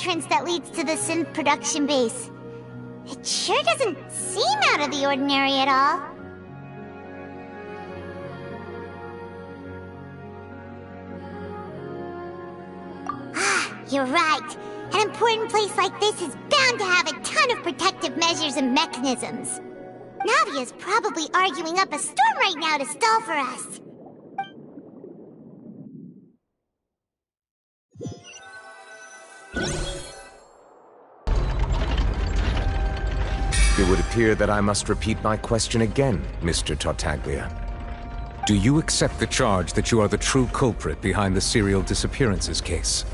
entrance that leads to the Sinthe production base. It sure doesn't seem out of the ordinary at all. Ah, you're right. An important place like this is bound to have a ton of protective measures and mechanisms. Navia's probably arguing up a storm right now to stall for us. That I must repeat my question again, Mr. Tartaglia. Do you accept the charge that you are the true culprit behind the serial disappearances case?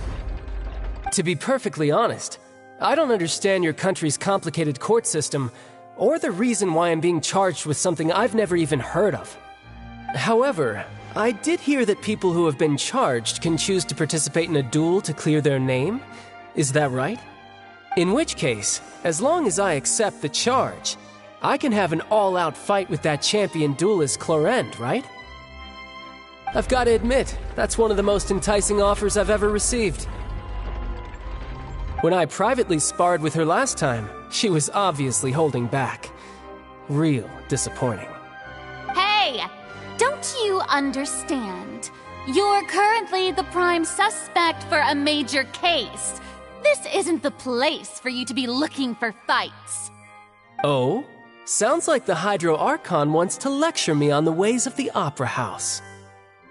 To be perfectly honest, I don't understand your country's complicated court system or the reason why I'm being charged with something I've never even heard of. However, I did hear that people who have been charged can choose to participate in a duel to clear their name. Is that right? In which case, as long as I accept the charge, I can have an all out fight with that champion duelist Clorinde, right? I've got to admit, that's one of the most enticing offers I've ever received. When I privately sparred with her last time, she was obviously holding back. Real disappointing. Hey! Don't you understand? You're currently the prime suspect for a major case. This isn't the place for you to be looking for fights. Oh? Sounds like the Hydro Archon wants to lecture me on the ways of the Opera House.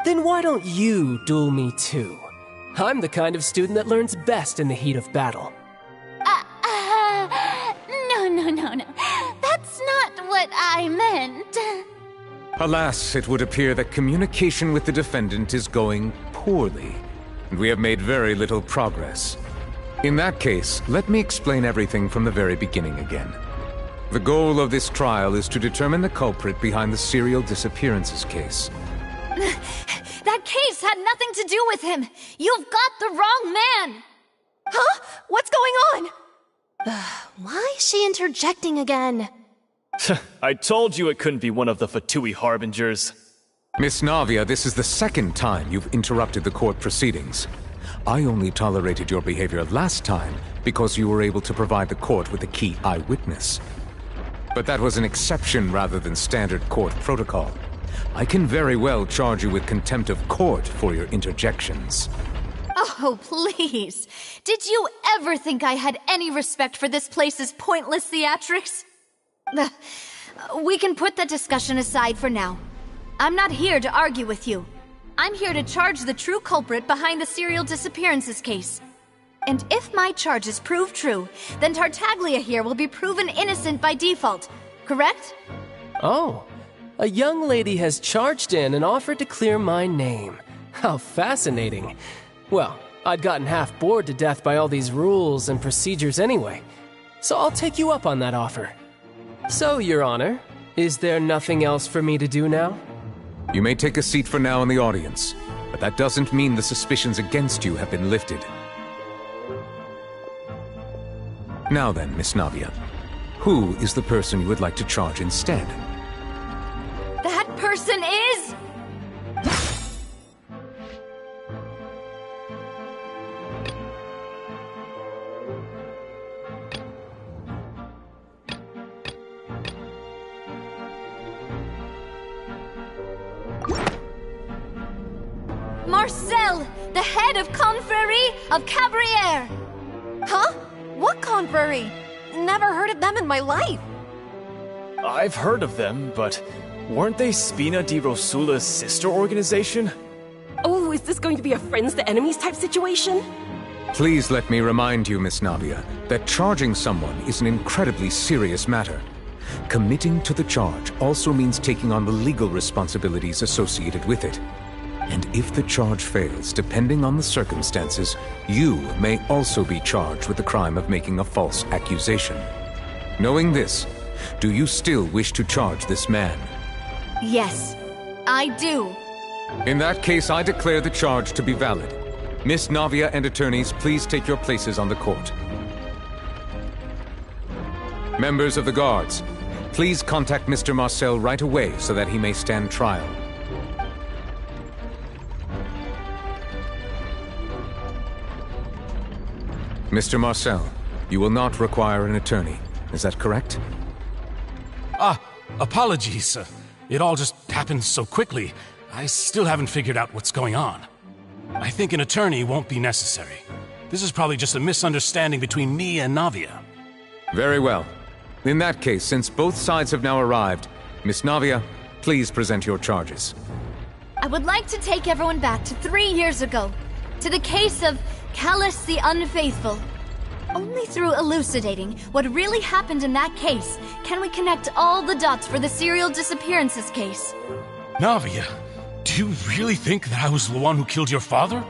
Then why don't you duel me too? I'm the kind of student that learns best in the heat of battle. Uh, uh, no, no, no, no. That's not what I meant. Alas, it would appear that communication with the defendant is going poorly, and we have made very little progress. In that case, let me explain everything from the very beginning again. The goal of this trial is to determine the culprit behind the serial disappearances case. that case had nothing to do with him. You've got the wrong man. Huh? What's going on? Why is she interjecting again? I told you it couldn't be one of the Fatui Harbingers. Miss Navia, this is the second time you've interrupted the court proceedings. I only tolerated your behavior last time because you were able to provide the court with a key eyewitness. But that was an exception rather than standard court protocol. I can very well charge you with contempt of court for your interjections. Oh, please. Did you ever think I had any respect for this place's pointless theatrics? We can put that discussion aside for now. I'm not here to argue with you. I'm here to charge the true culprit behind the serial disappearances case. And if my charges prove true, then Tartaglia here will be proven innocent by default, correct? Oh, a young lady has charged in and offered to clear my name. How fascinating. Well, I'd gotten half bored to death by all these rules and procedures anyway, so I'll take you up on that offer. So, Your Honor, is there nothing else for me to do now? You may take a seat for now in the audience, but that doesn't mean the suspicions against you have been lifted. Now then, Miss Navia, who is the person you would like to charge instead? That person is... Marcel, the head of Confrérie of Cabrières. Huh? What confrérie? Never heard of them in my life. I've heard of them, but weren't they Spina di Rosula's sister organization? Oh, is this going to be a friends to enemies type situation? Please let me remind you, Miss Navia, that charging someone is an incredibly serious matter. Committing to the charge also means taking on the legal responsibilities associated with it. And if the charge fails, depending on the circumstances, you may also be charged with the crime of making a false accusation. Knowing this, do you still wish to charge this man? Yes, I do. In that case, I declare the charge to be valid. Miss Navia and attorneys, please take your places on the court. Members of the guards, please contact Mr. Marcel right away so that he may stand trial. Mr. Marcel, you will not require an attorney. Is that correct? Ah, apologies. Uh, it all just happened so quickly. I still haven't figured out what's going on. I think an attorney won't be necessary. This is probably just a misunderstanding between me and Navia. Very well. In that case, since both sides have now arrived, Miss Navia, please present your charges. I would like to take everyone back to three years ago, to the case of Callas the Unfaithful. Only through elucidating what really happened in that case can we connect all the dots for the serial disappearances case. Navia, do you really think that I was the one who killed your father?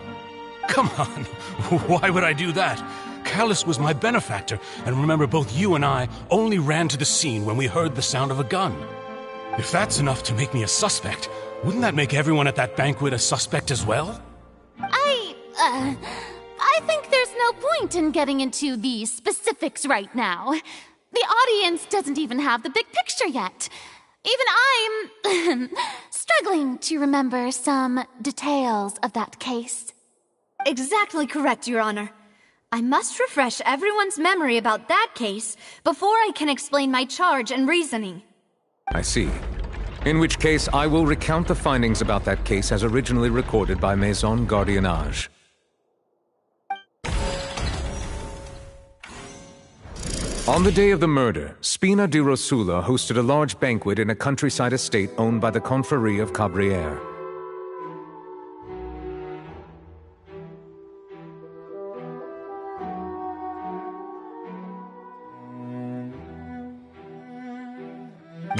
Come on, why would I do that? Callas was my benefactor, and remember, both you and I only ran to the scene when we heard the sound of a gun. If that's enough to make me a suspect, wouldn't that make everyone at that banquet a suspect as well? I, uh, I think there's no point in getting into the specifics right now. The audience doesn't even have the big picture yet. Even I'm struggling to remember some details of that case. Exactly correct, Your Honor. I must refresh everyone's memory about that case before I can explain my charge and reasoning. I see. In which case, I will recount the findings about that case as originally recorded by Maison Gardiennage. On the day of the murder, Spina di Rosula hosted a large banquet in a countryside estate owned by the Confrérie of Cabrières.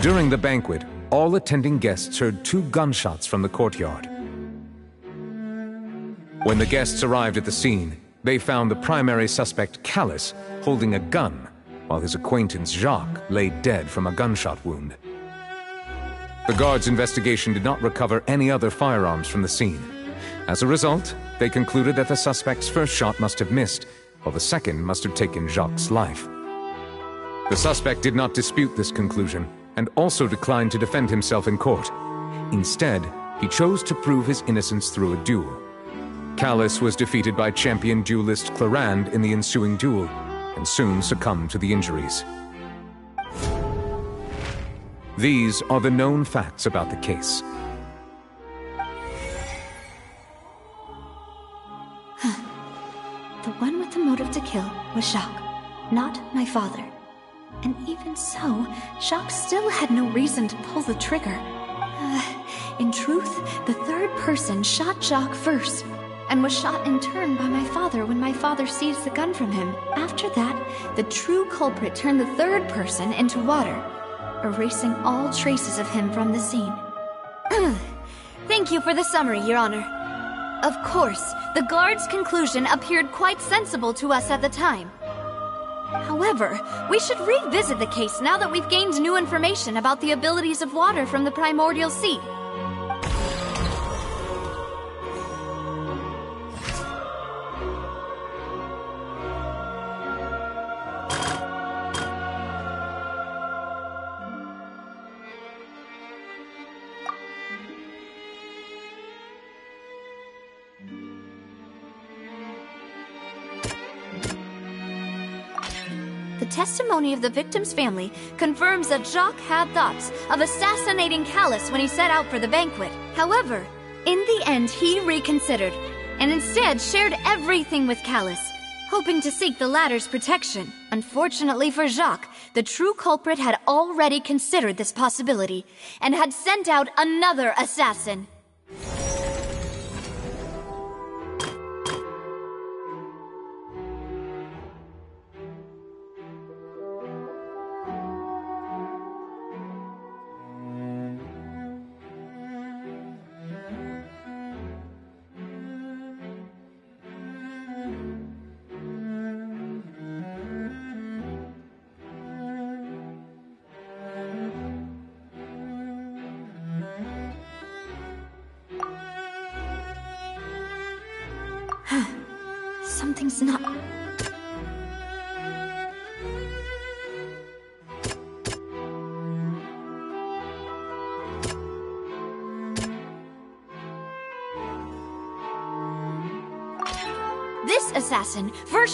During the banquet, all attending guests heard two gunshots from the courtyard. When the guests arrived at the scene, they found the primary suspect, Callas, holding a gun, while his acquaintance, Jacques, lay dead from a gunshot wound. The guards' investigation did not recover any other firearms from the scene. As a result, they concluded that the suspect's first shot must have missed, while the second must have taken Jacques' life. The suspect did not dispute this conclusion, and also declined to defend himself in court. Instead, he chose to prove his innocence through a duel. Callas was defeated by champion duelist Clorinde in the ensuing duel, and soon succumbed to the injuries. These are the known facts about the case. The one with the motive to kill was Jacques, not my father. And even so, Jacques still had no reason to pull the trigger. Uh, in truth, the third person shot Jacques first, and was shot in turn by my father when my father seized the gun from him. After that, the true culprit turned the third person into water, erasing all traces of him from the scene. Thank you for the summary, Your Honor. Of course, the guard's conclusion appeared quite sensible to us at the time. However, we should revisit the case now that we've gained new information about the abilities of water from the primordial sea. Testimony of the victim's family confirms that Jacques had thoughts of assassinating Callas when he set out for the banquet. However, in the end, he reconsidered and instead shared everything with Callas, hoping to seek the latter's protection. Unfortunately for Jacques, the true culprit had already considered this possibility and had sent out another assassin.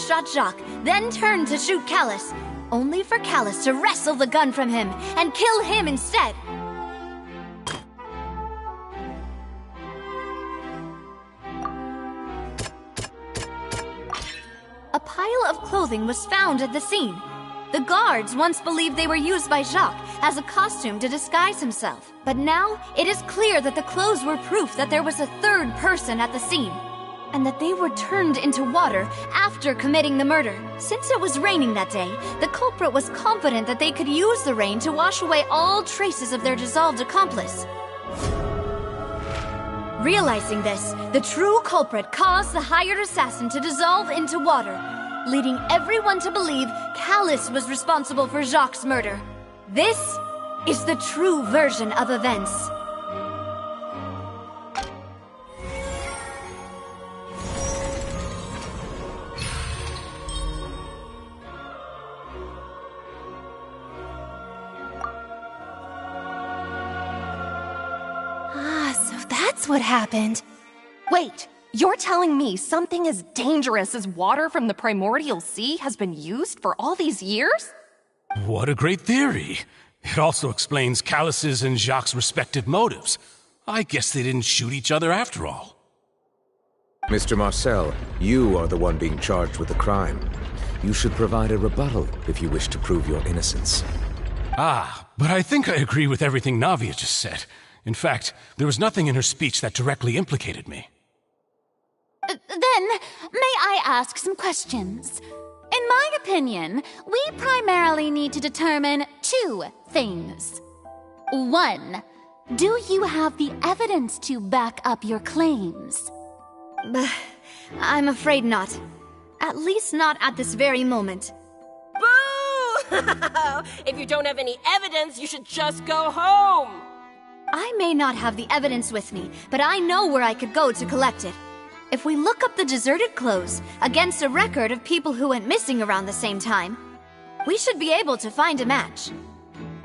Shot Jacques, then turned to shoot Callas, only for Callas to wrestle the gun from him and kill him instead. A pile of clothing was found at the scene. The guards once believed they were used by Jacques as a costume to disguise himself. But now it is clear that the clothes were proof that there was a third person at the scene, and that they were turned into water after committing the murder. Since it was raining that day, the culprit was confident that they could use the rain to wash away all traces of their dissolved accomplice. Realizing this, the true culprit caused the hired assassin to dissolve into water, leading everyone to believe Callas was responsible for Jacques' murder. This is the true version of events. What happened. Wait, you're telling me something as dangerous as water from the primordial sea has been used for all these years? What a great theory. It also explains Callas's and Jacques' respective motives. I guess they didn't shoot each other after all. Mr. Marcel, you are the one being charged with the crime. You should provide a rebuttal if you wish to prove your innocence. Ah, but I think I agree with everything Navia just said. In fact, there was nothing in her speech that directly implicated me. Uh, Then, may I ask some questions? In my opinion, we primarily need to determine two things. One, do you have the evidence to back up your claims? I'm afraid not. At least not at this very moment. Boo! if you don't have any evidence, you should just go home. I may not have the evidence with me, but I know where I could go to collect it. If we look up the deserted clothes against a record of people who went missing around the same time, we should be able to find a match.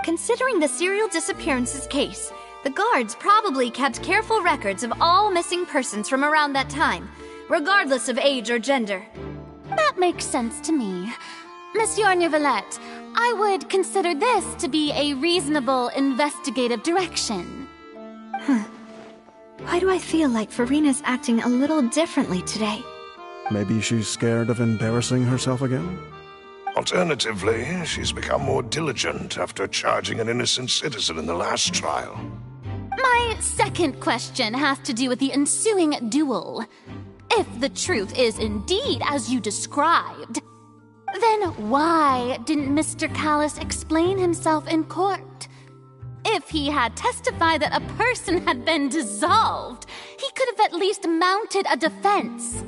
Considering the serial disappearances case, the guards probably kept careful records of all missing persons from around that time, regardless of age or gender. That makes sense to me. Monsieur Neuvillette, I would consider this to be a reasonable investigative direction. Huh. Why do I feel like Furina's acting a little differently today? Maybe she's scared of embarrassing herself again? Alternatively, she's become more diligent after charging an innocent citizen in the last trial. My second question has to do with the ensuing duel. If the truth is indeed as you described, then why didn't Mr. Callas explain himself in court? If he had testified that a person had been dissolved, he could have at least mounted a defense.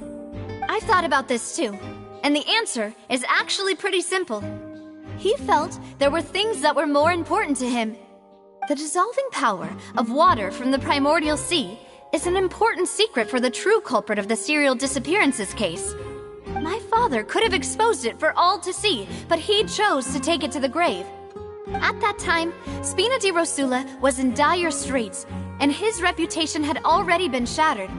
I thought about this too, and the answer is actually pretty simple. He felt there were things that were more important to him. The dissolving power of water from the primordial sea is an important secret for the true culprit of the serial disappearances case. My father could have exposed it for all to see, but he chose to take it to the grave. At that time, Spina di Rosula was in dire straits, and his reputation had already been shattered.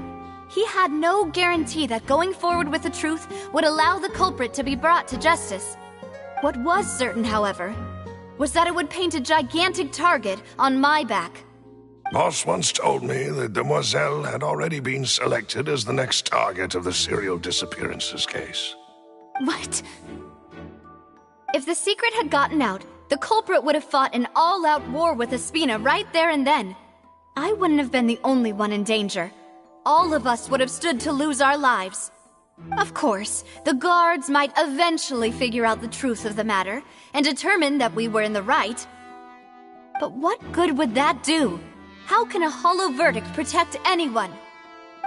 He had no guarantee that going forward with the truth would allow the culprit to be brought to justice. What was certain, however, was that it would paint a gigantic target on my back. Boss once told me that Demoiselle had already been selected as the next target of the serial disappearances case. What? If the secret had gotten out, the culprit would have fought an all out war with Espina right there and then. I wouldn't have been the only one in danger. All of us would have stood to lose our lives. Of course, the guards might eventually figure out the truth of the matter and determine that we were in the right. But what good would that do? How can a hollow verdict protect anyone?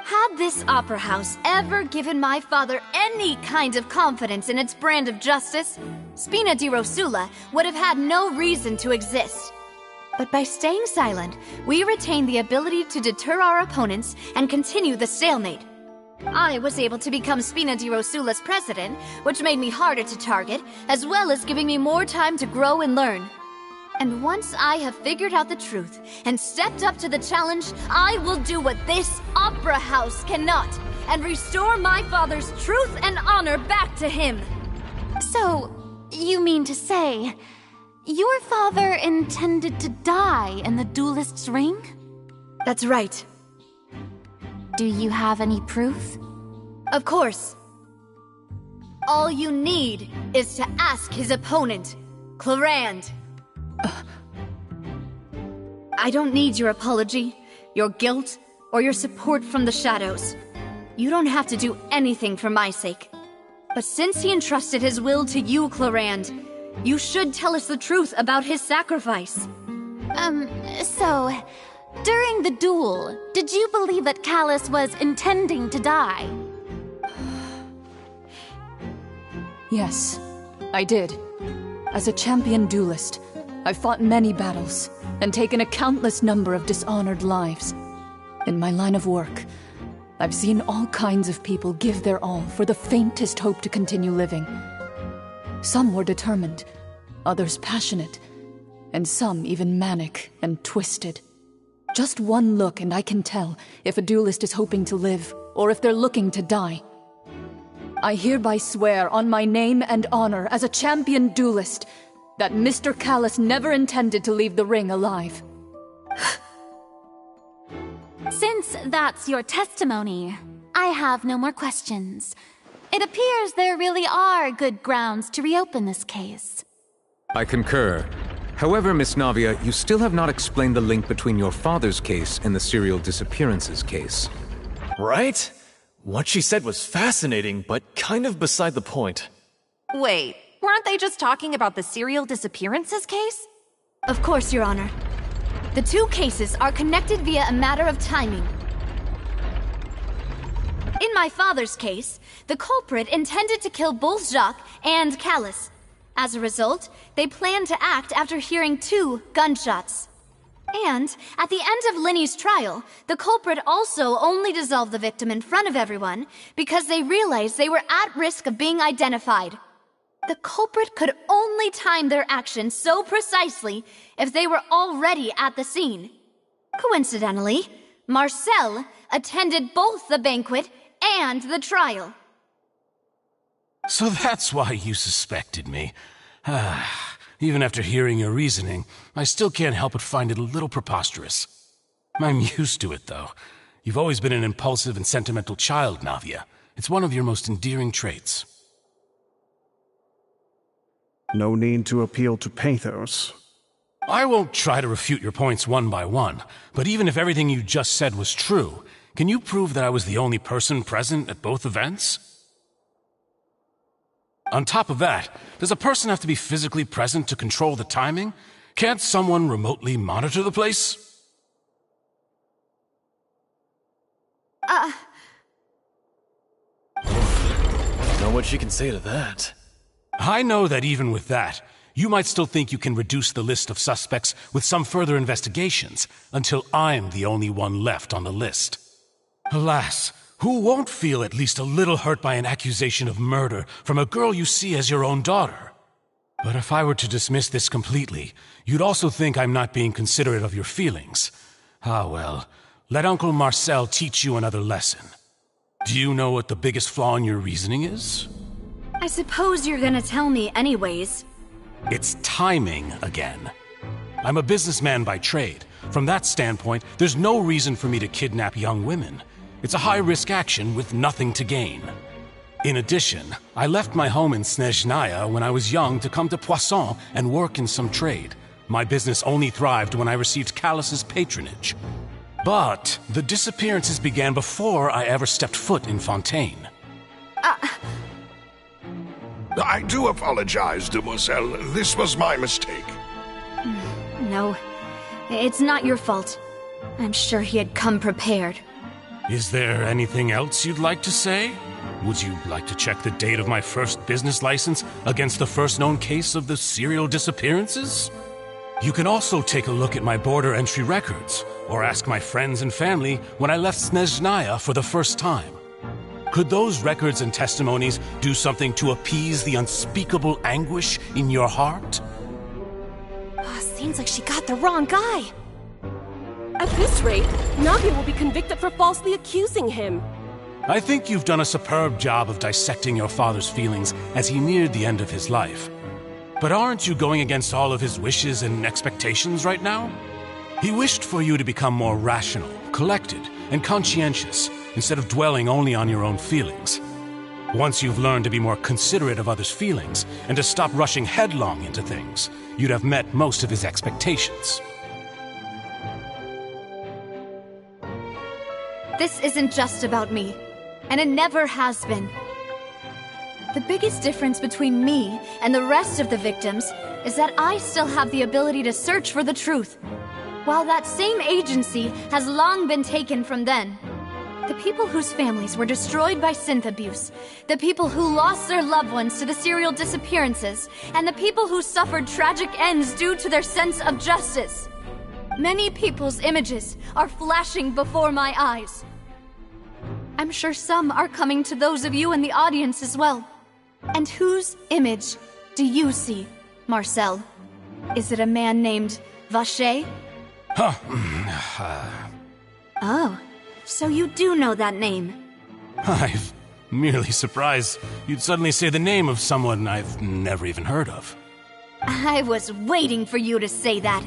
Had this opera house ever given my father any kind of confidence in its brand of justice, Spina di Rosula would have had no reason to exist. But by staying silent, we retain the ability to deter our opponents and continue the stalemate. I was able to become Spina di Rosula's president, which made me harder to target, as well as giving me more time to grow and learn. And once I have figured out the truth and stepped up to the challenge, I will do what this opera house cannot and restore my father's truth and honor back to him. So, you mean to say, your father intended to die in the duelist's ring? That's right. Do you have any proof? Of course. All you need is to ask his opponent, Clorinde. I don't need your apology, your guilt, or your support from the shadows. You don't have to do anything for my sake. But since he entrusted his will to you, Clorinde, you should tell us the truth about his sacrifice. Um, so, during the duel, did you believe that Callas was intending to die? Yes, I did. As a champion duelist, I've fought many battles and taken a countless number of dishonored lives. In my line of work, I've seen all kinds of people give their all for the faintest hope to continue living. Some were determined, others passionate, and some even manic and twisted. Just one look and I can tell if a duelist is hoping to live or if they're looking to die. I hereby swear on my name and honor as a champion duelist that Mr. Callas never intended to leave the ring alive. Since that's your testimony, I have no more questions. It appears there really are good grounds to reopen this case. I concur. However, Miss Navia, you still have not explained the link between your father's case and the serial disappearances case. Right? What she said was fascinating, but kind of beside the point. Wait, weren't they just talking about the serial disappearances case? Of course, Your Honor. The two cases are connected via a matter of timing. In my father's case, the culprit intended to kill both Jacques and Callas. As a result, they planned to act after hearing two gunshots. And, at the end of Lyney's trial, the culprit also only dissolved the victim in front of everyone because they realized they were at risk of being identified. The culprit could only time their actions so precisely if they were already at the scene. Coincidentally, Marcel attended both the banquet and the trial. So that's why you suspected me. Even after hearing your reasoning, I still can't help but find it a little preposterous. I'm used to it, though. You've always been an impulsive and sentimental child, Navia. It's one of your most endearing traits. No need to appeal to pathos. I won't try to refute your points one by one, but even if everything you just said was true, can you prove that I was the only person present at both events? On top of that, does a person have to be physically present to control the timing? Can't someone remotely monitor the place? Uh. Know what she can say to that. I know that even with that, you might still think you can reduce the list of suspects with some further investigations until I'm the only one left on the list. Alas, who won't feel at least a little hurt by an accusation of murder from a girl you see as your own daughter? But if I were to dismiss this completely, you'd also think I'm not being considerate of your feelings. Ah well, let Uncle Marcel teach you another lesson. Do you know what the biggest flaw in your reasoning is? I suppose you're gonna tell me anyways. It's timing again. I'm a businessman by trade. From that standpoint, there's no reason for me to kidnap young women. It's a high risk action with nothing to gain. In addition, I left my home in Snezhnaya when I was young to come to Poisson and work in some trade. My business only thrived when I received Callas's patronage. But the disappearances began before I ever stepped foot in Fontaine. Uh, I do apologize, demoiselle. This was my mistake. No, it's not your fault. I'm sure he had come prepared. Is there anything else you'd like to say? Would you like to check the date of my first business license against the first known case of the serial disappearances? You can also take a look at my border entry records, or ask my friends and family when I left Snezhnaya for the first time. Could those records and testimonies do something to appease the unspeakable anguish in your heart? Oh, seems like she got the wrong guy. At this rate, Navia will be convicted for falsely accusing him. I think you've done a superb job of dissecting your father's feelings as he neared the end of his life. But aren't you going against all of his wishes and expectations right now? He wished for you to become more rational, collected, and conscientious, instead of dwelling only on your own feelings. Once you've learned to be more considerate of others' feelings and to stop rushing headlong into things, you'd have met most of his expectations. This isn't just about me, and it never has been. The biggest difference between me and the rest of the victims is that I still have the ability to search for the truth, while that same agency has long been taken from them. The people whose families were destroyed by Sinthe abuse, the people who lost their loved ones to the serial disappearances, and the people who suffered tragic ends due to their sense of justice. Many people's images are flashing before my eyes. I'm sure some are coming to those of you in the audience as well. And whose image do you see, Marcel? Is it a man named Vacher? Huh. Oh, so you do know that name. I'm merely surprised you'd suddenly say the name of someone I've never even heard of. I was waiting for you to say that.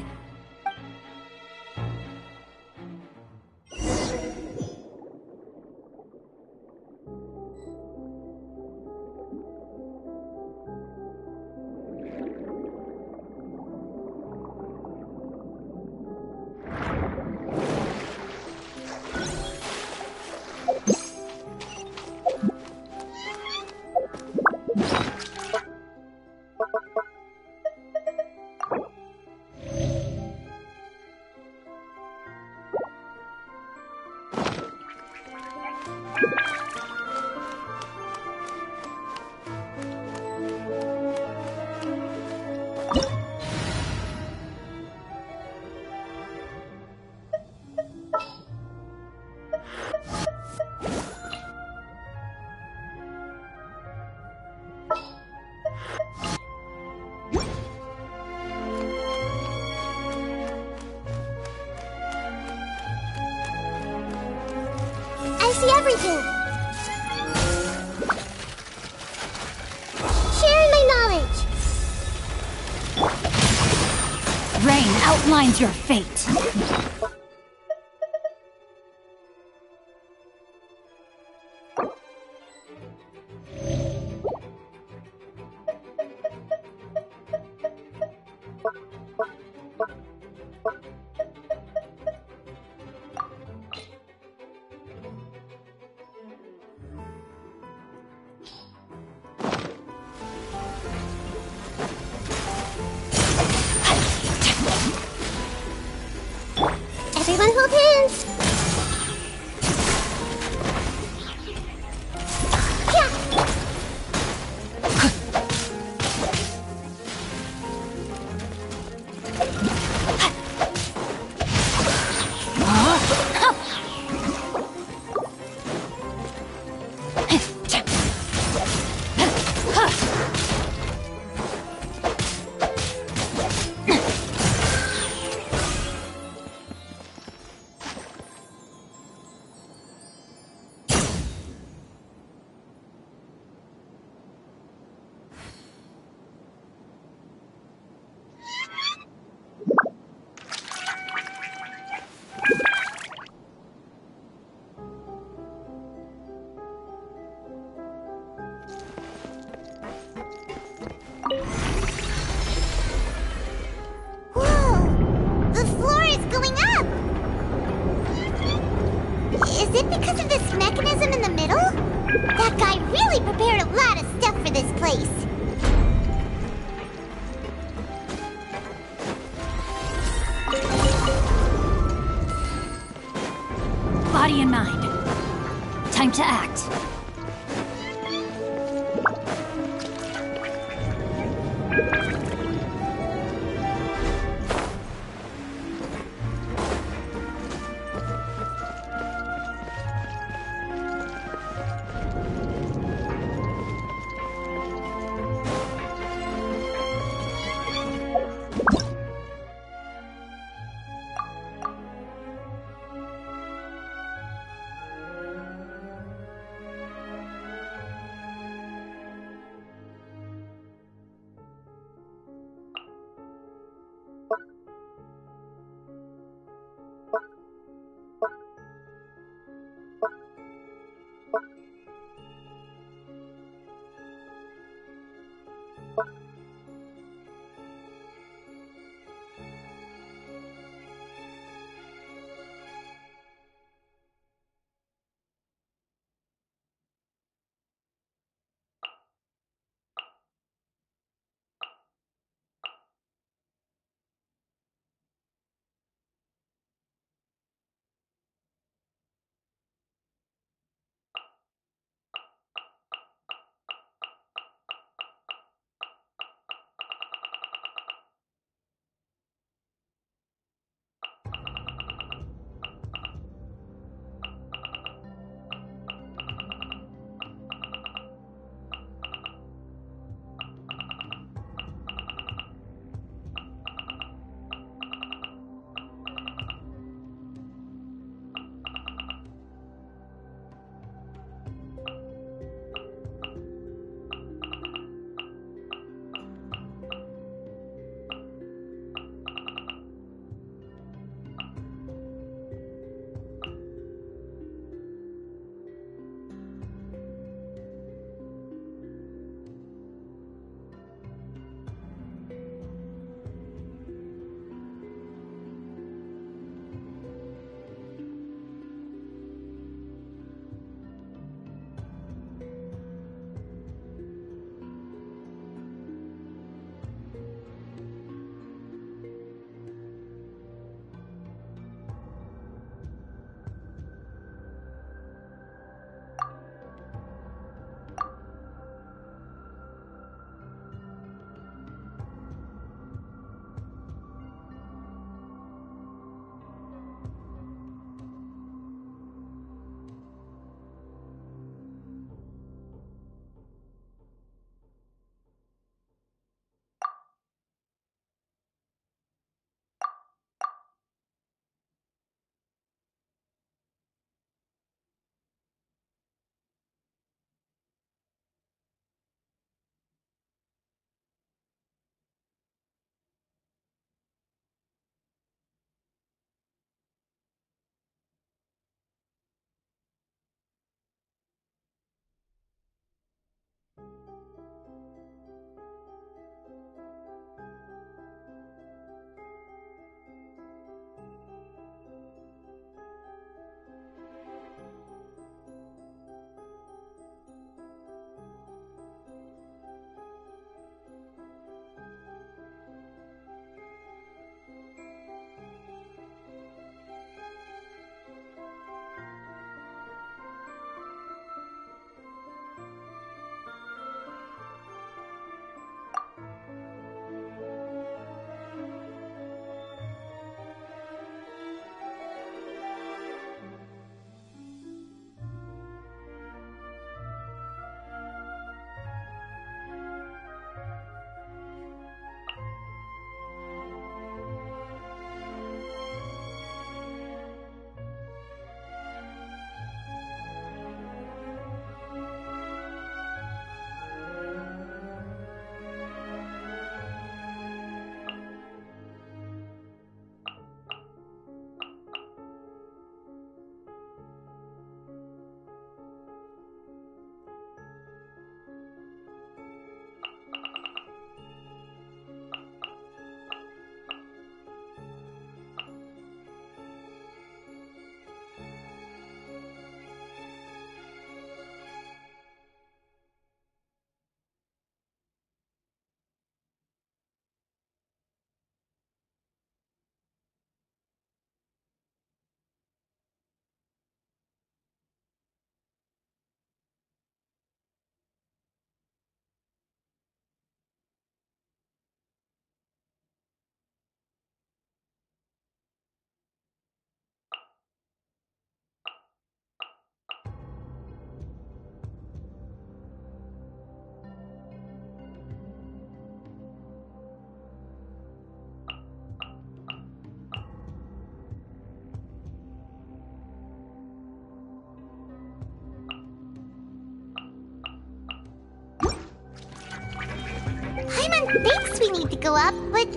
Thinks we need to go up, but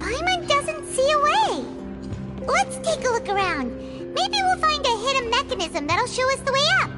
Paimon doesn't see a way. Let's take a look around. Maybe we'll find a hidden mechanism that'll show us the way up.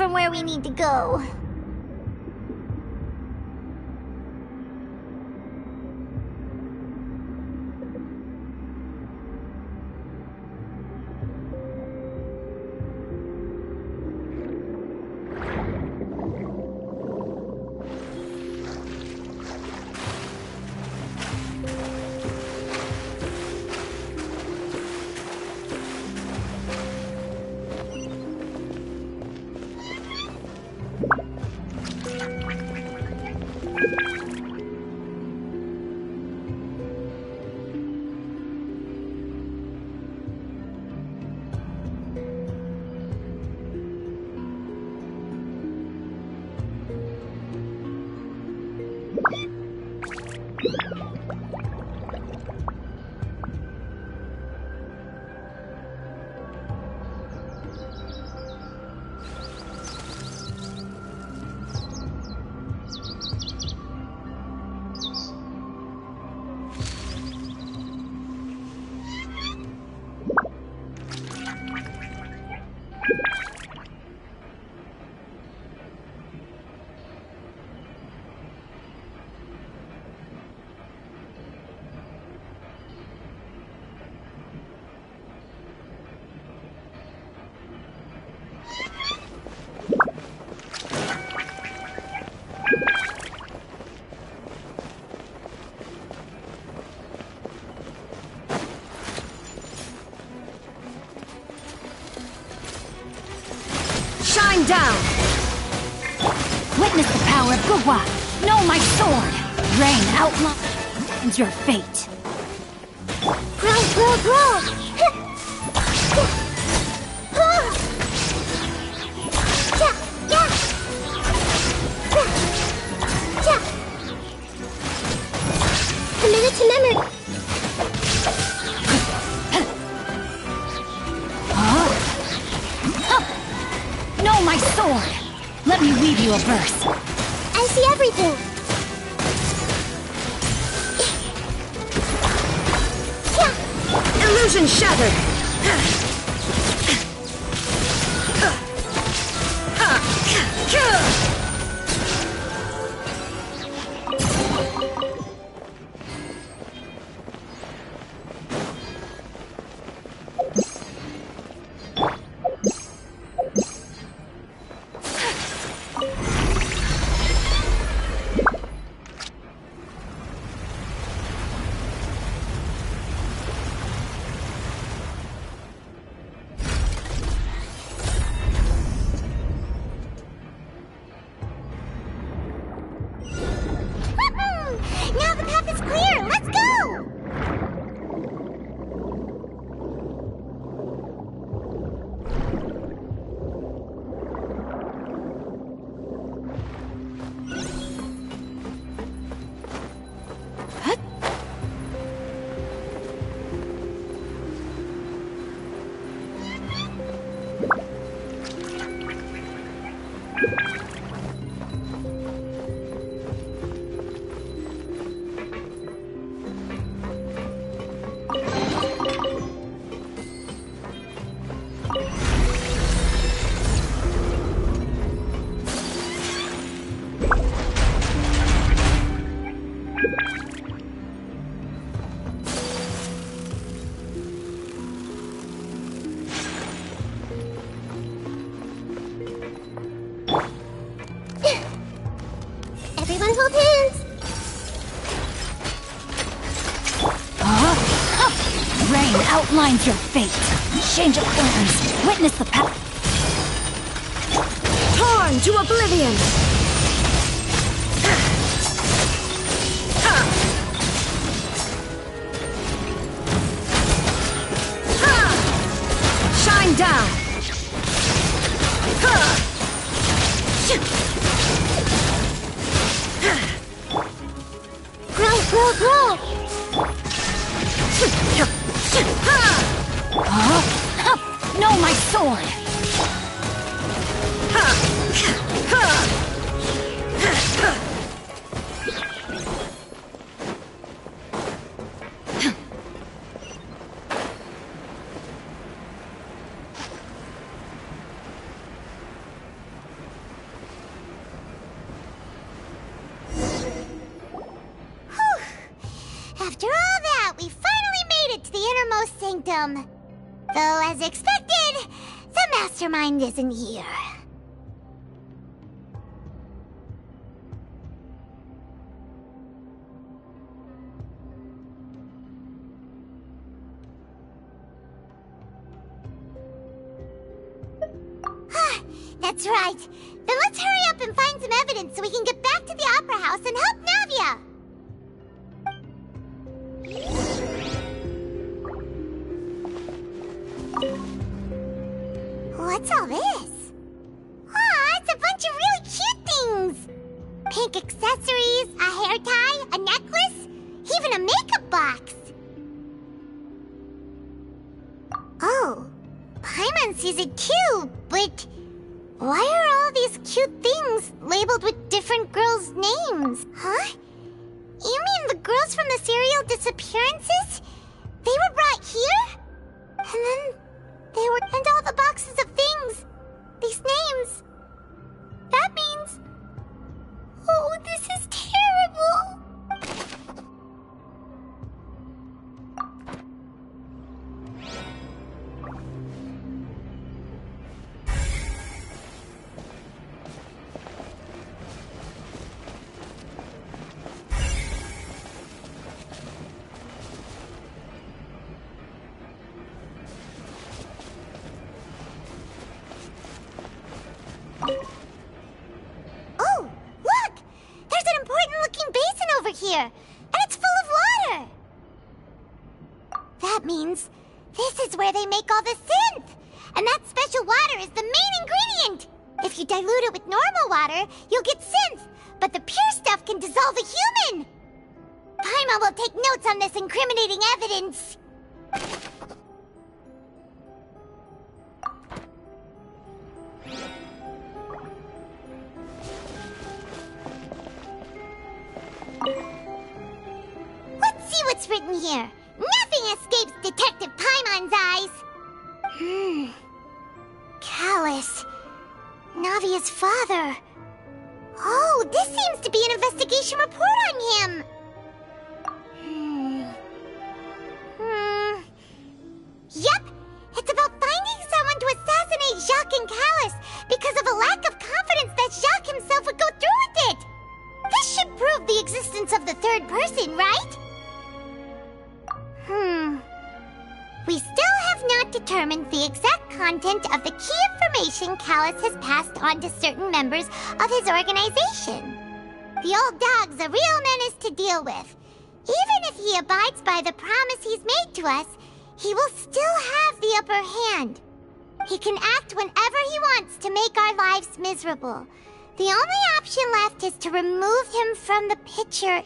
From where we need to go. Rain outlines your fate! Find your fate. Change of plans. Witness the power. Torn to oblivion. Though, as expected, the mastermind isn't here.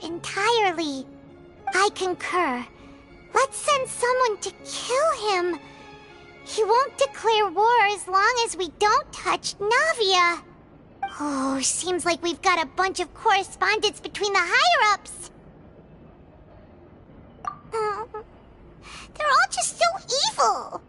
entirely. I concur. Let's send someone to kill him. He won't declare war as long as we don't touch Navia. Oh, seems like we've got a bunch of correspondence between the higher-ups. Oh, they're all just so evil.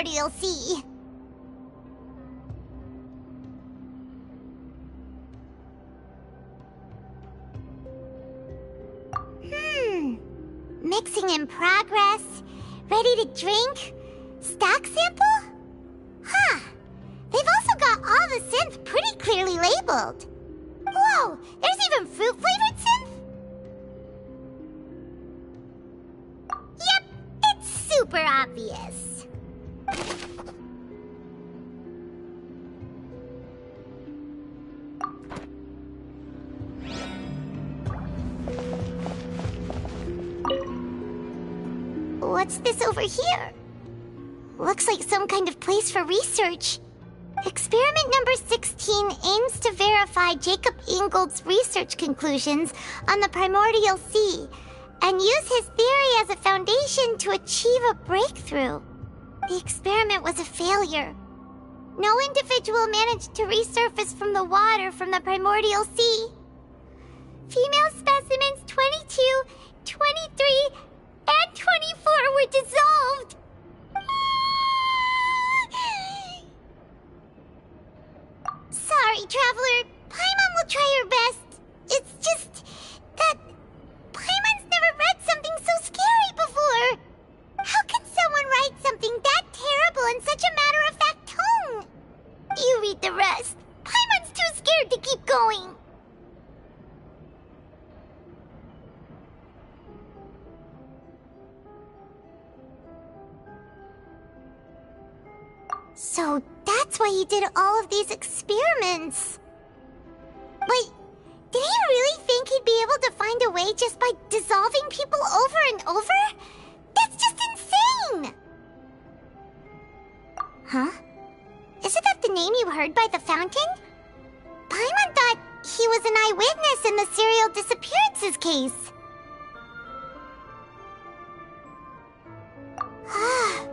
nobody will see. Hmm. Mixing in progress. Ready to drink? Stock sample? Huh. They've also got all the Sinthes pretty clearly labeled. Whoa! There's even fruit-flavored Sinthe? Yep, it's super obvious. What's this over here? Looks like some kind of place for research. Experiment number 16 aims to verify Jacob Ingold's research conclusions on the primordial sea and use his theory as a foundation to achieve a breakthrough. The experiment was a failure. No individual managed to resurface from the water from the primordial sea. Female specimens 22, 23, and 24 were dissolved. Sorry, Traveler. Paimon will try her best. It's just that Paimon's never read something so scary before. How can someone write something that terrible in such a matter-of-fact tone? You read the rest. Paimon's too scared to keep going. So that's why he did all of these experiments. But did he really think he'd be able to find a way just by dissolving people over and over? That's just insane! Huh? Isn't that the name you heard by the fountain? Paimon thought he was an eyewitness in the serial disappearances case. Ah.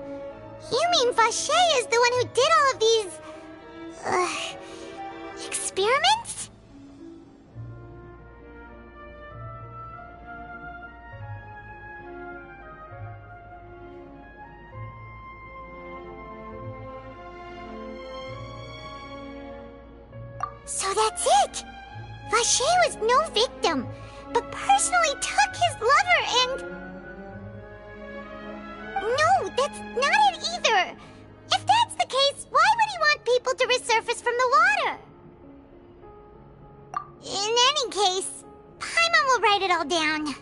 You mean Vacher is the one who did all of these... Uh, experiments? So that's it! Vacher was no victim, but personally took his lover and... No, that's not it either! If that's the case, why would he want people to resurface from the water? In any case, Paimon will write it all down.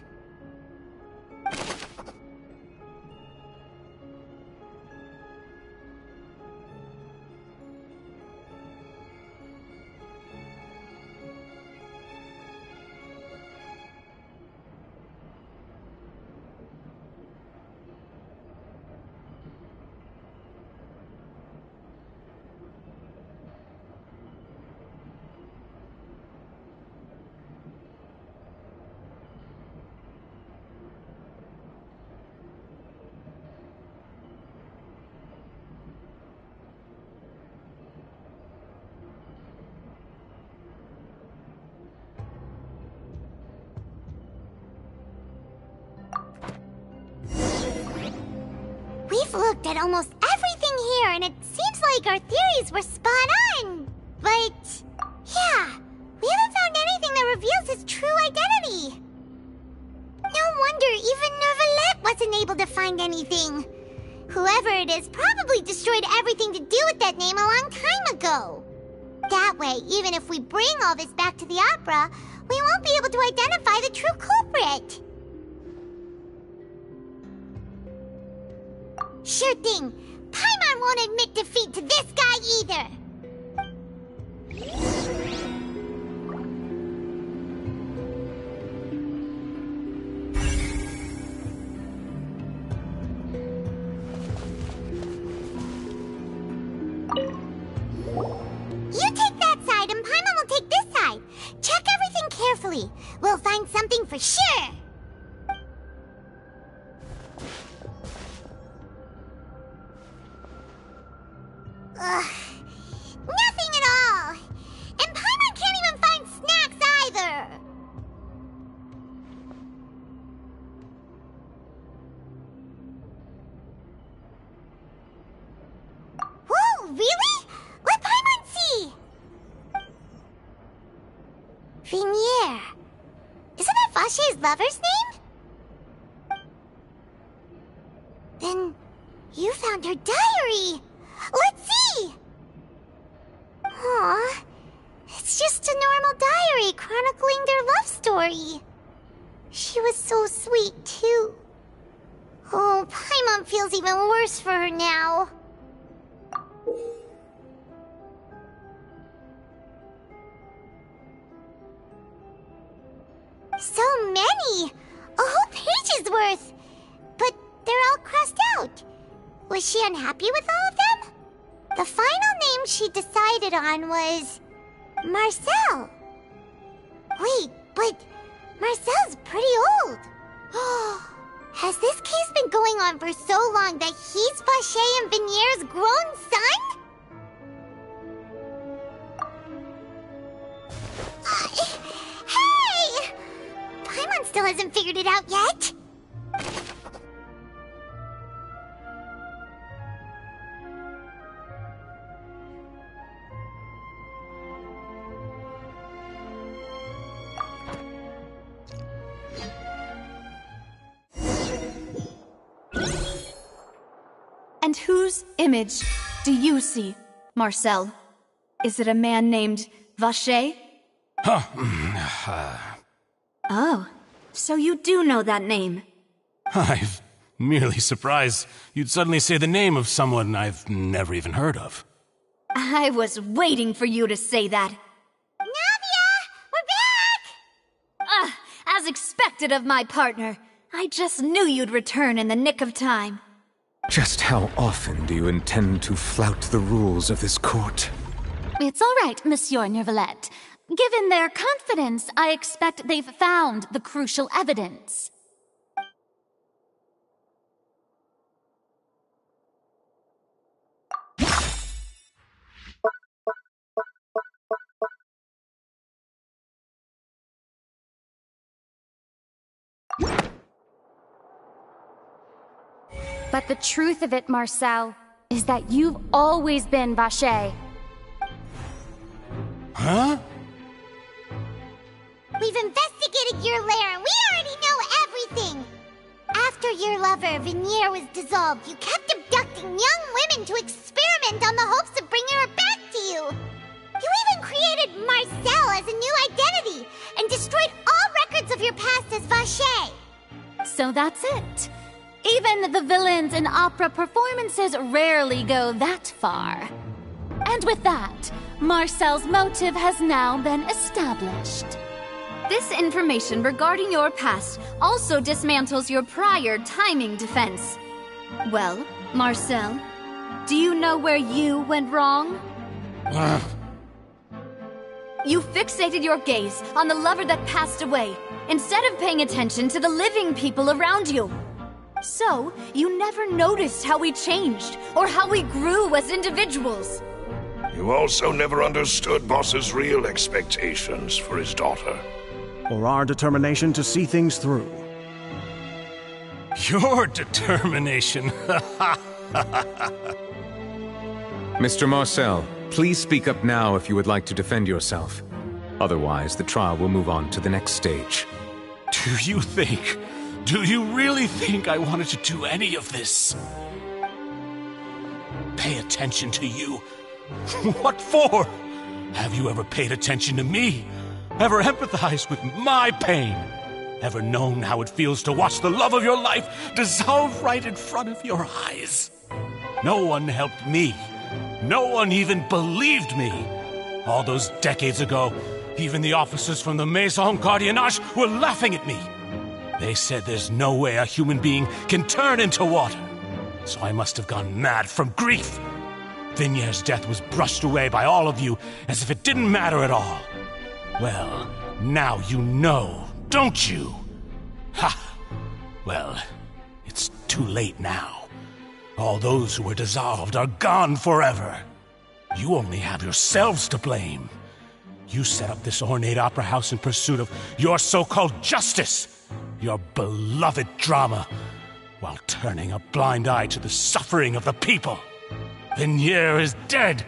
Almost Pierre. Isn't that Vacher's lover's name? Then you found her diary. Let's see. Aw, it's just a normal diary chronicling their love story. She was so sweet, too. Oh, Paimon feels even worse for her now. She unhappy with all of them? The final name she decided on was... Marcel. Wait, but Marcel's pretty old. Has this case been going on for so long that he's Vacher and Vigne's grown son? Uh, hey! Paimon still hasn't figured it out yet. Image do you see, Marcel? Is it a man named Vacher? Huh. mm, uh, Oh, so you do know that name. I'm merely surprised you'd suddenly say the name of someone I've never even heard of. I was waiting for you to say that. Navia! We're back! Ah, as expected of my partner. I just knew you'd return in the nick of time. Just how often do you intend to flout the rules of this court? It's all right, Monsieur Neuvillette. Given their confidence, I expect they've found the crucial evidence. But the truth of it, Marcel, is that you've always been Vacher. Huh? We've investigated your lair and we already know everything! After your lover, Vigne, was dissolved, you kept abducting young women to experiment on the hopes of bringing her back to you! You even created Marcel as a new identity and destroyed all records of your past as Vacher! So that's it. Even the villains in opera performances rarely go that far. And with that, Marcel's motive has now been established. This information regarding your past also dismantles your prior timing defense. Well, Marcel, do you know where you went wrong? Uh. You fixated your gaze on the lover that passed away, instead of paying attention to the living people around you. So, you never noticed how we changed, or how we grew as individuals. You also never understood Boss's real expectations for his daughter. Or our determination to see things through. Your determination. Mr. Marcel, please speak up now if you would like to defend yourself. Otherwise, the trial will move on to the next stage. do you think. Do you really think I wanted to do any of this? Pay attention to you. What for? Have you ever paid attention to me? Ever empathized with my pain? Ever known how it feels to watch the love of your life dissolve right in front of your eyes? No one helped me. No one even believed me. All those decades ago, even the officers from the Maison Gardiennage were laughing at me. They said there's no way a human being can turn into water. So I must have gone mad from grief. Vigne's death was brushed away by all of you as if it didn't matter at all. Well, now you know, don't you? Ha! Well, it's too late now. All those who were dissolved are gone forever. You only have yourselves to blame. You set up this ornate opera house in pursuit of your so called justice, your beloved drama, while turning a blind eye to the suffering of the people. Vigne is dead.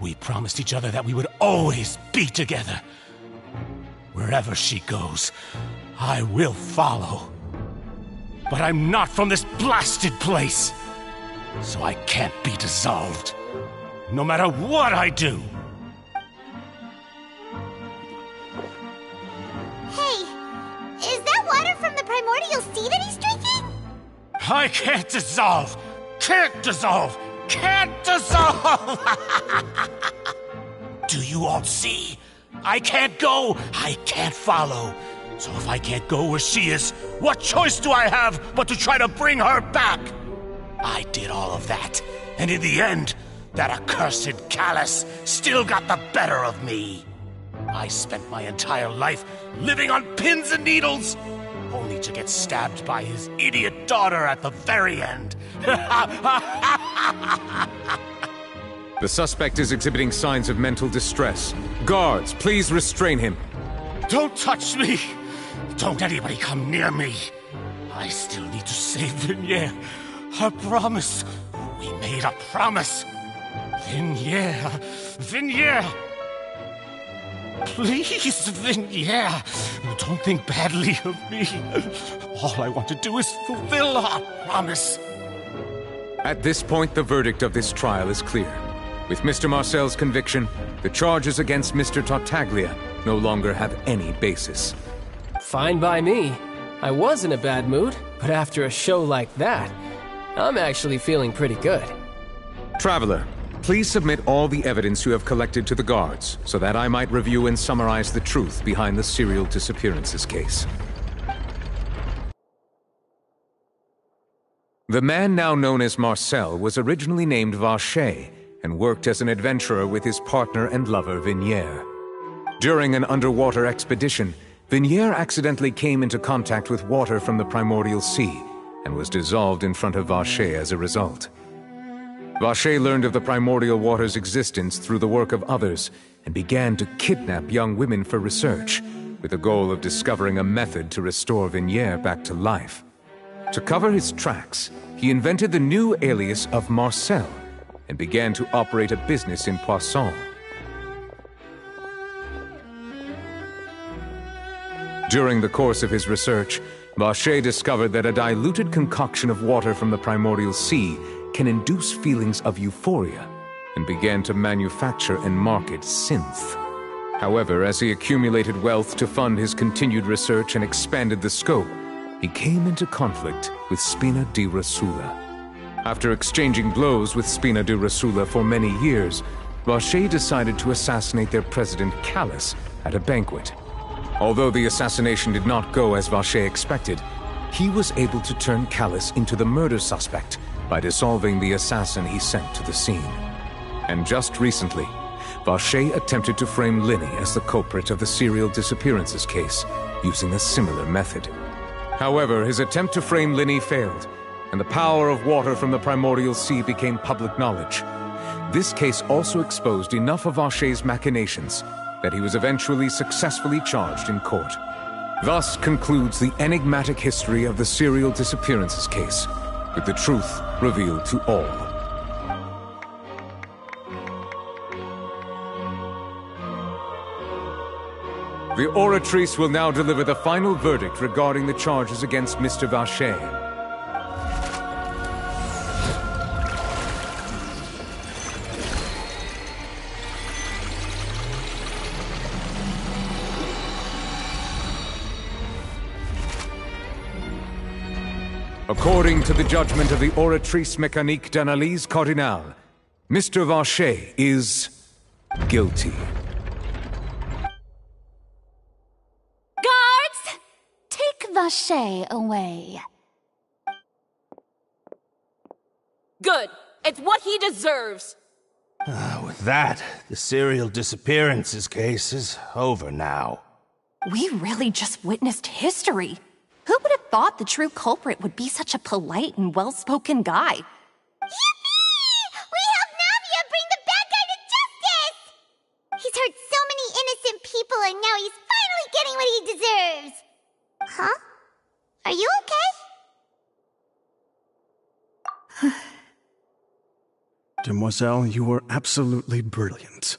We promised each other that we would always be together. Wherever she goes, I will follow. But I'm not from this blasted place. so I can't be dissolved. No matter what I do. Hey, is water from the primordial sea that he's drinking? I can't dissolve! Can't dissolve! Can't dissolve! Do you all see? I can't go! I can't follow! So if I can't go where she is, what choice do I have but to try to bring her back? I did all of that, and in the end, that accursed Callas still got the better of me. I spent my entire life living on pins and needles, only to get stabbed by his idiot daughter at the very end. The suspect is exhibiting signs of mental distress. Guards, please restrain him. Don't touch me! Don't anybody come near me! I still need to save Vigne. Her promise. We made a promise. Vigne. Vigne. Please, Vigne. Don't think badly of me. All I want to do is fulfill our promise. At this point, the verdict of this trial is clear. With Mr. Marcel's conviction, the charges against Mr. Tartaglia no longer have any basis. Fine by me. I was in a bad mood, but after a show like that, I'm actually feeling pretty good. Traveler, please submit all the evidence you have collected to the guards, so that I might review and summarize the truth behind the serial disappearances case. The man now known as Marcel was originally named Vacher and worked as an adventurer with his partner and lover Vigne. During an underwater expedition, Vigne accidentally came into contact with water from the primordial sea and was dissolved in front of Vacher as a result. Vacher learned of the primordial water's existence through the work of others and began to kidnap young women for research, with the goal of discovering a method to restore Vigne back to life. To cover his tracks, he invented the new alias of Marcel and began to operate a business in Poisson. During the course of his research, Vacher discovered that a diluted concoction of water from the primordial sea can induce feelings of euphoria and began to manufacture and market Sinthe. However, as he accumulated wealth to fund his continued research and expanded the scope, he came into conflict with Spina di Rosula. After exchanging blows with Spina di Rosula for many years, Vacher decided to assassinate their president Callas at a banquet. Although the assassination did not go as Vacher expected, he was able to turn Callas into the murder suspect by dissolving the assassin he sent to the scene. And just recently, Vacher attempted to frame Lyney as the culprit of the serial disappearances case, using a similar method. However, his attempt to frame Lyney failed, and the power of water from the primordial sea became public knowledge. This case also exposed enough of Vacher's machinations that he was eventually successfully charged in court. Thus concludes the enigmatic history of the serial disappearances case, with the truth revealed to all. The Oratrice will now deliver the final verdict regarding the charges against Mr. Vacher. According to the judgment of the Oratrice Mécanique d'Analyse Cardinale, Mr. Vacher is guilty. Guards! Take Vacher away. Good. It's what he deserves. Ah, with that, the serial disappearances case is over now. We really just witnessed history. Who would have thought the true culprit would be such a polite and well spoken guy? Yippee! We helped Navia bring the bad guy to justice! He's hurt so many innocent people and now he's finally getting what he deserves! Huh? Are you okay? Demoiselle, you were absolutely brilliant.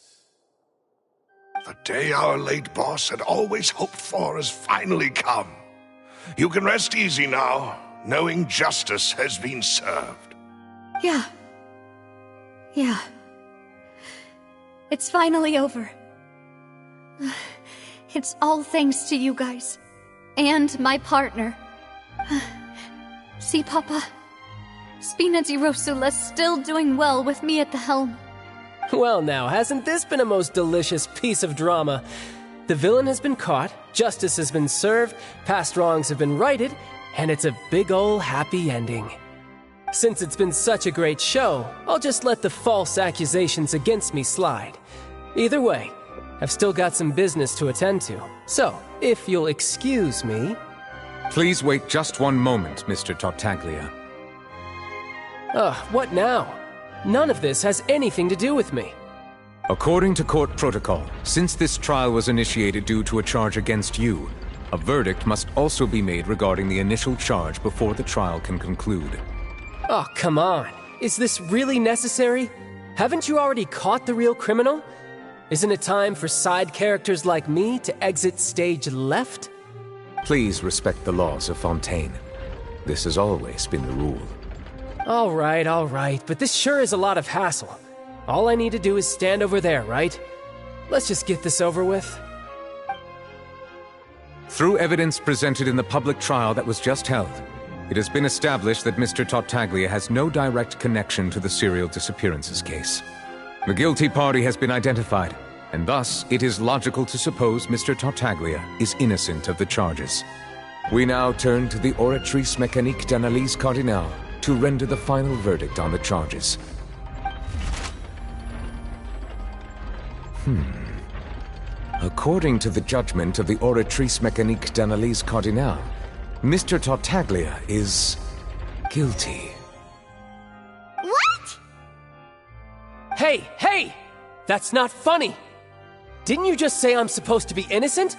The day our late boss had always hoped for has finally come. You can rest easy now, knowing justice has been served. Yeah. Yeah. It's finally over. It's all thanks to you guys. And my partner. See, Papa? Spina di Rosula's still doing well with me at the helm. Well, now, hasn't this been a most delicious piece of drama? The villain has been caught, justice has been served, past wrongs have been righted, and it's a big ol' happy ending. Since it's been such a great show, I'll just let the false accusations against me slide. Either way, I've still got some business to attend to. So, if you'll excuse me. Please wait just one moment, Mr. Tartaglia. Ugh, what now? None of this has anything to do with me. According to court protocol, since this trial was initiated due to a charge against you, a verdict must also be made regarding the initial charge before the trial can conclude. Oh, come on. Is this really necessary? Haven't you already caught the real criminal? Isn't it time for side characters like me to exit stage left? Please respect the laws of Fontaine. This has always been the rule. All right, all right, but this sure is a lot of hassle. All I need to do is stand over there, right? Let's just get this over with. Through evidence presented in the public trial that was just held, it has been established that Mr. Tartaglia has no direct connection to the serial disappearances case. The guilty party has been identified, and thus it is logical to suppose Mr. Tartaglia is innocent of the charges. We now turn to the Oratrice Mécanique d'Analyse Cardinale to render the final verdict on the charges. Hmm. According to the judgment of the Oratrice Mécanique d'Analyse Cardinale, Mr. Tartaglia is guilty. What? Hey, hey! That's not funny! Didn't you just say I'm supposed to be innocent?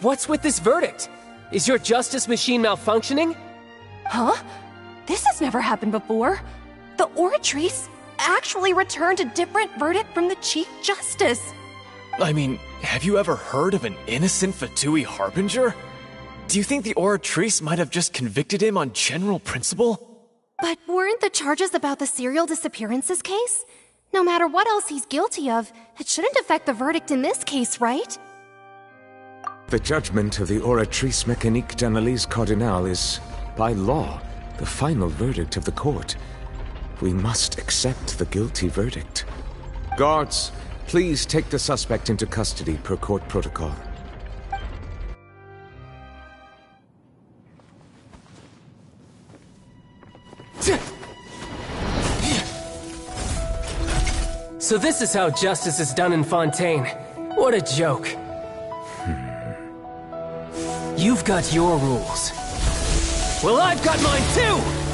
What's with this verdict? Is your justice machine malfunctioning? Huh? This has never happened before. The Oratrice actually returned a different verdict from the Chief Justice. I mean, have you ever heard of an innocent Fatui Harbinger? Do you think the Oratrice might have just convicted him on general principle? But weren't the charges about the serial disappearances case? No matter what else he's guilty of, it shouldn't affect the verdict in this case, right? The judgment of the Oratrice Mécanique d'Analyse Cardinale is, by law, the final verdict of the court. We must accept the guilty verdict. Guards, please take the suspect into custody per court protocol. So this is how justice is done in Fontaine. What a joke. Hmm. You've got your rules. Well, I've got mine too!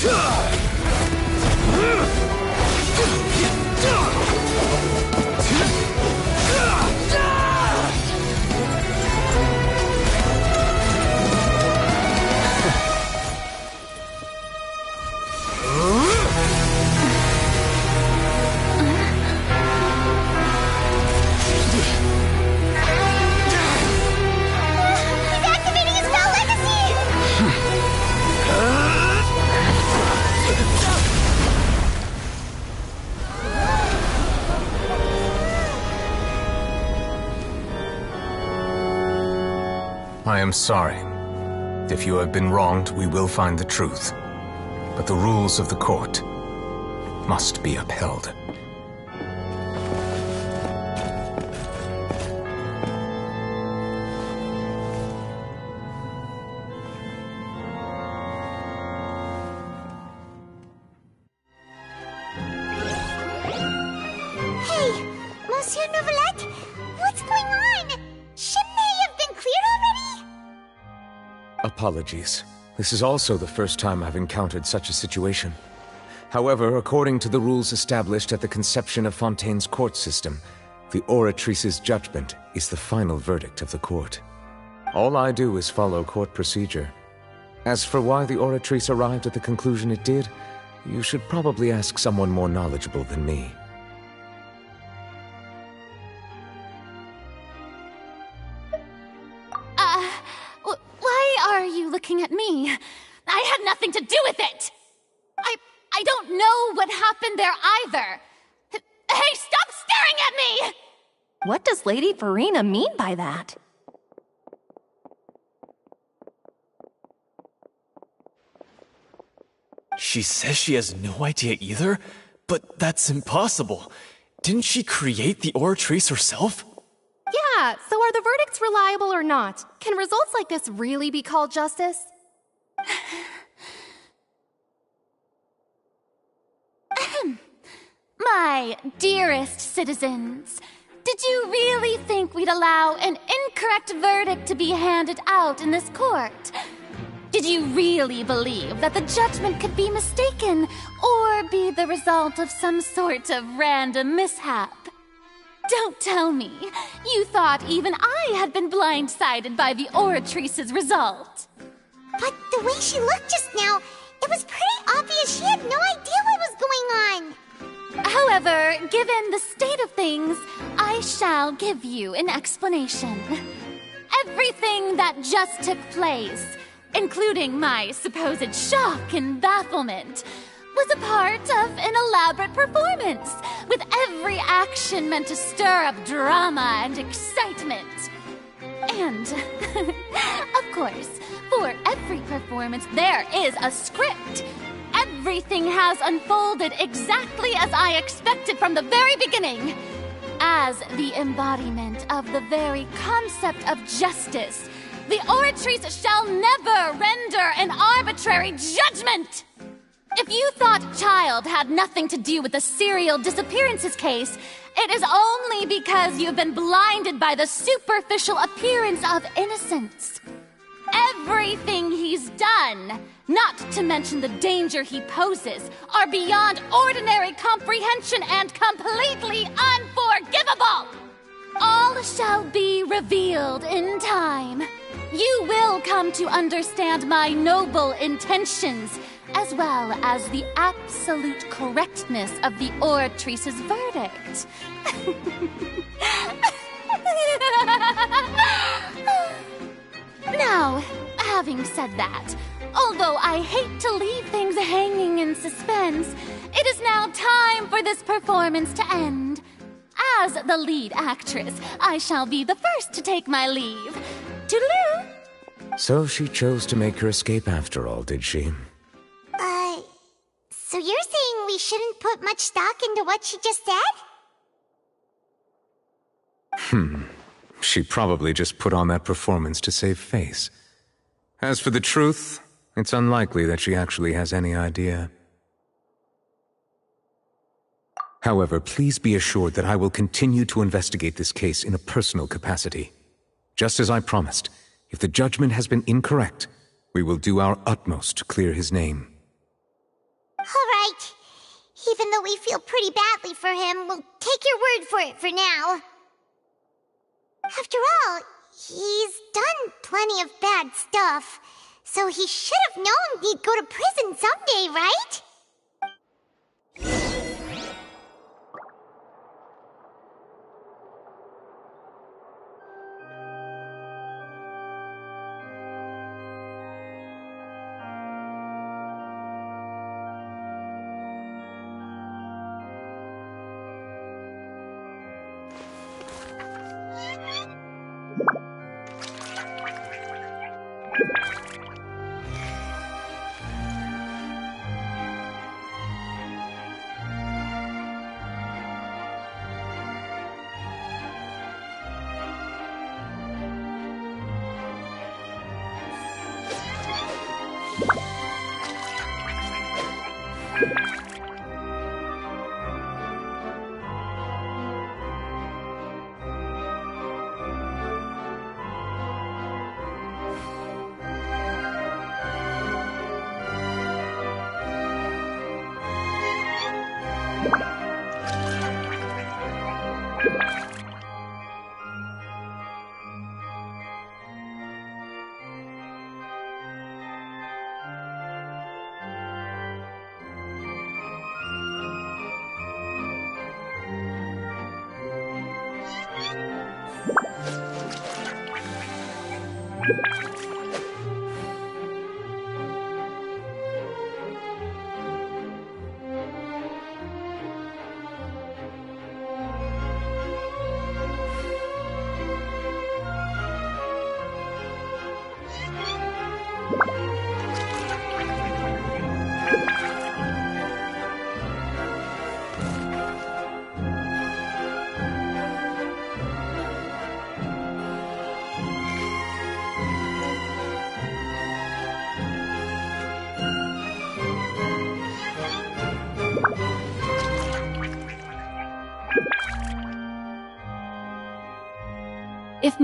He's I am sorry. If you have been wronged, we will find the truth. But the rules of the court must be upheld. Apologies. This is also the first time I've encountered such a situation. However, according to the rules established at the conception of Fontaine's court system, the Oratrice's judgment is the final verdict of the court. All I do is follow court procedure. As for why the Oratrice arrived at the conclusion it did, you should probably ask someone more knowledgeable than me. Looking at me? I had nothing to do with it! I. I don't know what happened there either! Hey, stop staring at me! What does Lady Furina mean by that? She says she has no idea either? But that's impossible. Didn't she create the Oratrice herself? Yeah, so are the verdicts reliable or not? Can results like this really be called justice? My dearest citizens, did you really think we'd allow an incorrect verdict to be handed out in this court? Did you really believe that the judgment could be mistaken or be the result of some sort of random mishap? Don't tell me. You thought even I had been blindsided by the Oratrice's result. But the way she looked just now, it was pretty obvious she had no idea what was going on. However, given the state of things, I shall give you an explanation. Everything that just took place, including my supposed shock and bafflement, was a part of an elaborate performance, with every action meant to stir up drama and excitement. And, of course, for every performance, there is a script. Everything has unfolded exactly as I expected from the very beginning. As the embodiment of the very concept of justice, the Oratrice shall never render an arbitrary judgment! If you thought child had nothing to do with the serial disappearances case, it is only because you've been blinded by the superficial appearance of innocence. Everything he's done, not to mention the danger he poses, are beyond ordinary comprehension and completely unforgivable! All shall be revealed in time. You will come to understand my noble intentions, as well as the absolute correctness of the Oratrice's verdict. Now, having said that, although I hate to leave things hanging in suspense, it is now time for this performance to end. As the lead actress, I shall be the first to take my leave. Toodaloo! So she chose to make her escape after all, did she? So you're saying we shouldn't put much stock into what she just said? Hmm. She probably just put on that performance to save face. As for the truth, it's unlikely that she actually has any idea. However, please be assured that I will continue to investigate this case in a personal capacity. Just as I promised, if the judgment has been incorrect, we will do our utmost to clear his name. Right. Even though we feel pretty badly for him, we'll take your word for it for now. After all, he's done plenty of bad stuff, so he should have known he'd go to prison someday, right?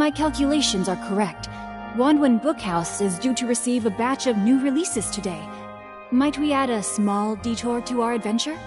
My calculations are correct, Wanwen Bookhouse is due to receive a batch of new releases today. Might we add a small detour to our adventure?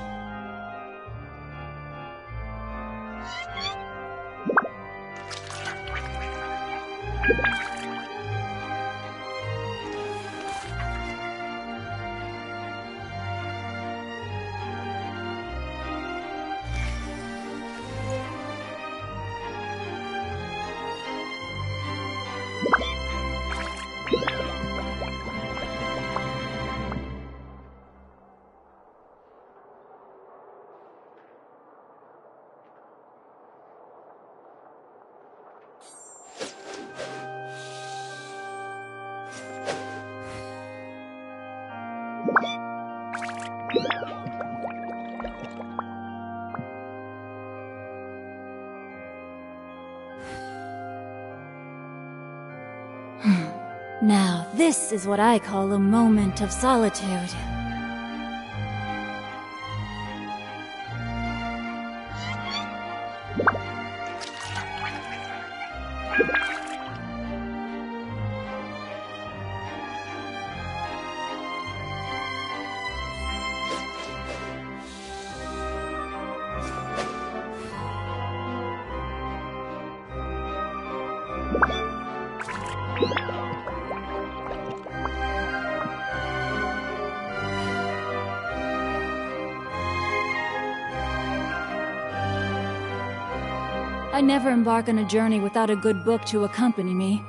This is what I call a moment of solitude. Never embark on a journey without a good book to accompany me.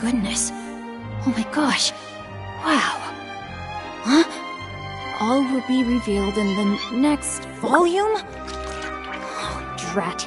Goodness. Oh my gosh. Wow. Huh? All will be revealed in the next volume? Oh, drat.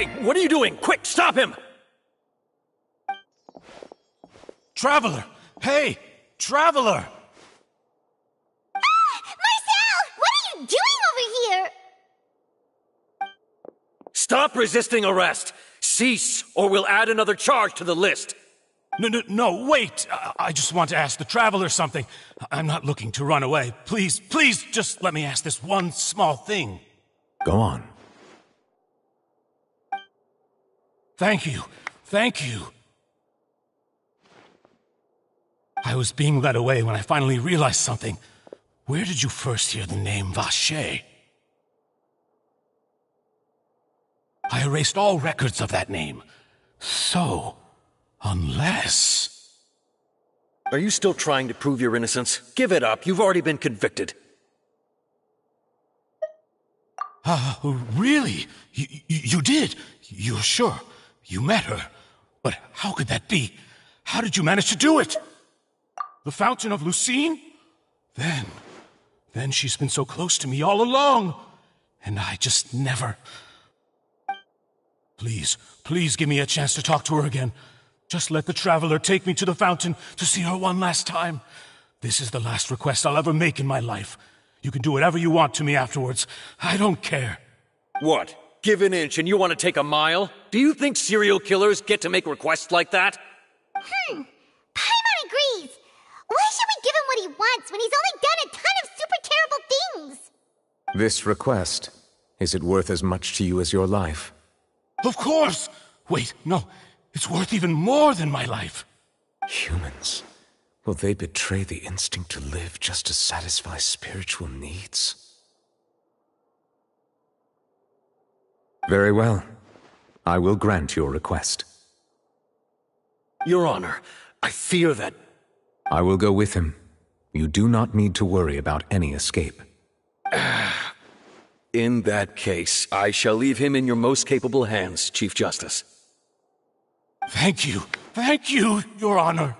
Hey, what are you doing? Quick, stop him! Traveler! Hey! Traveler! Ah, Marcel! What are you doing over here? Stop resisting arrest! Cease, or we'll add another charge to the list. No, no, no, wait! I, I just want to ask the Traveler something. I'm not looking to run away. Please, please, just let me ask this one small thing. Go on. Thank you. Thank you. I was being led away when I finally realized something. Where did you first hear the name Vacher? I erased all records of that name. So, unless... Are you still trying to prove your innocence? Give it up. You've already been convicted. Uh, really? You, you did? You're sure? You met her? But how could that be? How did you manage to do it? The Fountain of Lucine? Then, then she's been so close to me all along. And I just never... Please, please give me a chance to talk to her again. Just let the Traveler take me to the fountain to see her one last time. This is the last request I'll ever make in my life. You can do whatever you want to me afterwards. I don't care. What? Give an inch and you want to take a mile? Do you think serial killers get to make requests like that? Hmm. Paimon agrees. Why should we give him what he wants when he's only done a ton of super terrible things? This request, is it worth as much to you as your life? Of course! Wait, no. It's worth even more than my life. Humans. Will they betray the instinct to live just to satisfy spiritual needs? Very well. I will grant your request. Your Honor, I fear that... I will go with him. You do not need to worry about any escape. In that case, I shall leave him in your most capable hands, Chief Justice. Thank you. Thank you, Your Honor.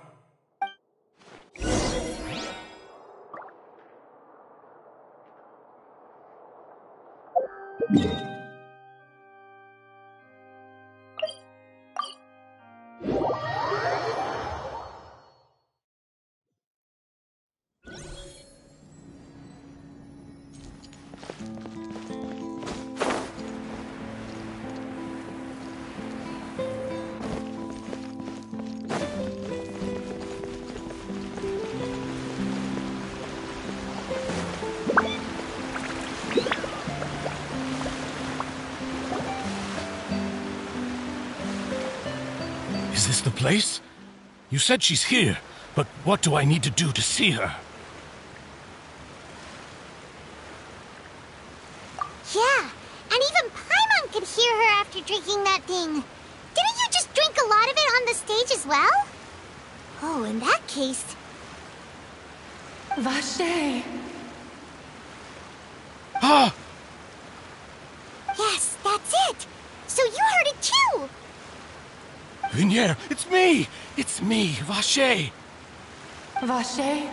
You said she's here, but what do I need to do to see her? Yeah, and even Paimon could hear her after drinking that thing. Didn't you just drink a lot of it on the stage as well? Oh, in that case... Vacher! Ah! Yes, that's it! So you heard it too! Vigne, it's me! It's me, Vache? Vacher?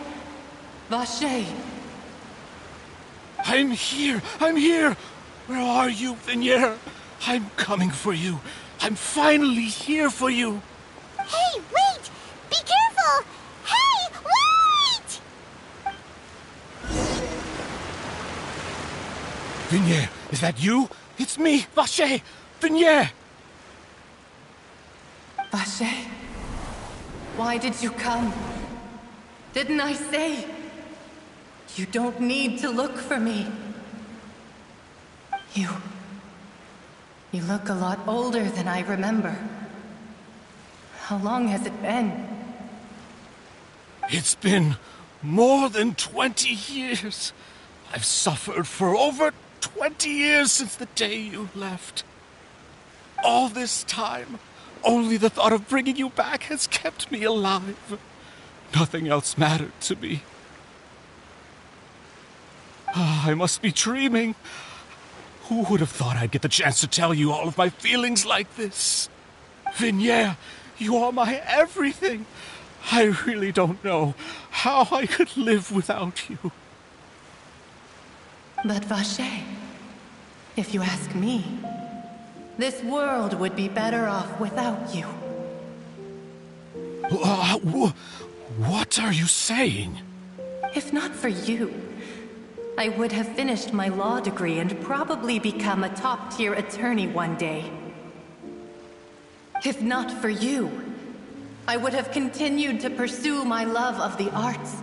Vacher! I'm here! I'm here! Where are you, Vigne? I'm coming for you. I'm finally here for you. Hey, wait! Be careful! Hey, wait! Vigne, is that you? It's me, Vacher! Vigne! Vacher? Why did you come? Didn't I say? You don't need to look for me. You... You look a lot older than I remember. How long has it been? It's been more than 20 years. I've suffered for over 20 years since the day you left. All this time, only the thought of bringing you back has kept me alive. Nothing else mattered to me. Ah, I must be dreaming. Who would have thought I'd get the chance to tell you all of my feelings like this? Vigne, you are my everything. I really don't know how I could live without you. But Vacher, if you ask me, This world would be better off without you. Uh, wh- what are you saying? If not for you, I would have finished my law degree and probably become a top tier attorney one day. If not for you, I would have continued to pursue my love of the arts,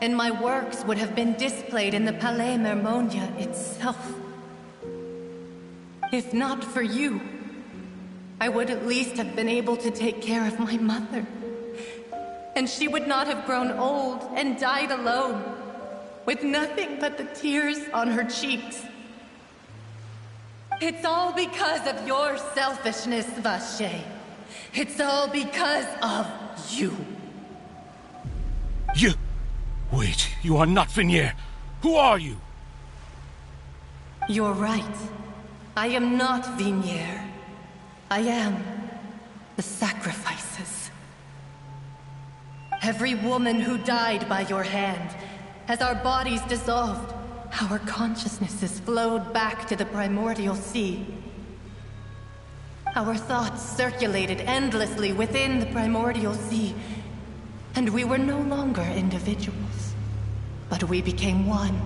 and my works would have been displayed in the Palais Mermonia itself. If not for you, I would at least have been able to take care of my mother. And she would not have grown old and died alone, with nothing but the tears on her cheeks. It's all because of your selfishness, Vacher. It's all because of you. You. Wait, you are not Vigne. Who are you? You're right. I am not Vigne. I am the sacrifices. Every woman who died by your hand, as our bodies dissolved, our consciousnesses flowed back to the primordial sea. Our thoughts circulated endlessly within the primordial sea, and we were no longer individuals. But we became one,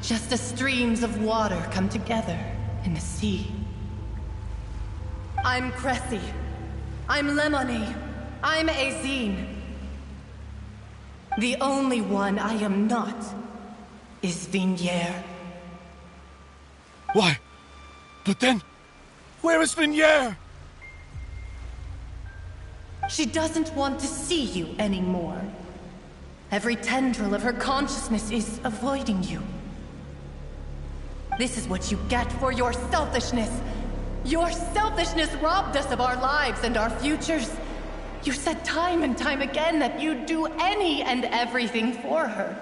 just as streams of water come together in the sea. I'm Cressy. I'm Lemony. I'm Azine. The only one I am not is Vigne. Why? But then, where is Vigne? She doesn't want to see you anymore. Every tendril of her consciousness is avoiding you. This is what you get for your selfishness. Your selfishness robbed us of our lives and our futures. You said time and time again that you'd do any and everything for her.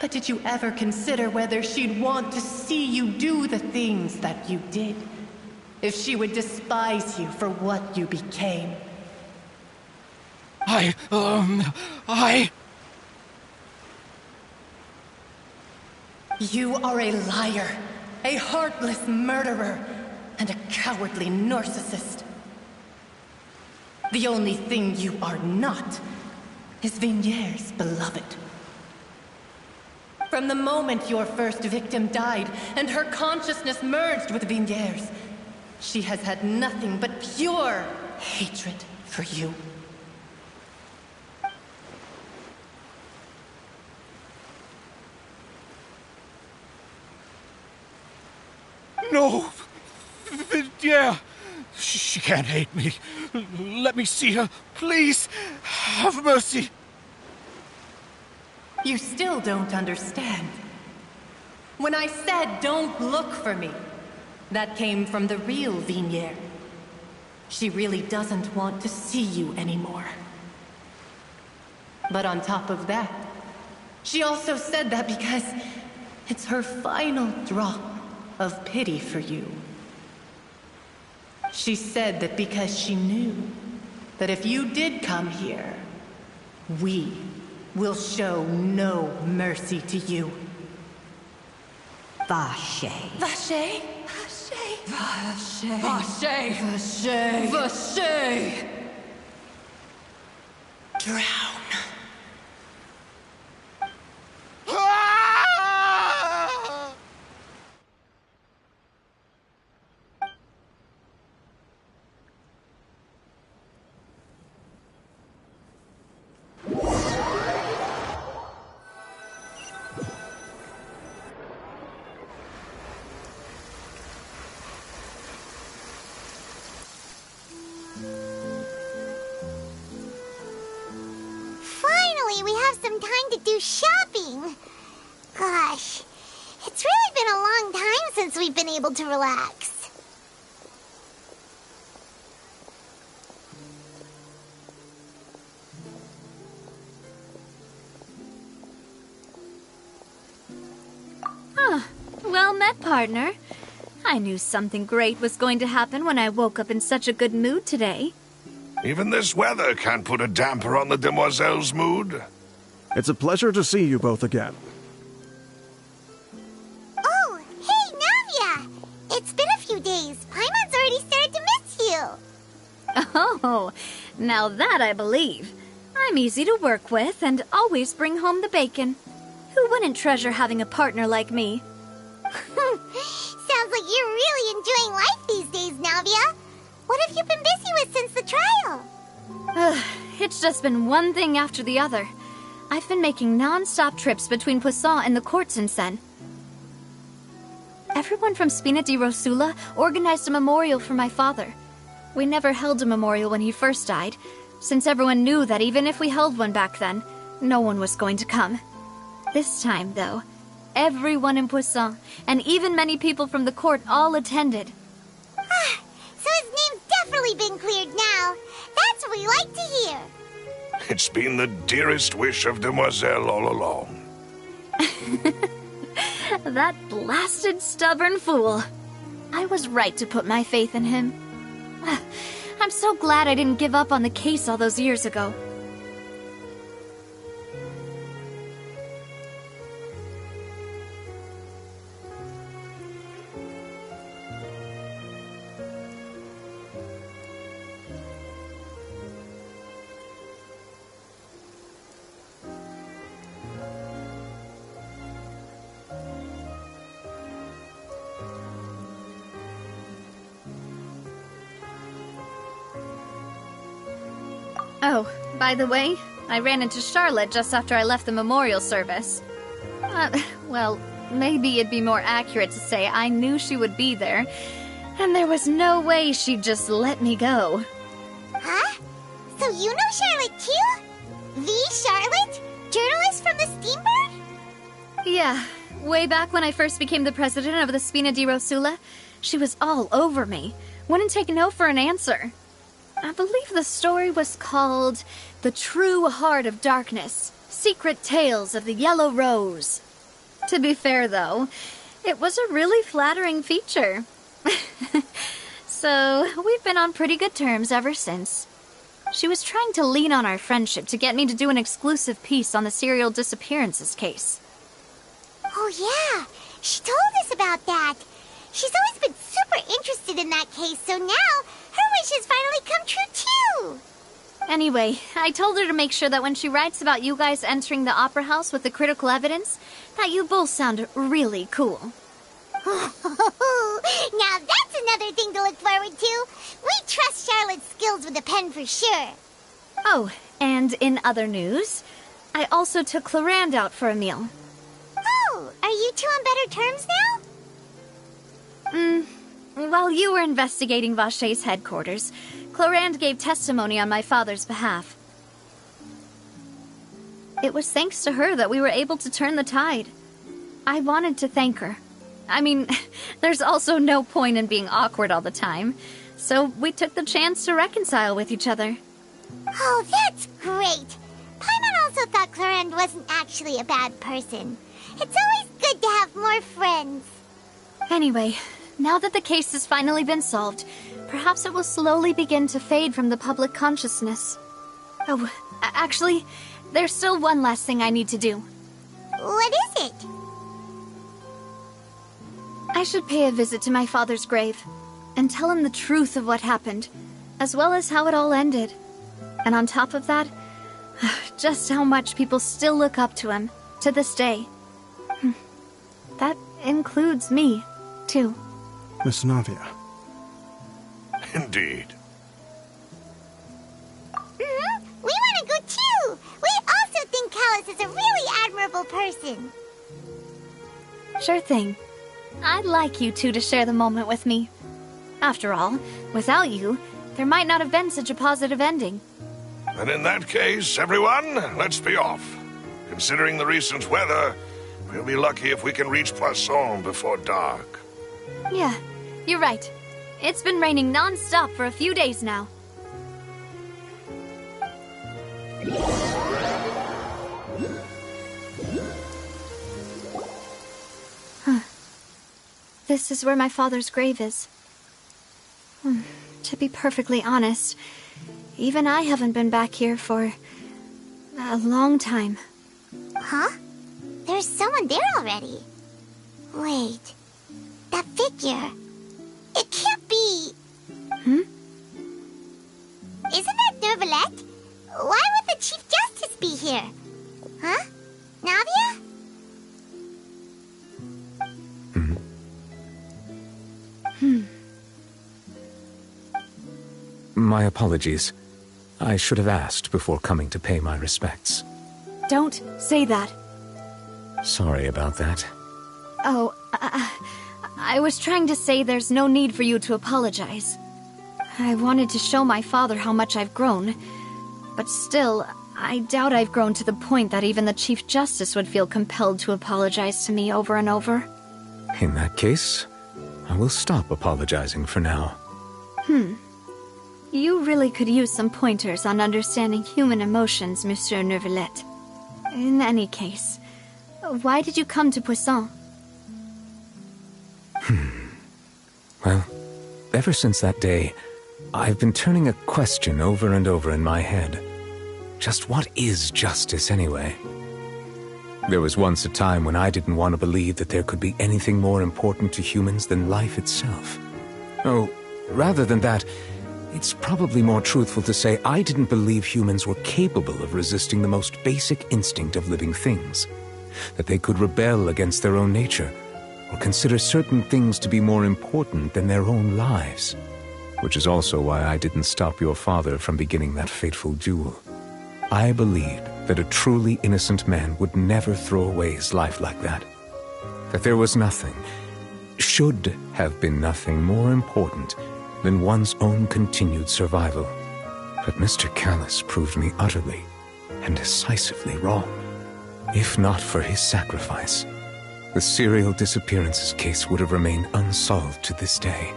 But did you ever consider whether she'd want to see you do the things that you did? If she would despise you for what you became? I, um, I... You are a liar, a heartless murderer, and a cowardly narcissist. The only thing you are not is Vigne's beloved. From the moment your first victim died and her consciousness merged with Vigne's, she has had nothing but pure hatred for you. No! Yeah! She can't hate me. Let me see her. Please! Have mercy! You still don't understand. When I said don't look for me, that came from the real Vigne. She really doesn't want to see you anymore. But on top of that, she also said that because it's her final drop of pity for you. She said that because she knew that if you did come here, we will show no mercy to you. Vacher. Vacher? Vacher. Vacher. Vacher. Vacher. Vacher. Drown. Some time to do shopping. Gosh, it's really been a long time since we've been able to relax. Huh. Well met, partner. I knew something great was going to happen when I woke up in such a good mood today. Even this weather can't put a damper on the demoiselle's mood. It's a pleasure to see you both again. Oh, hey, Navia! It's been a few days. Paimon's already started to miss you. Oh, now that I believe. I'm easy to work with and always bring home the bacon. Who wouldn't treasure having a partner like me? Sounds like you're really enjoying life these days, Navia. What have you been busy with since the trial? it's just been one thing after the other. I've been making non-stop trips between Poisson and the courts in Sen. Everyone from Spina di Rosula organized a memorial for my father. We never held a memorial when he first died, since everyone knew that even if we held one back then, no one was going to come. This time, though, everyone in Poisson, and even many people from the court, all attended. Ah, so his name's definitely been cleared now. That's what we like to hear. It's been the dearest wish of Demoiselle all along. that blasted stubborn fool. I was right to put my faith in him. I'm so glad I didn't give up on the case all those years ago. By the way, I ran into Charlotte just after I left the memorial service. Uh, well, maybe it'd be more accurate to say I knew she would be there, and there was no way she'd just let me go. Huh? So you know Charlotte too? The Charlotte? Journalist from the Steambird? Yeah, way back when I first became the president of the Spina di Rosula, she was all over me. Wouldn't take no for an answer. I believe the story was called The True Heart of Darkness Secret Tales of the Yellow Rose. To be fair, though, it was a really flattering feature. so, we've been on pretty good terms ever since. She was trying to lean on our friendship to get me to do an exclusive piece on the serial disappearances case. Oh, yeah. She told us about that. She's always been super interested in that case, so now her wishes finally come true too! Anyway, I told her to make sure that when she writes about you guys entering the opera house with the critical evidence, that you both sound really cool. now that's another thing to look forward to. We trust Charlotte's skills with a pen for sure. Oh, and in other news, I also took Clorinde out for a meal. Oh, are you two on better terms now? Hmm. While you were investigating Vacher's headquarters, Clorinde gave testimony on my father's behalf. It was thanks to her that we were able to turn the tide. I wanted to thank her. I mean, there's also no point in being awkward all the time, so we took the chance to reconcile with each other. Oh, that's great! Paimon also thought Clorinde wasn't actually a bad person. It's always good to have more friends. Anyway, now that the case has finally been solved, perhaps it will slowly begin to fade from the public consciousness. Oh, actually, there's still one last thing I need to do. What is it? I should pay a visit to my father's grave and tell him the truth of what happened, as well as how it all ended. And on top of that, just how much people still look up to him to this day. Hmm. That includes me, too. Miss Navia. Indeed. Mm-hmm. We want to go too. We also think Callas is a really admirable person. Sure thing. I'd like you two to share the moment with me. After all, without you, there might not have been such a positive ending. And in that case, everyone, let's be off. Considering the recent weather, we'll be lucky if we can reach Poisson before dark. Yeah, you're right. It's been raining non-stop for a few days now. Huh. This is where my father's grave is. Hmm. To be perfectly honest, even I haven't been back here for a long time. Huh? There's someone there already. Wait that figure. It can't be. Hmm? Isn't that Neuvillette? Why would the Chief Justice be here? Huh? Navia? hmm Hmm. My apologies. I should have asked before coming to pay my respects. Don't say that. Sorry about that. Oh, uh, uh I was trying to say there's no need for you to apologize. I wanted to show my father how much I've grown, but still, I doubt I've grown to the point that even the Chief Justice would feel compelled to apologize to me over and over. In that case, I will stop apologizing for now. Hmm. You really could use some pointers on understanding human emotions, Monsieur Neuvillette. In any case, why did you come to Poisson? Hmm. Well, ever since that day, I've been turning a question over and over in my head. Just what is justice, anyway? There was once a time when I didn't want to believe that there could be anything more important to humans than life itself. Oh, rather than that, it's probably more truthful to say I didn't believe humans were capable of resisting the most basic instinct of living things. That they could rebel against their own nature, or consider certain things to be more important than their own lives. Which is also why I didn't stop your father from beginning that fateful duel. I believed that a truly innocent man would never throw away his life like that. That there was nothing, should have been nothing more important than one's own continued survival. But Mr. Callas proved me utterly and decisively wrong. If not for his sacrifice, the serial disappearances case would have remained unsolved to this day.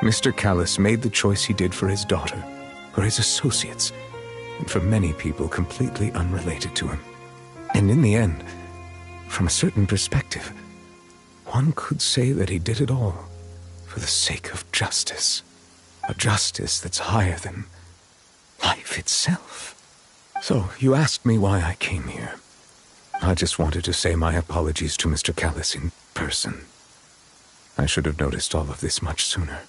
Mr. Callas made the choice he did for his daughter, for his associates, and for many people completely unrelated to him. And in the end, from a certain perspective, one could say that he did it all for the sake of justice. A justice that's higher than life itself. So, you asked me why I came here. I just wanted to say my apologies to Mr. Callas in person. I should have noticed all of this much sooner.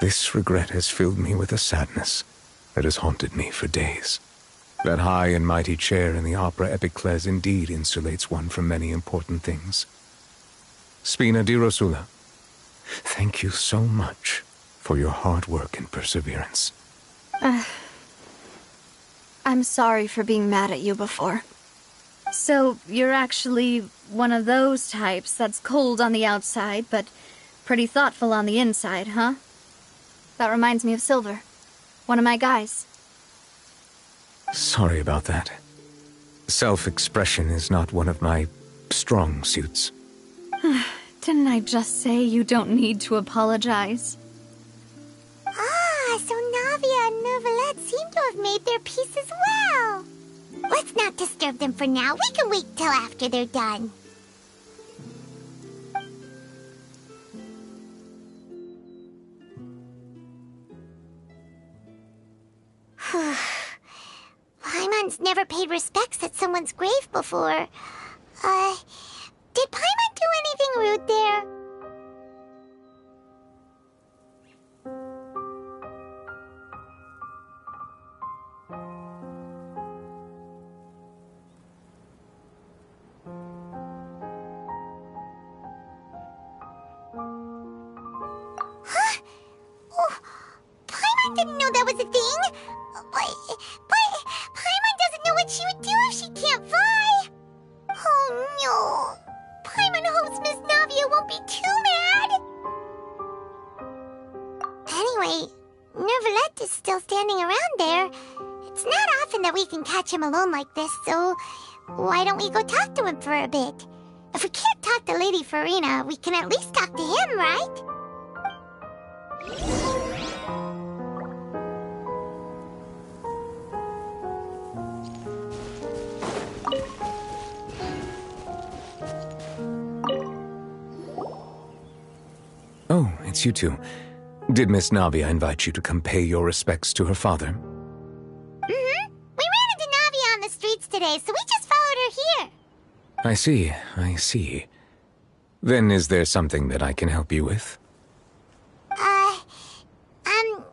This regret has filled me with a sadness that has haunted me for days. That high and mighty chair in the Opera Epiclese indeed insulates one from many important things. Spina di Rosula, thank you so much for your hard work and perseverance. Uh, I'm sorry for being mad at you before. So, you're actually one of those types that's cold on the outside, but pretty thoughtful on the inside, huh? That reminds me of Silver, one of my guys. Sorry about that. Self expression is not one of my strong suits. Didn't I just say you don't need to apologize? Ah, so Navia and Neuvillette seem to have made their peace as well. Let's not disturb them for now. We can wait till after they're done. Paimon's never paid respects at someone's grave before. Uh, did Paimon do anything rude there? Didn't know that was a thing. But, but Paimon doesn't know what she would do if she can't fly. Oh no. Paimon hopes Miss Navia won't be too mad. Anyway, Neuvillette is still standing around there. It's not often that we can catch him alone like this, so why don't we go talk to him for a bit? If we can't talk to Lady Furina, we can at least talk to him, right? It's you two. Did Miss Navia invite you to come pay your respects to her father? Mm-hmm. We ran into Navia on the streets today, so we just followed her here. I see, I see. Then is there something that I can help you with? Uh, um,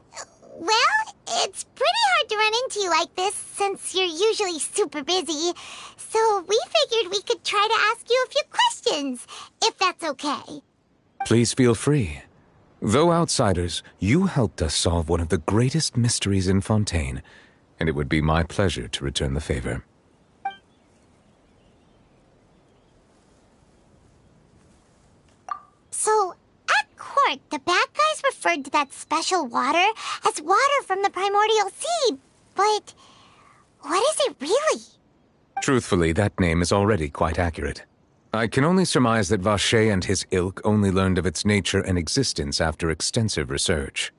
well, it's pretty hard to run into you like this since you're usually super busy. So we figured we could try to ask you a few questions, if that's okay. Please feel free. Though outsiders, you helped us solve one of the greatest mysteries in Fontaine, and it would be my pleasure to return the favor. So, at court, the bad guys referred to that special water as water from the primordial sea, but what is it really? Truthfully, that name is already quite accurate. I can only surmise that Vacher and his ilk only learned of its nature and existence after extensive research.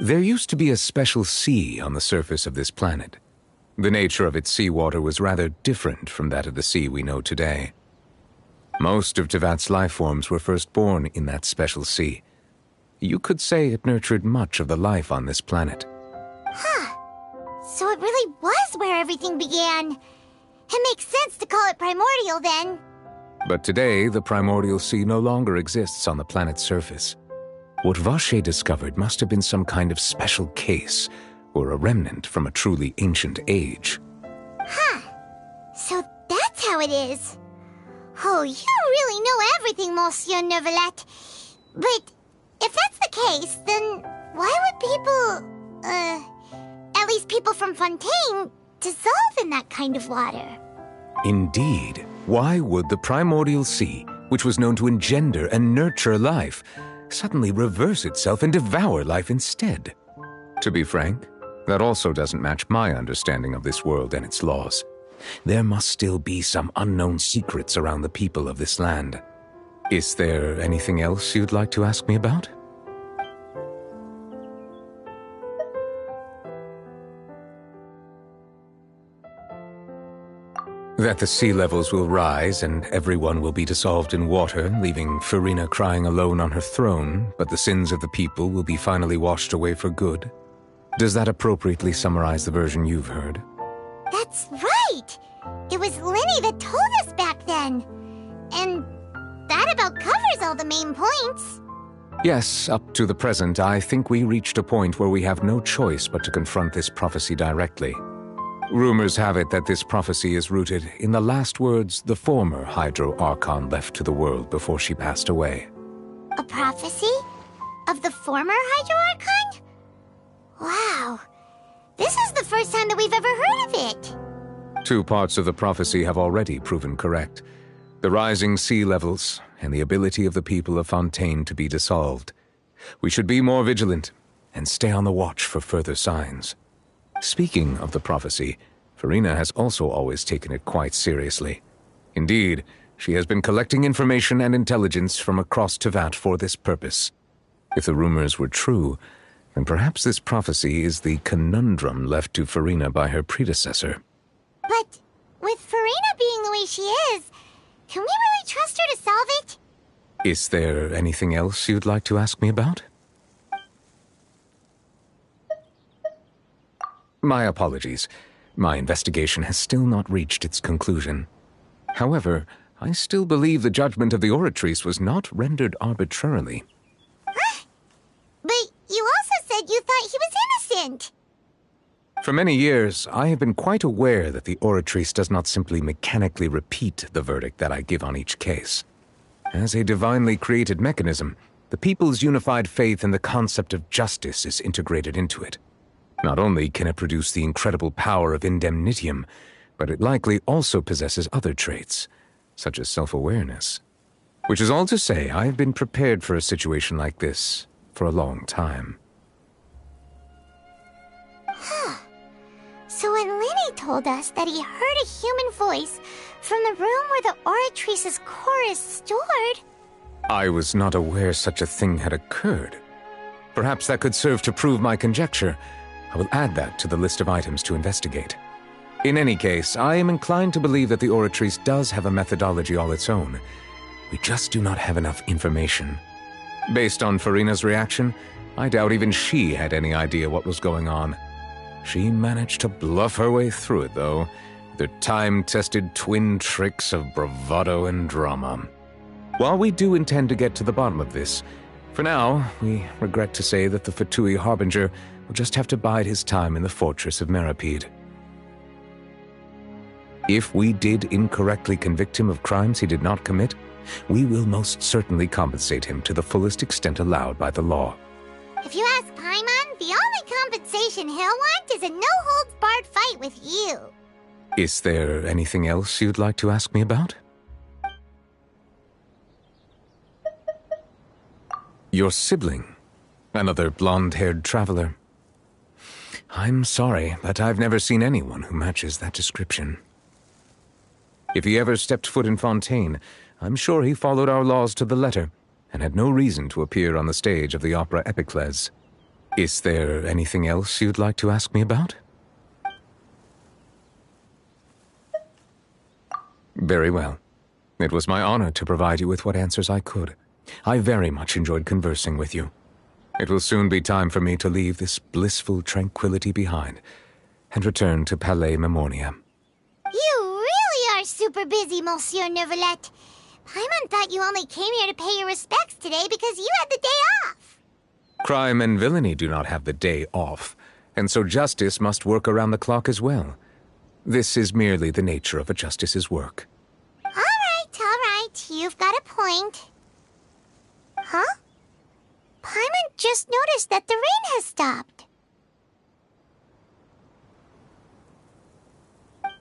There used to be a special sea on the surface of this planet. The nature of its seawater was rather different from that of the sea we know today. Most of Teyvat's life forms were first born in that special sea. You could say it nurtured much of the life on this planet. Huh. So it really was where everything began. It makes sense to call it primordial then. But today, the primordial sea no longer exists on the planet's surface. What Vacher discovered must have been some kind of special case, or a remnant from a truly ancient age. Huh. So that's how it is. Oh, you really know everything, Monsieur Neuvillette. But if that's the case, then why would people, uh, at least people from Fontaine, dissolve in that kind of water? Indeed. Why would the primordial sea, which was known to engender and nurture life, suddenly reverse itself and devour life instead? To be frank, that also doesn't match my understanding of this world and its laws. There must still be some unknown secrets around the people of this land. Is there anything else you'd like to ask me about? That the sea levels will rise and everyone will be dissolved in water, leaving Furina crying alone on her throne, but the sins of the people will be finally washed away for good. Does that appropriately summarize the version you've heard? That's right! It was Lyney that told us back then. And that about covers all the main points. Yes, up to the present, I think we reached a point where we have no choice but to confront this prophecy directly. Rumors have it that this prophecy is rooted in the last words the former Hydro Archon left to the world before she passed away. A prophecy? Of the former Hydro Archon? Wow. This is the first time that we've ever heard of it. Two parts of the prophecy have already proven correct the rising sea levels and the ability of the people of Fontaine to be dissolved. We should be more vigilant and stay on the watch for further signs. Speaking of the prophecy, Furina has also always taken it quite seriously. Indeed, she has been collecting information and intelligence from across Teyvat for this purpose. If the rumors were true, then perhaps this prophecy is the conundrum left to Furina by her predecessor. But with Furina being the way she is, can we really trust her to solve it? Is there anything else you'd like to ask me about? My apologies. My investigation has still not reached its conclusion. However, I still believe the judgment of the Oratrice was not rendered arbitrarily. But you also said you thought he was innocent. For many years, I have been quite aware that the Oratrice does not simply mechanically repeat the verdict that I give on each case. As a divinely created mechanism, the people's unified faith in the concept of justice is integrated into it. Not only can it produce the incredible power of indemnitium, but it likely also possesses other traits, such as self awareness. Which is all to say, I have been prepared for a situation like this for a long time. Huh. So when Lyney told us that he heard a human voice from the room where the Oratrice's core is stored, I was not aware such a thing had occurred. Perhaps that could serve to prove my conjecture. I will add that to the list of items to investigate. In any case, I am inclined to believe that the Oratrice does have a methodology all its own. We just do not have enough information. Based on Furina's reaction, I doubt even she had any idea what was going on. She managed to bluff her way through it, though, with her time tested twin tricks of bravado and drama. While we do intend to get to the bottom of this, for now, we regret to say that the Fatui Harbinger will just have to bide his time in the fortress of Meropide. If we did incorrectly convict him of crimes he did not commit, We will most certainly compensate him to the fullest extent allowed by the law. If you ask Paimon, the only compensation he'll want is a no-holds-barred fight with you. Is there anything else you'd like to ask me about? Your sibling. Another blonde-haired traveler. I'm sorry, but I've never seen anyone who matches that description. If he ever stepped foot in Fontaine, I'm sure he followed our laws to the letter and had no reason to appear on the stage of the opera Epiclese. Is there anything else you'd like to ask me about? Very well. It was my honor to provide you with what answers I could. I very much enjoyed conversing with you. It will soon be time for me to leave this blissful tranquility behind and return to Palais Mermonia. You really are super busy, Monsieur Neuvillette. Paimon thought you only came here to pay your respects today because you had the day off. Crime and villainy do not have the day off, and so justice must work around the clock as well. This is merely the nature of a justice's work. All right, all right. You've got a point. Huh? Paimon just noticed that the rain has stopped.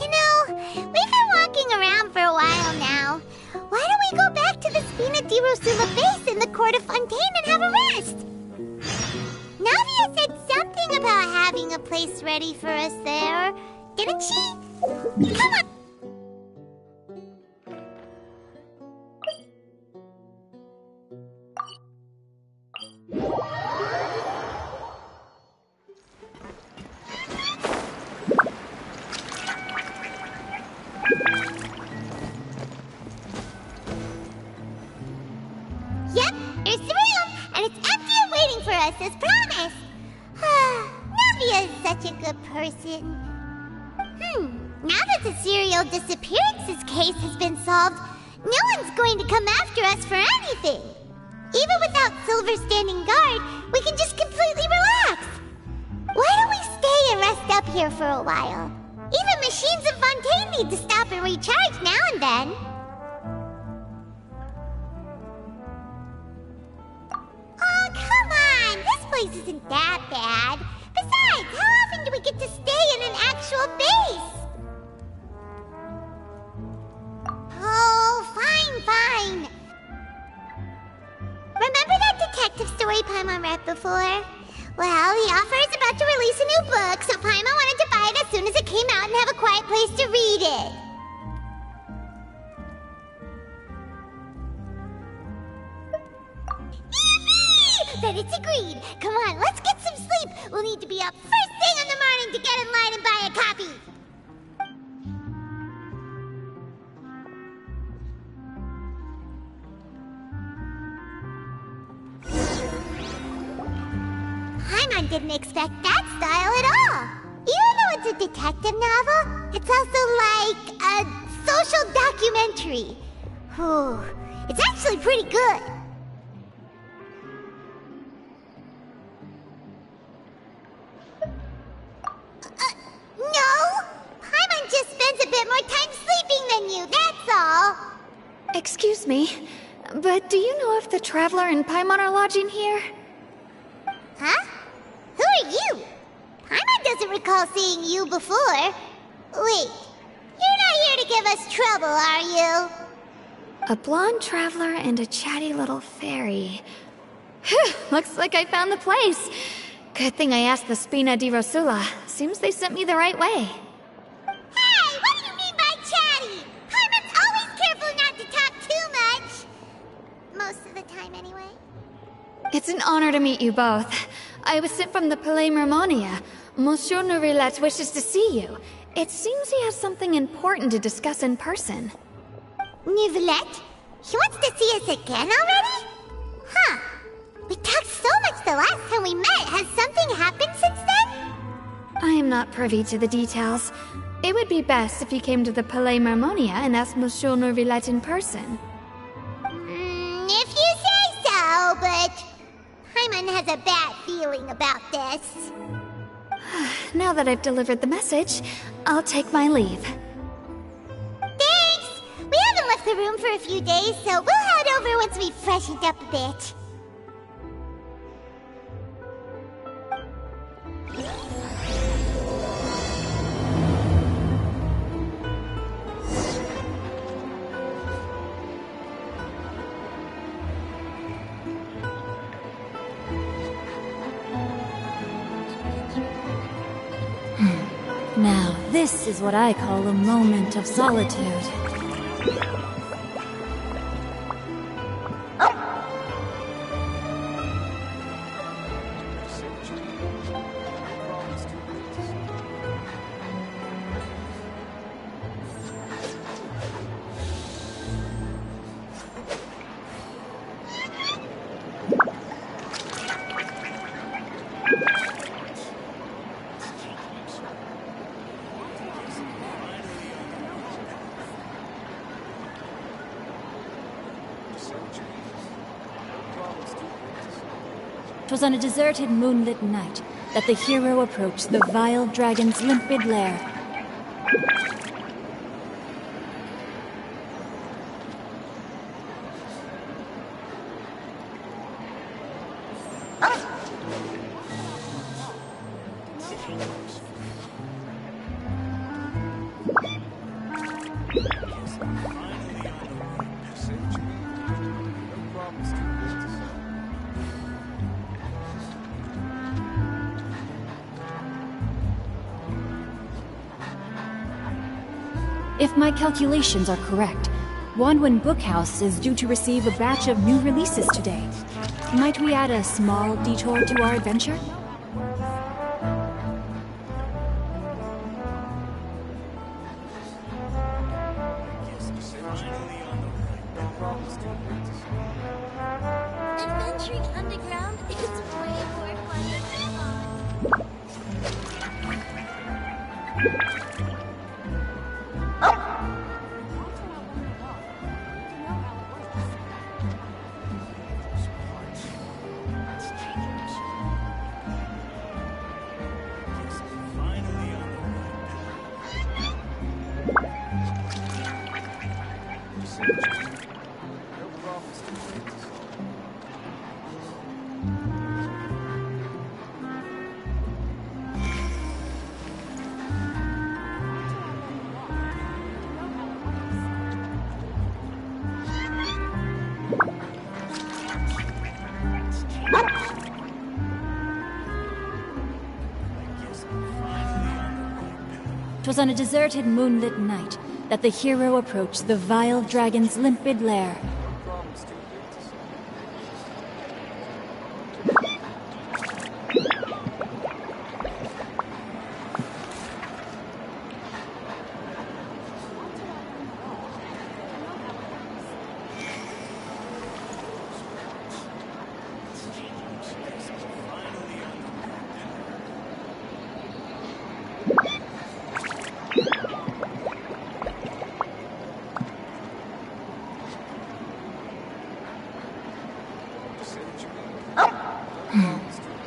you know, we've been walking around for a while now. Why don't we go back to the Spina di Rosula base in the court of Fontaine and have a rest? Navia said something about having a place ready for us there, didn't she? Come on! Disappearances case has been solved, no one's going to come after us for anything. Even without Silver standing guard, we can just completely relax. Why don't we stay and rest up here for a while? Even machines in Fontaine need to stop and recharge now and then. Oh, come on! This place isn't that bad. Besides, how often do we get to stay in an actual base? Oh, fine, fine. Remember that detective story Paimon read before? Well, the author is about to release a new book, so Paimon wanted to buy it as soon as it came out and have a quiet place to read it. Yippee! Then it's agreed. Come on, let's get some sleep. We'll need to be up first thing in the morning to get in line and buy a copy. Didn't expect that style at all. Even though it's a detective novel, it's also like a social documentary. Whew. It's actually pretty good. Uh, no! Paimon just spends a bit more time sleeping than you, that's all. Excuse me, but do you know if the Traveler and Paimon are lodging here? Huh? Who are you? Paimon doesn't recall seeing you before. Wait, you're not here to give us trouble, are you? A blonde traveler and a chatty little fairy. Phew, looks like I found the place. Good thing I asked the Spina di Rosula. Seems they sent me the right way. Hey, what do you mean by chatty? Paimon's always careful not to talk too much. Most of the time, anyway. It's an honor to meet you both. I was sent from the Palais Mermonia. Monsieur Neuvillette wishes to see you. It seems he has something important to discuss in person. Neuvillette? He wants to see us again already? Huh. We talked so much the last time we met. Has something happened since then? I am not privy to the details. It would be best if you came to the Palais Mermonia and asked Monsieur Neuvillette in person. Mm, if you say so, but Paimon has a bad feeling about this. Now that I've delivered the message, I'll take my leave. Thanks! We haven't left the room for a few days, so we'll head over once we've freshened up a bit. This is what I call a moment of solitude. Twas on a deserted moonlit night that the hero approached the vile dragon's limpid lair. Calculations are correct, Wanwen Bookhouse is due to receive a batch of new releases today. Might we add a small detour to our adventure? On a deserted moonlit night that the hero approached the vile dragon's limpid lair.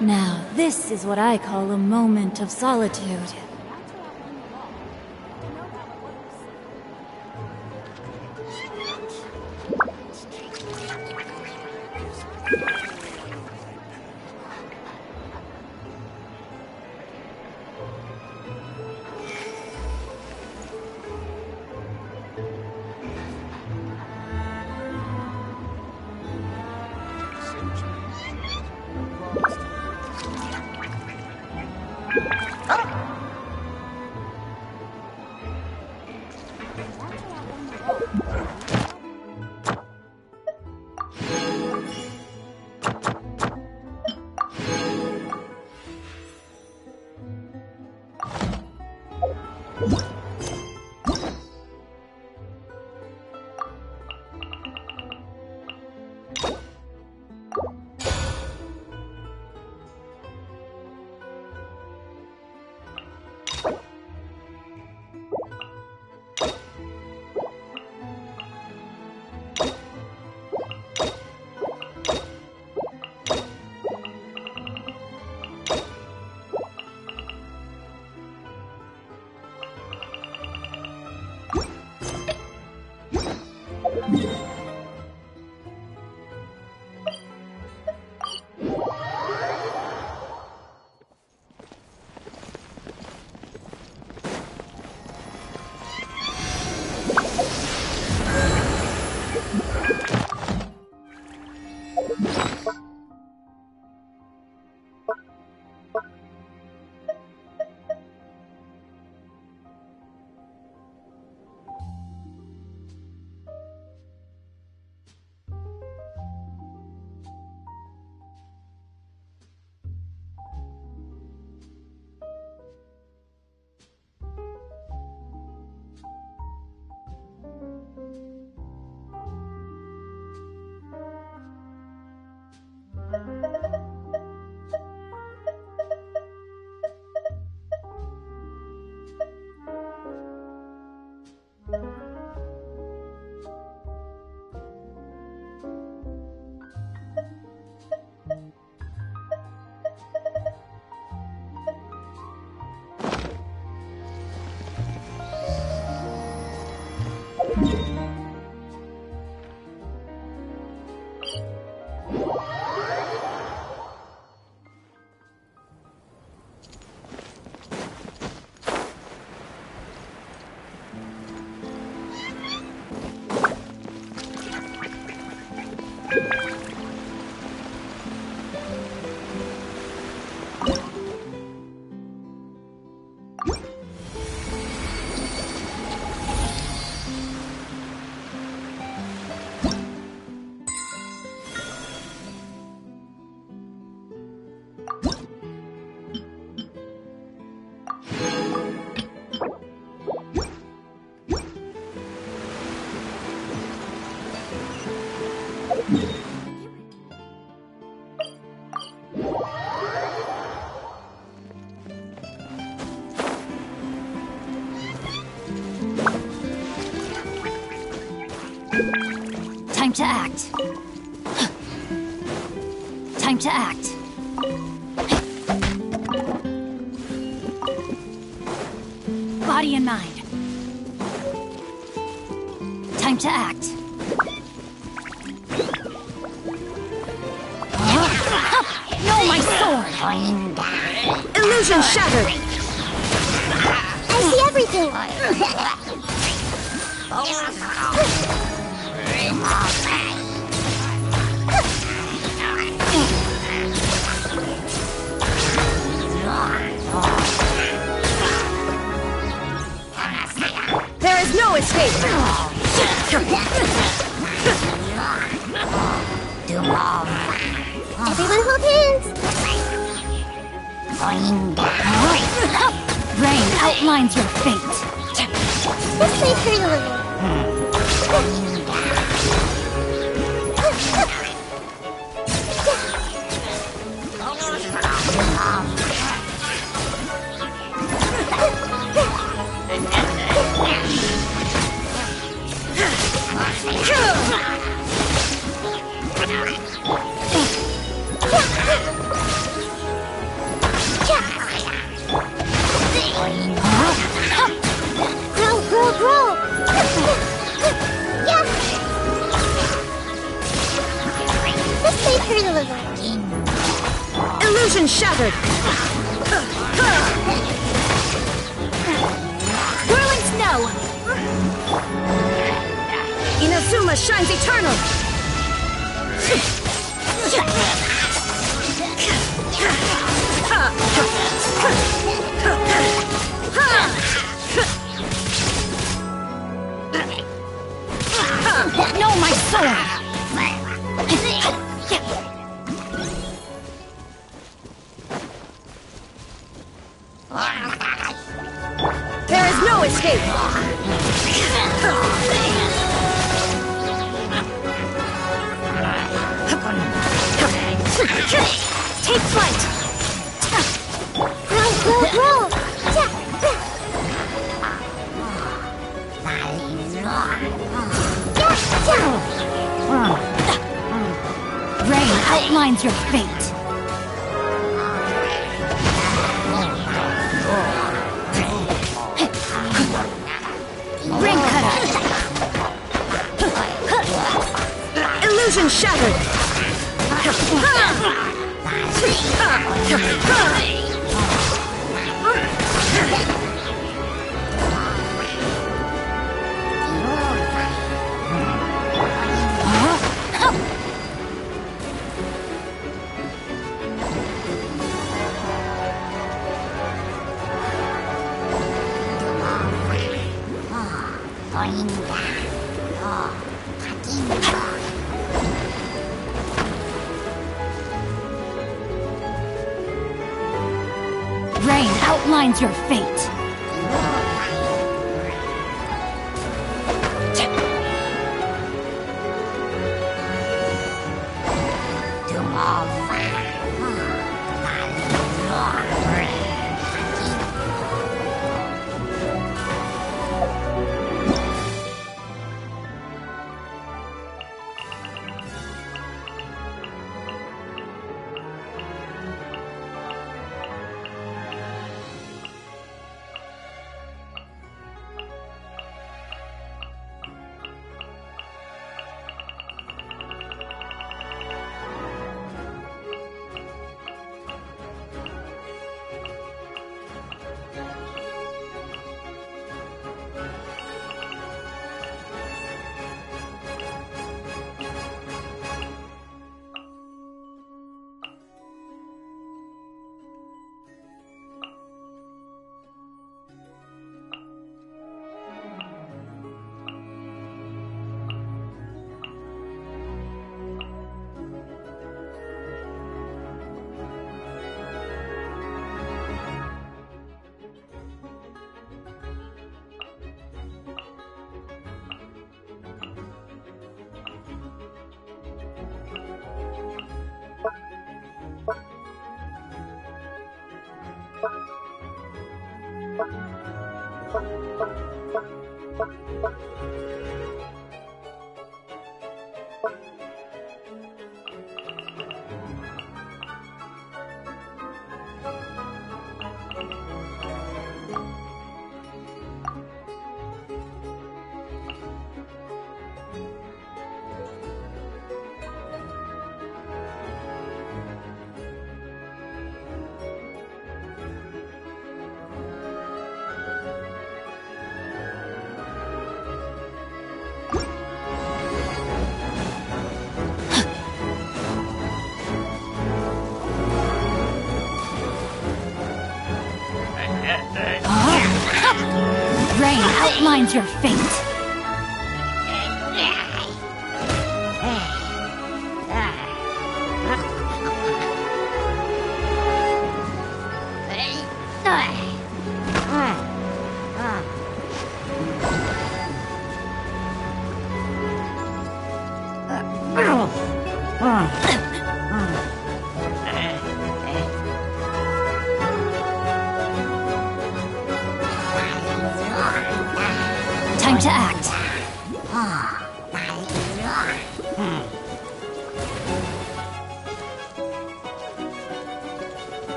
Now, this is what I call a moment of solitude. To act. Time to act. Body and mind. Time to act. No, my sword! Illusion shattered! I see everything! Illusion shattered! Whirling snow! Inazuma shines eternal! No, my sword!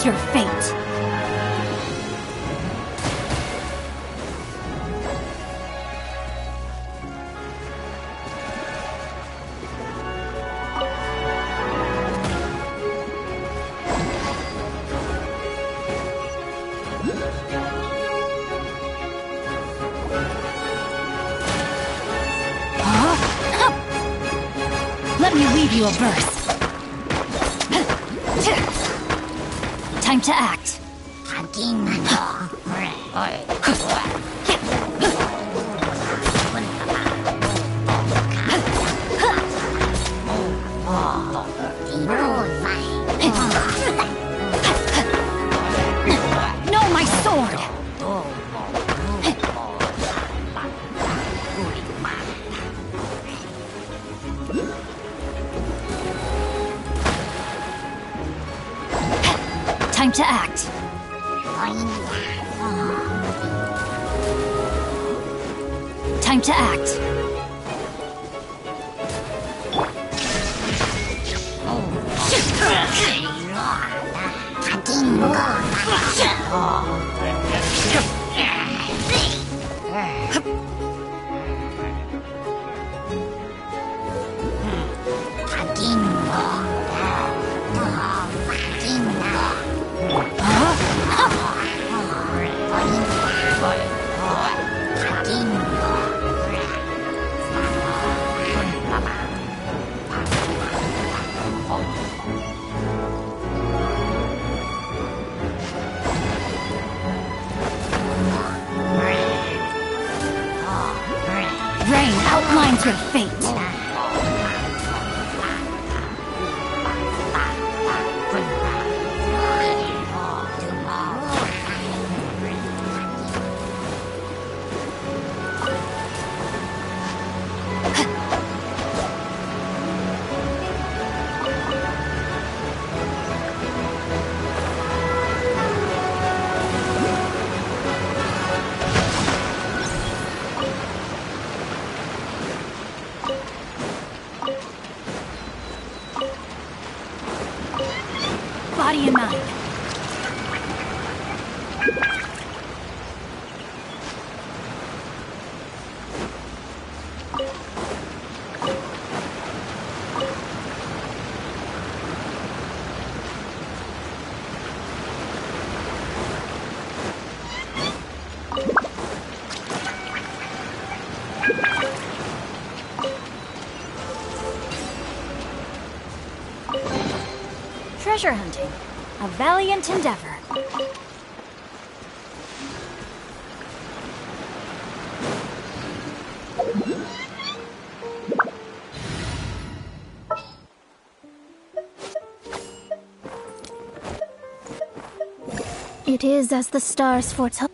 is your fate. Let me leave you a verse. time to act. Treasure hunting. A valiant endeavor. It is as the stars foretell.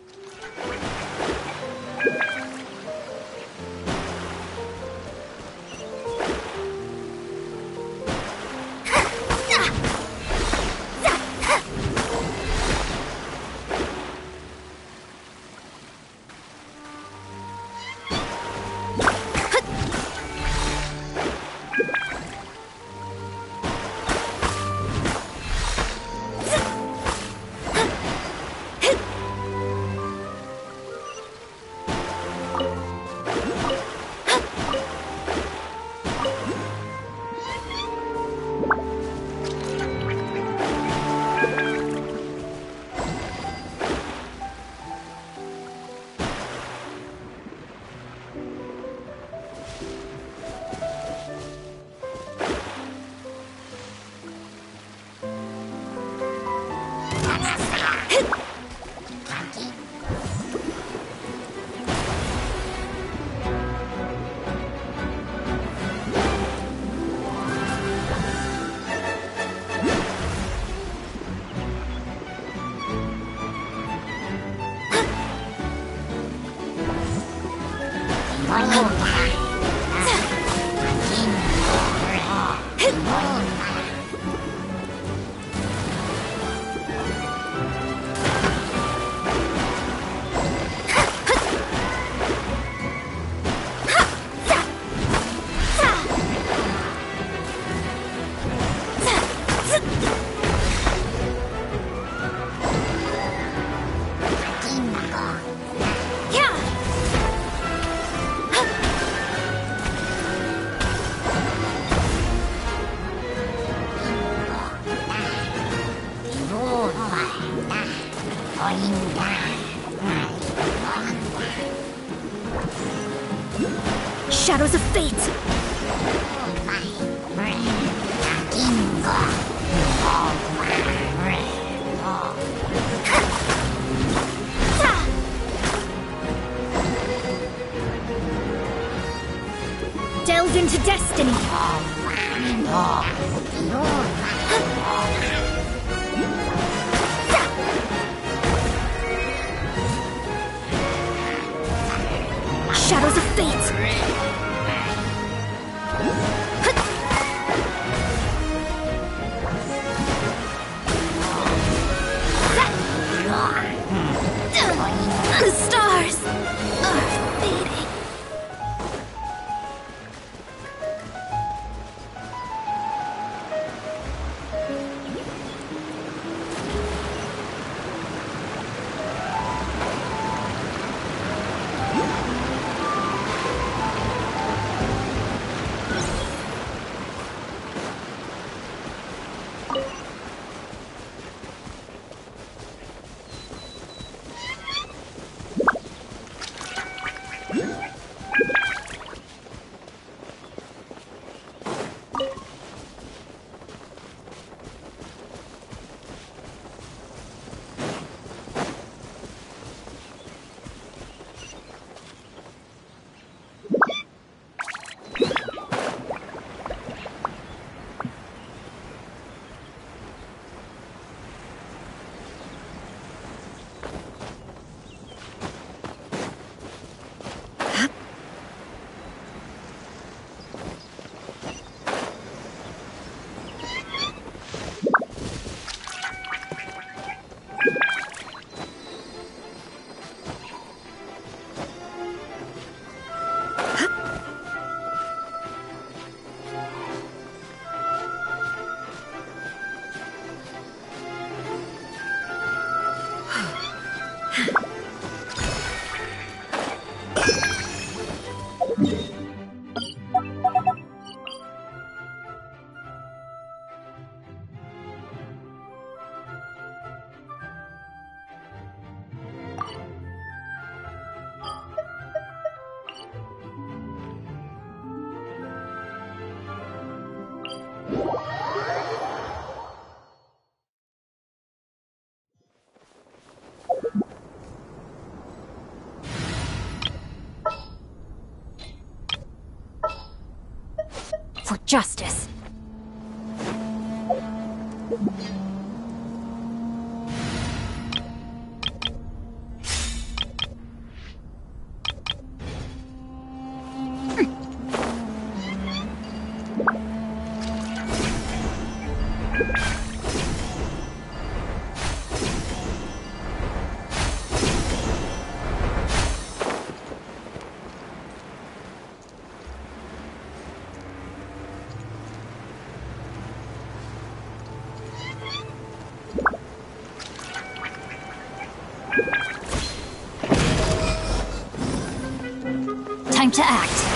To act.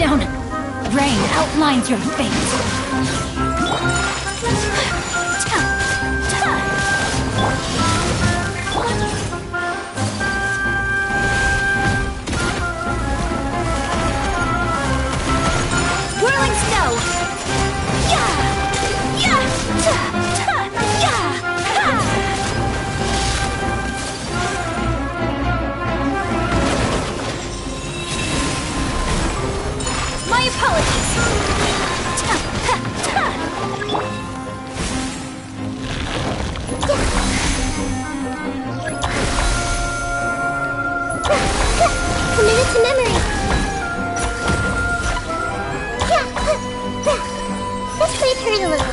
Down. Rain outlines your fate. Committed to memory. Uh, Let's play turn a little.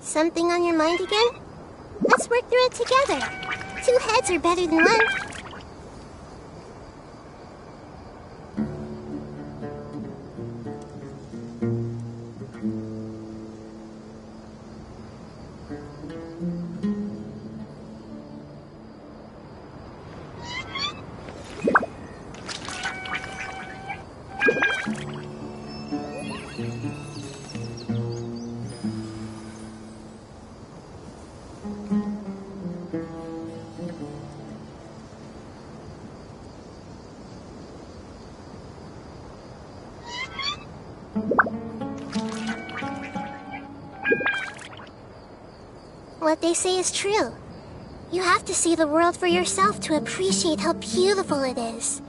Something on your mind again? Let's work through it together. Two heads are better than one. They say is true. You have to see the world for yourself to appreciate how beautiful it is.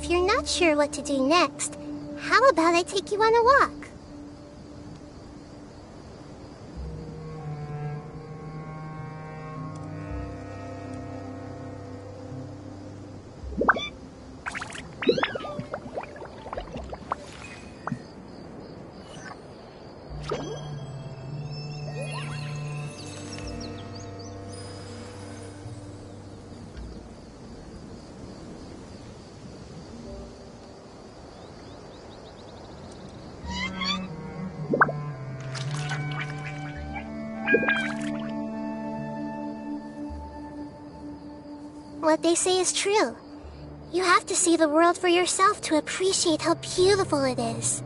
If you're not sure what to do next, how about I take you on a walk? They say is true. You have to see the world for yourself to appreciate how beautiful it is.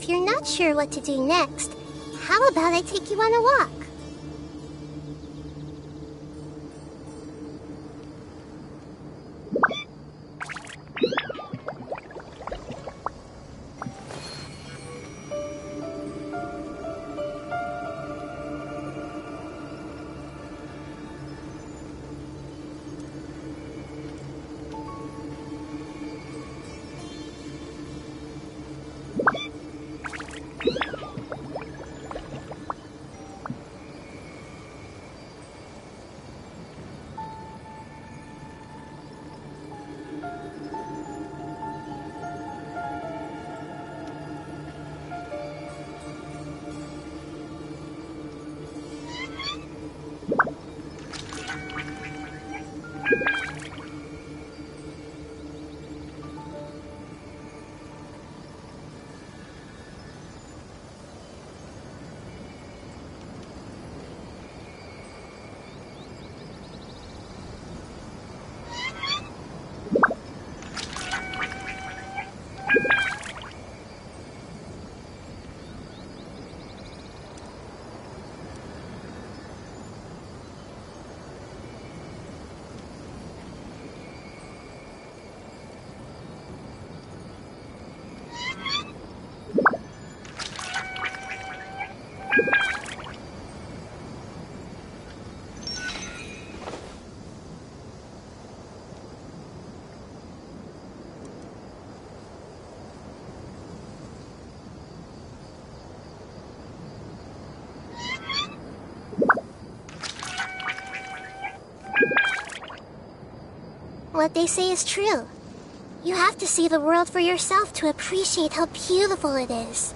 If you're not sure what to do next, how about I take you on a walk? What they say is true. You have to see the world for yourself to appreciate how beautiful it is.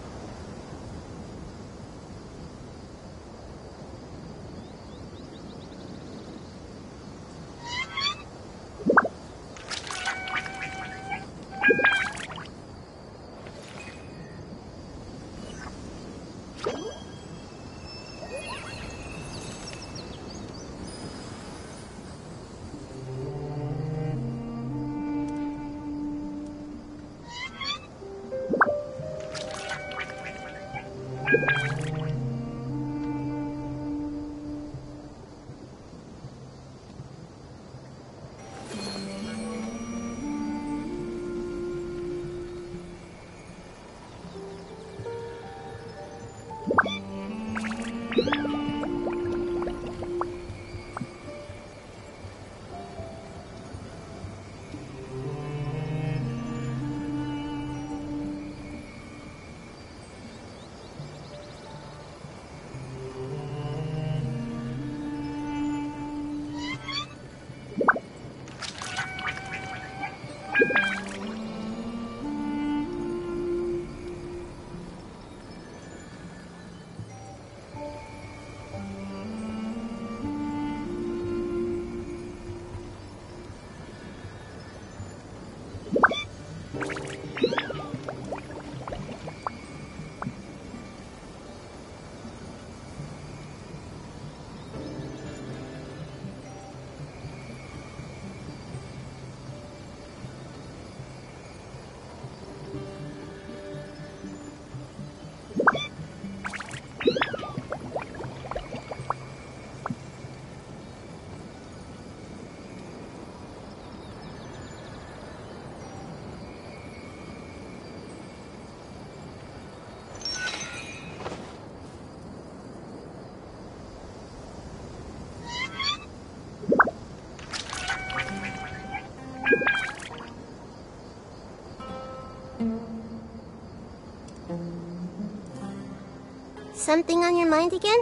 Something on your mind again?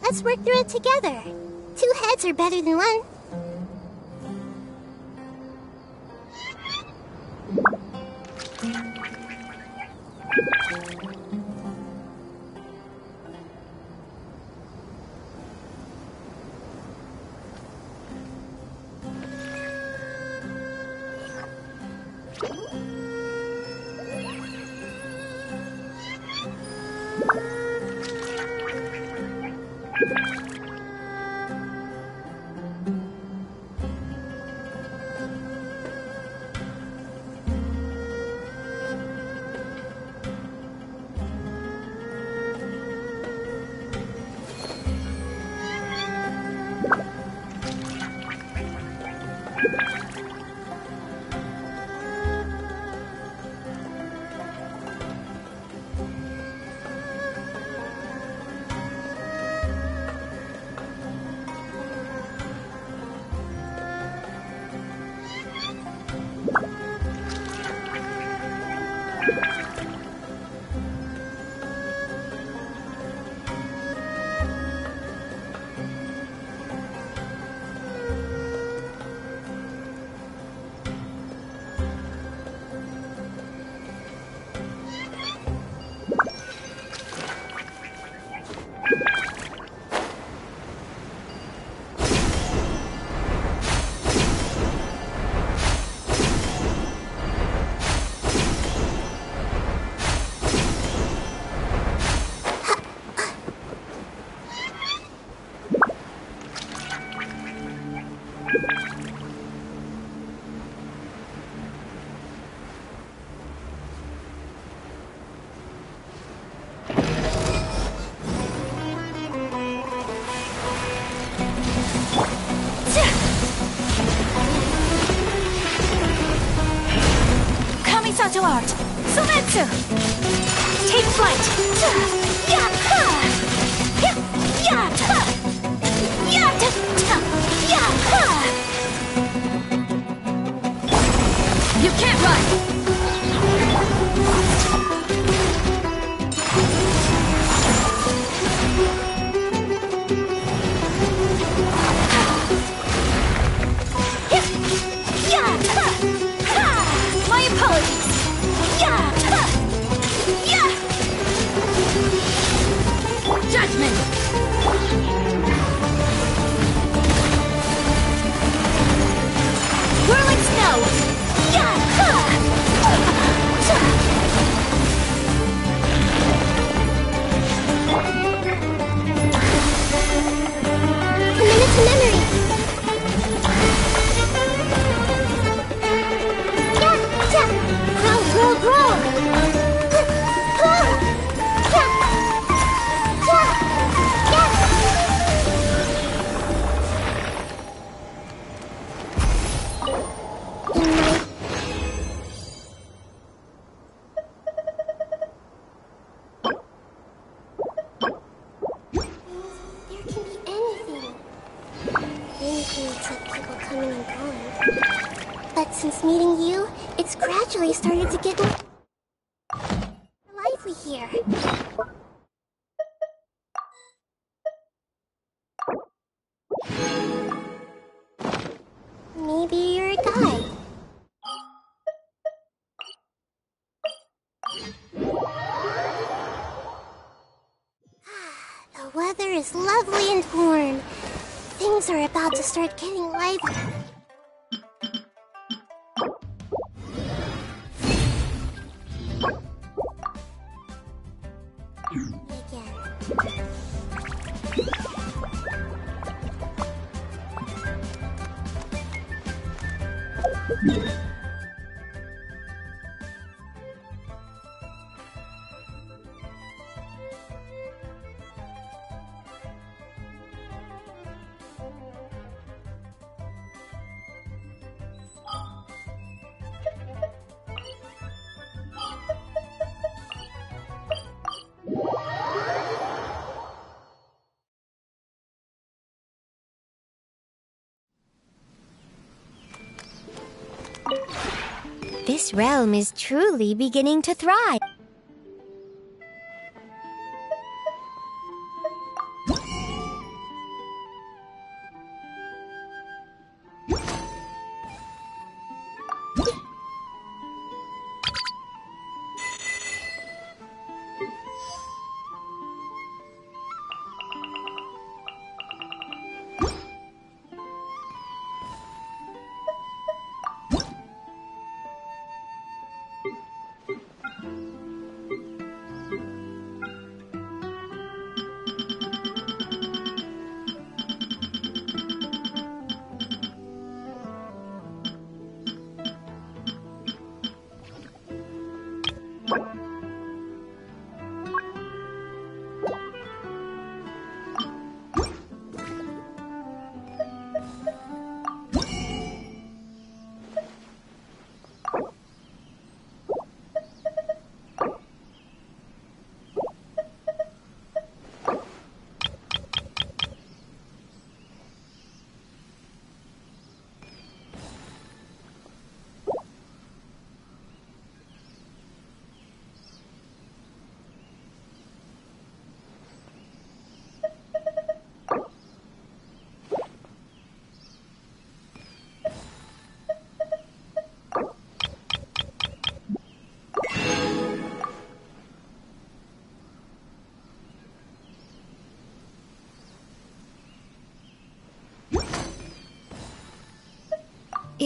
Let's work through it together. Two heads are better than one. Stuart! Sumetsu! Uh, take flight! This realm is truly beginning to thrive.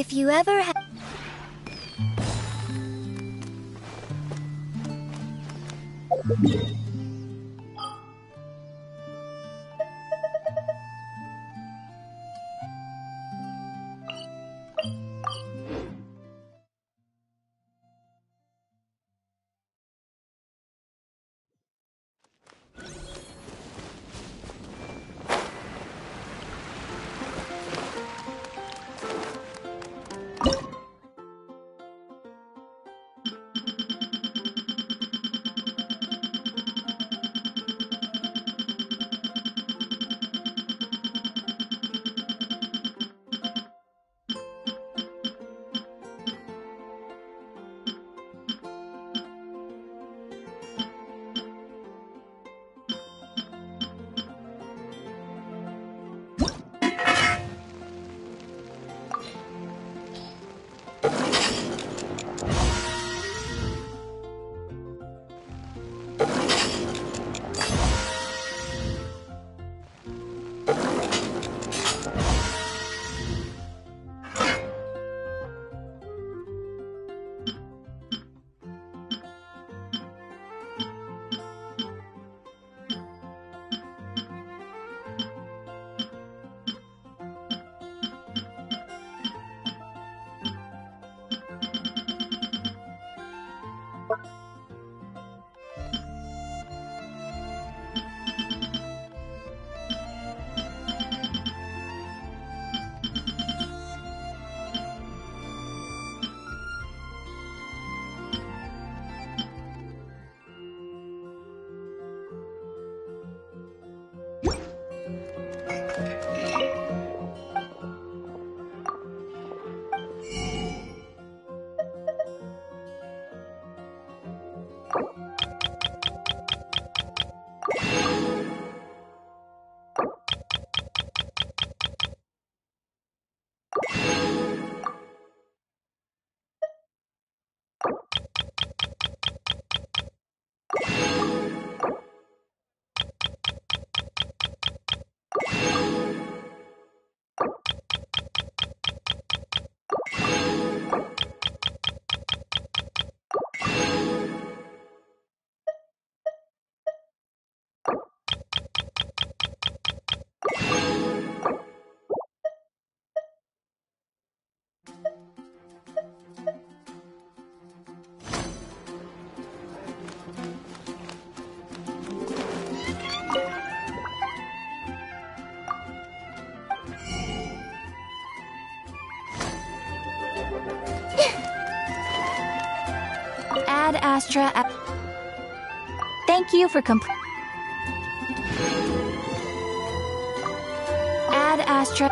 If you ever ha- Astra. Thank you for comp. Ad Astra.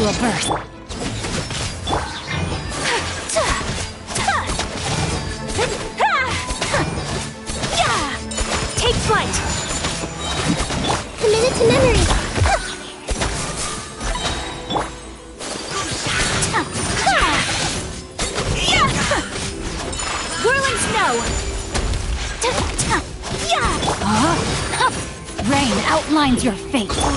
you a berth. Take flight! Commit it to memory! Whirling snow! Rain outlines your face.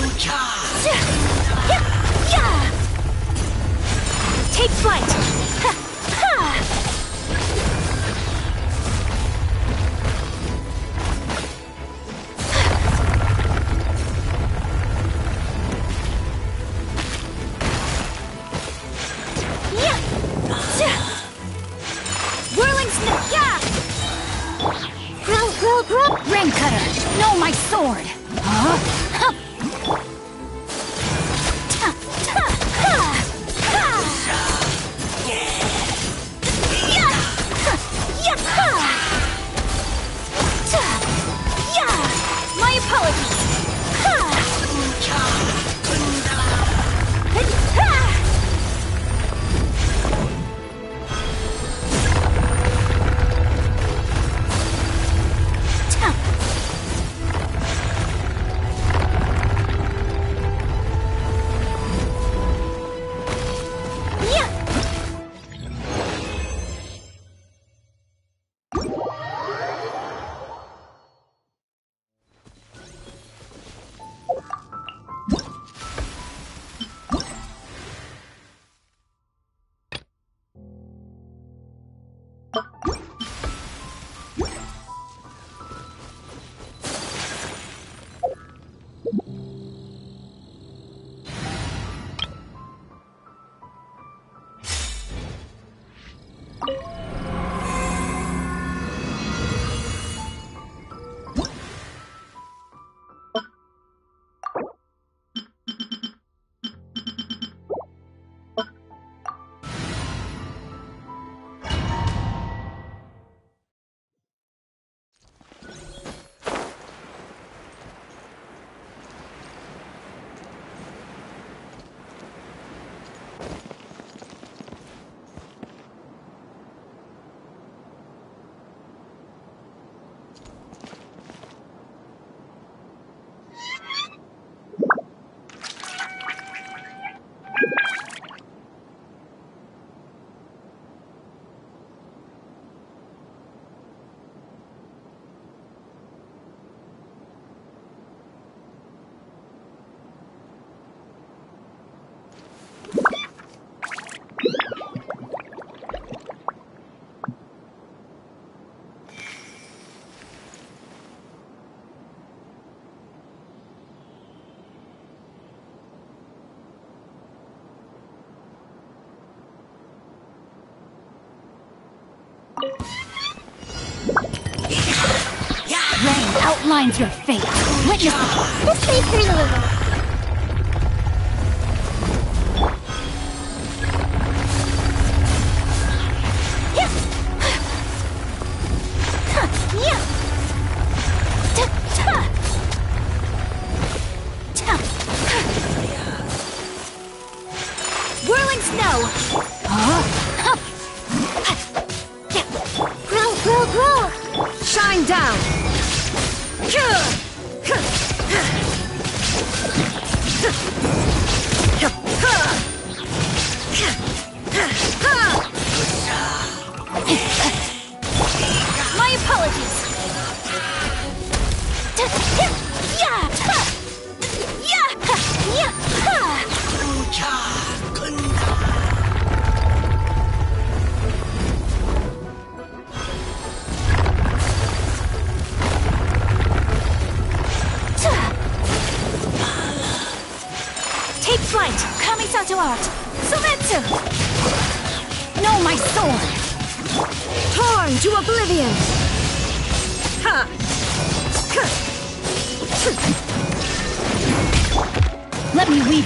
outlines your fate. Witness This Let's face through the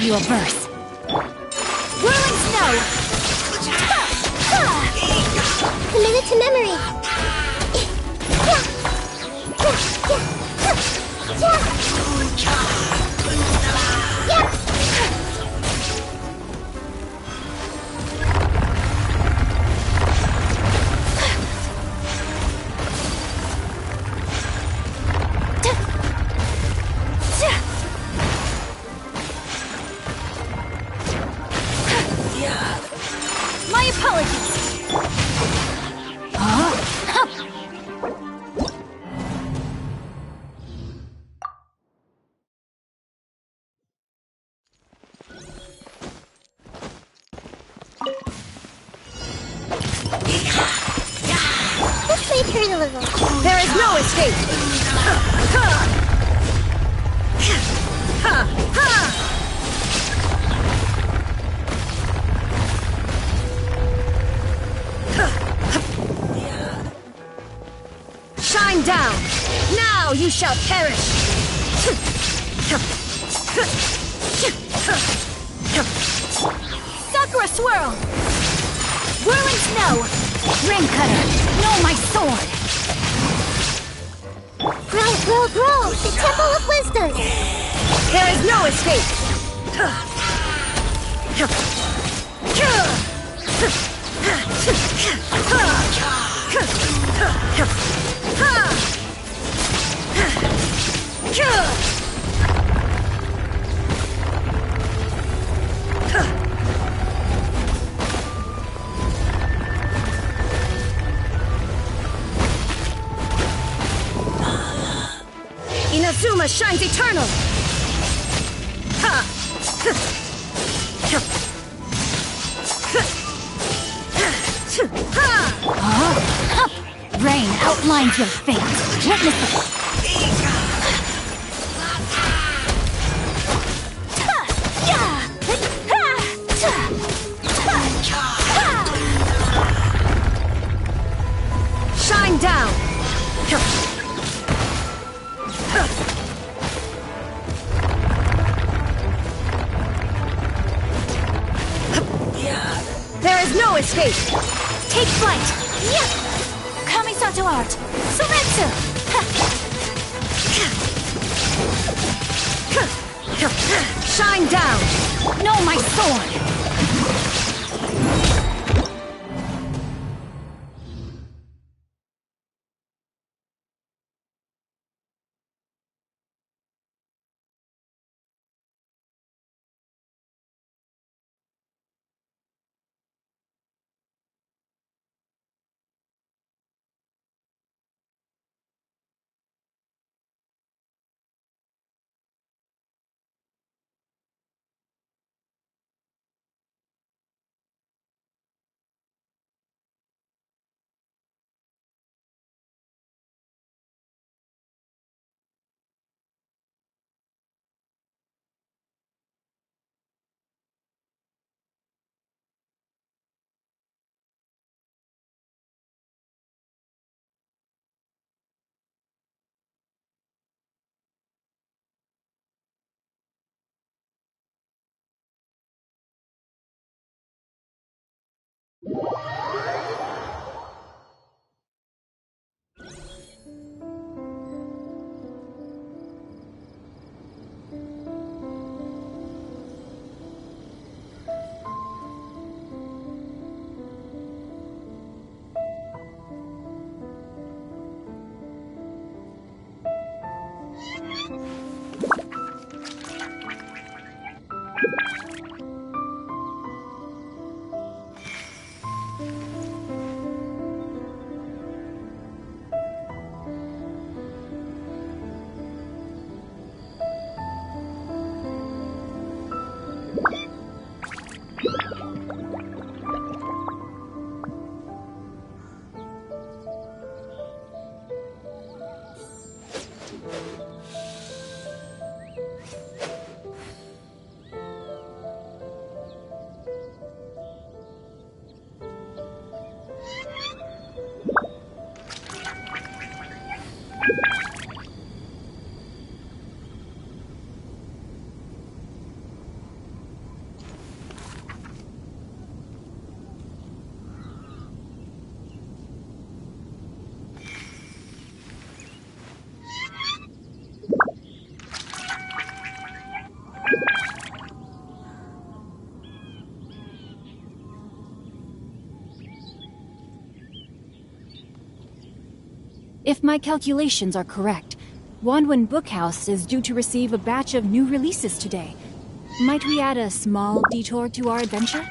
you a verse. If my calculations are correct, Wanwen Bookhouse is due to receive a batch of new releases today. Might we add a small detour to our adventure?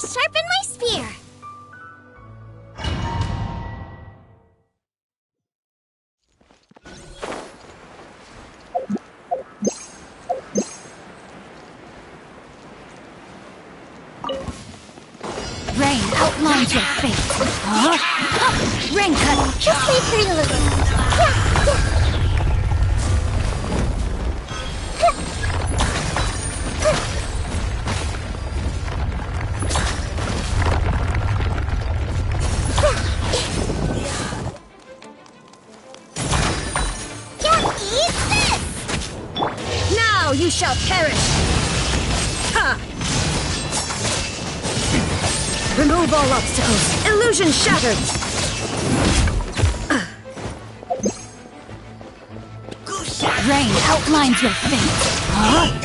I'll sharpen my spear. Rain outlines your face. Huh? Rain cut. Just wait for your little. Rain outlines your face. Huh?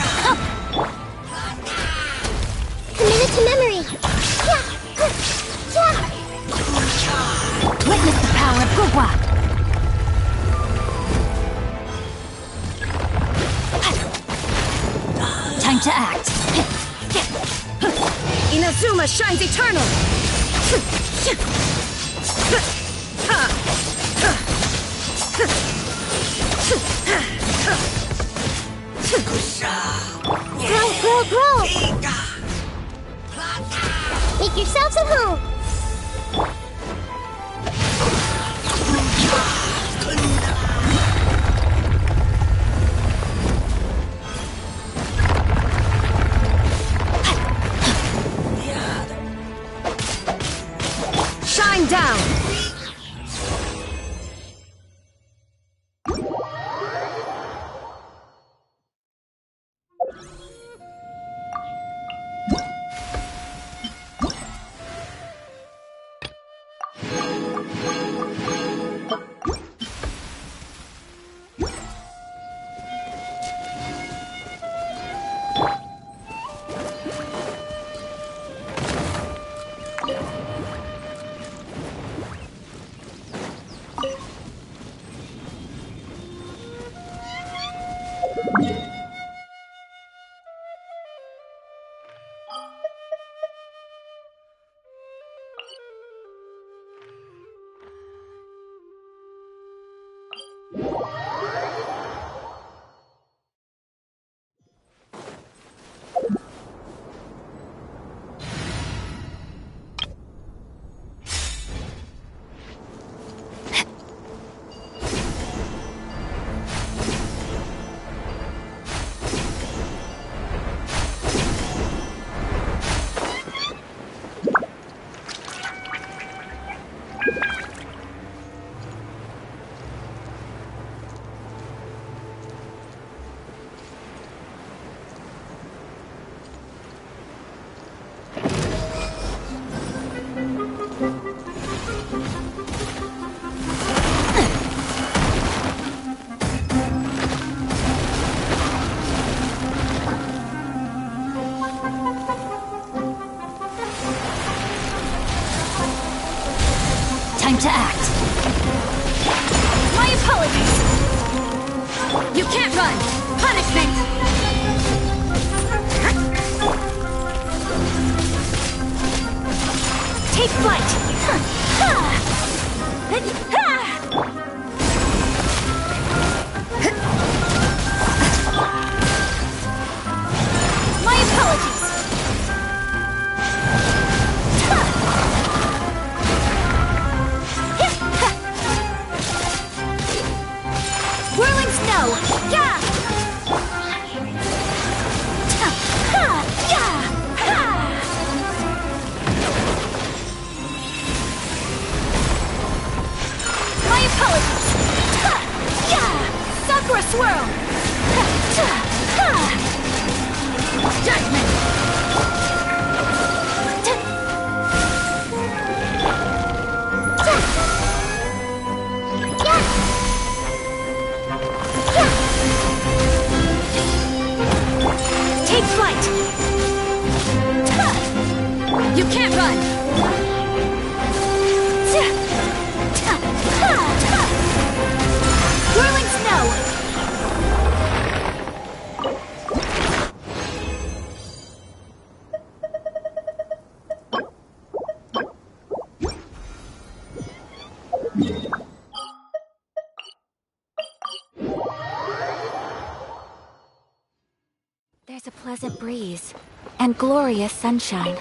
Breeze and glorious sunshine.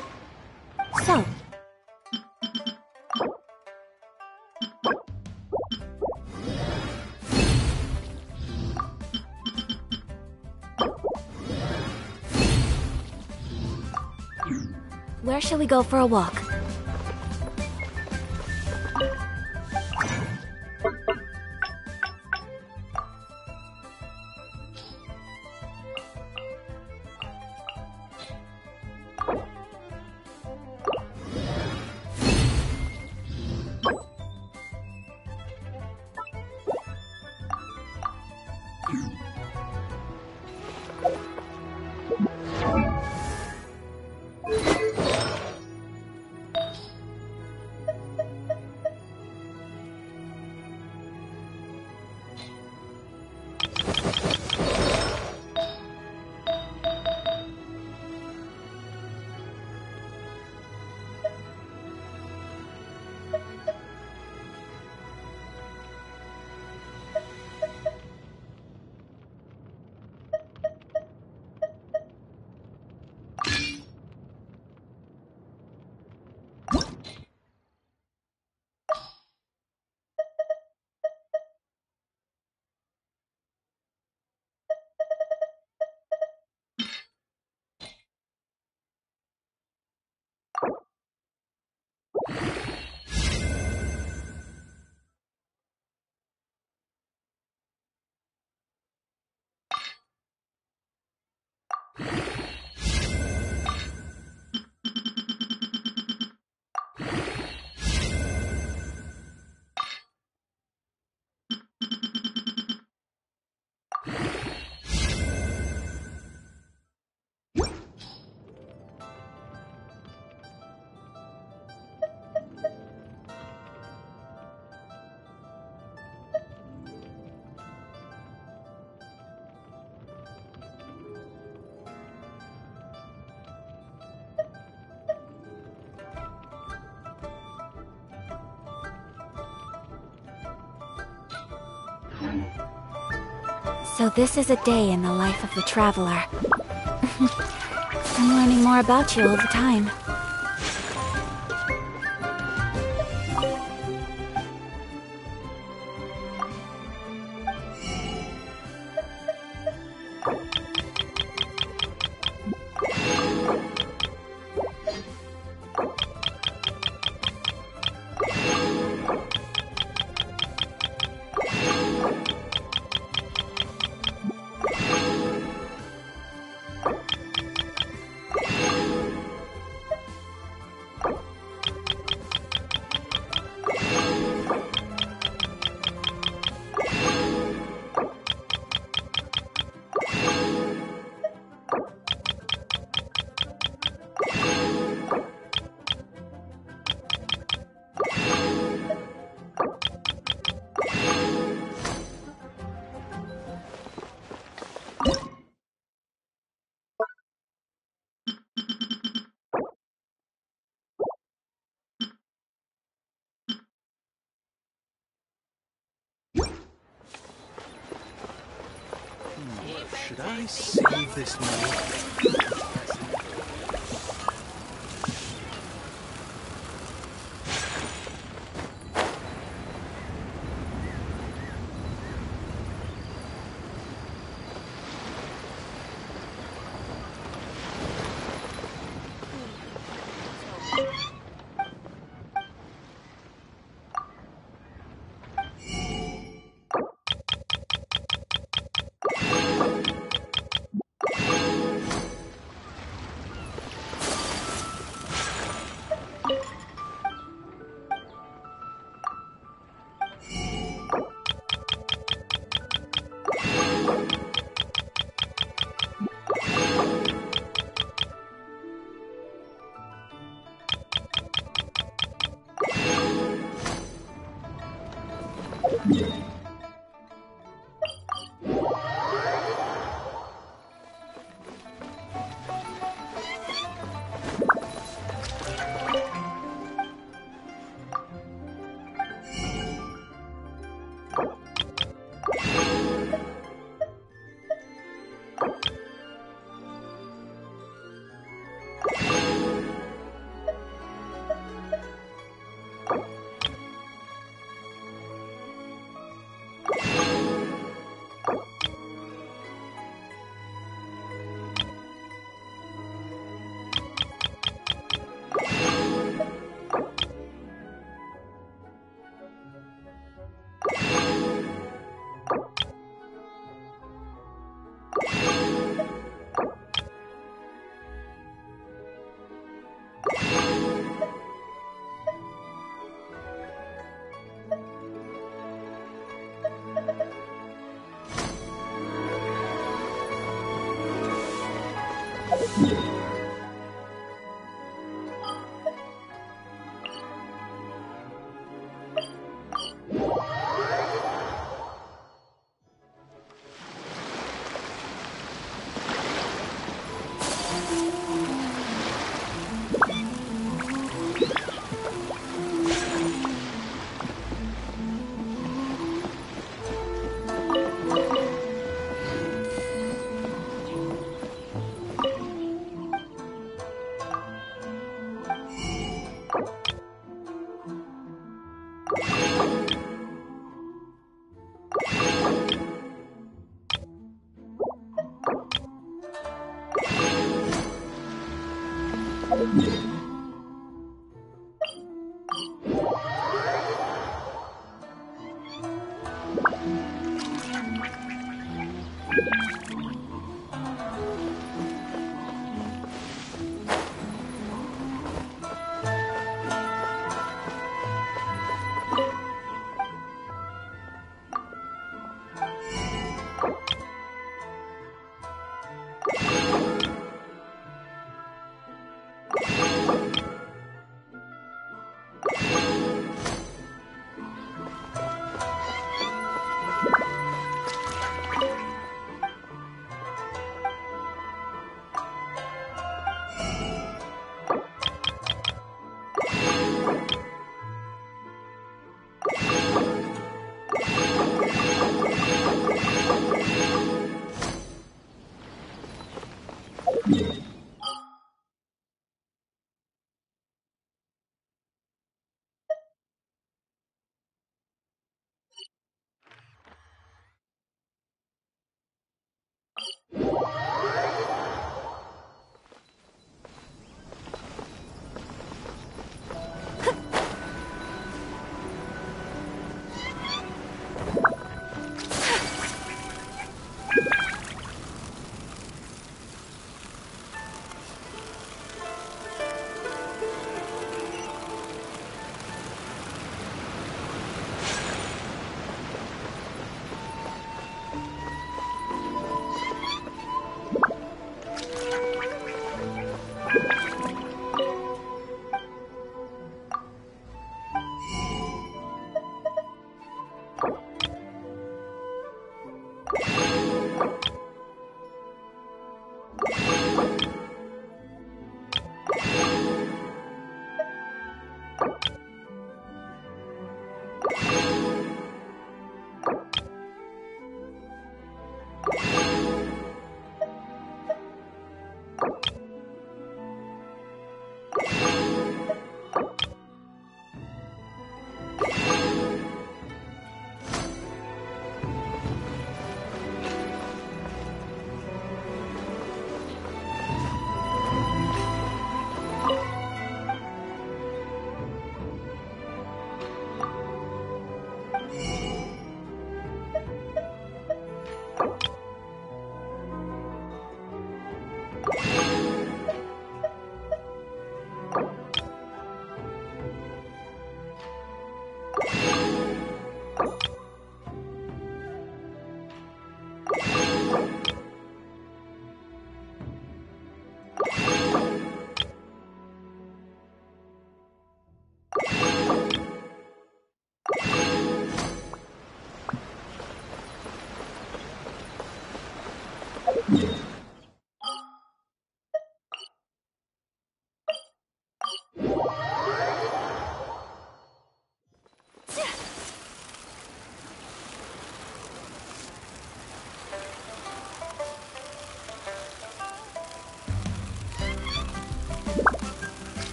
So, where shall we go for a walk? So this is a day in the life of the Traveler. I'm learning more about you all the time. I save this money?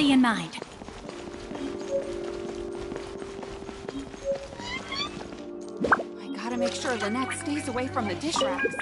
Body and mind. I gotta make sure Lynette stays away from the dish racks.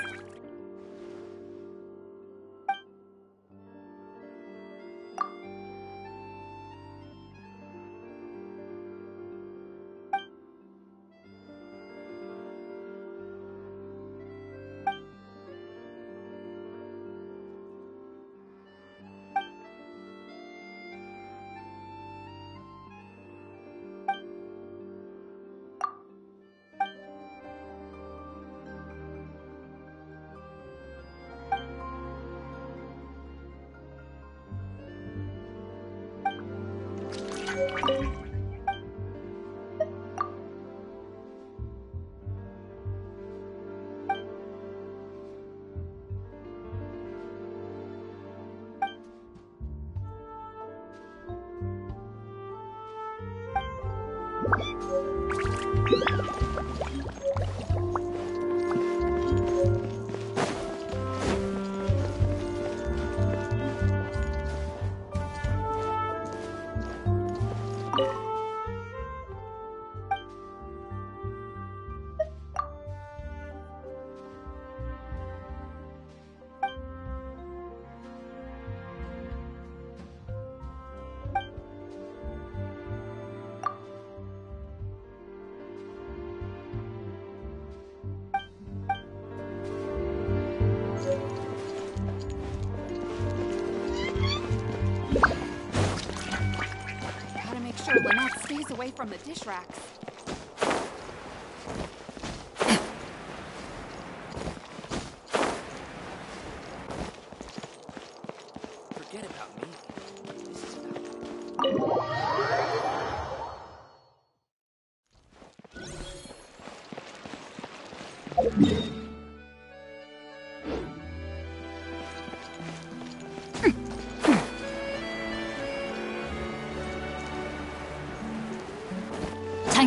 Away from the dish racks.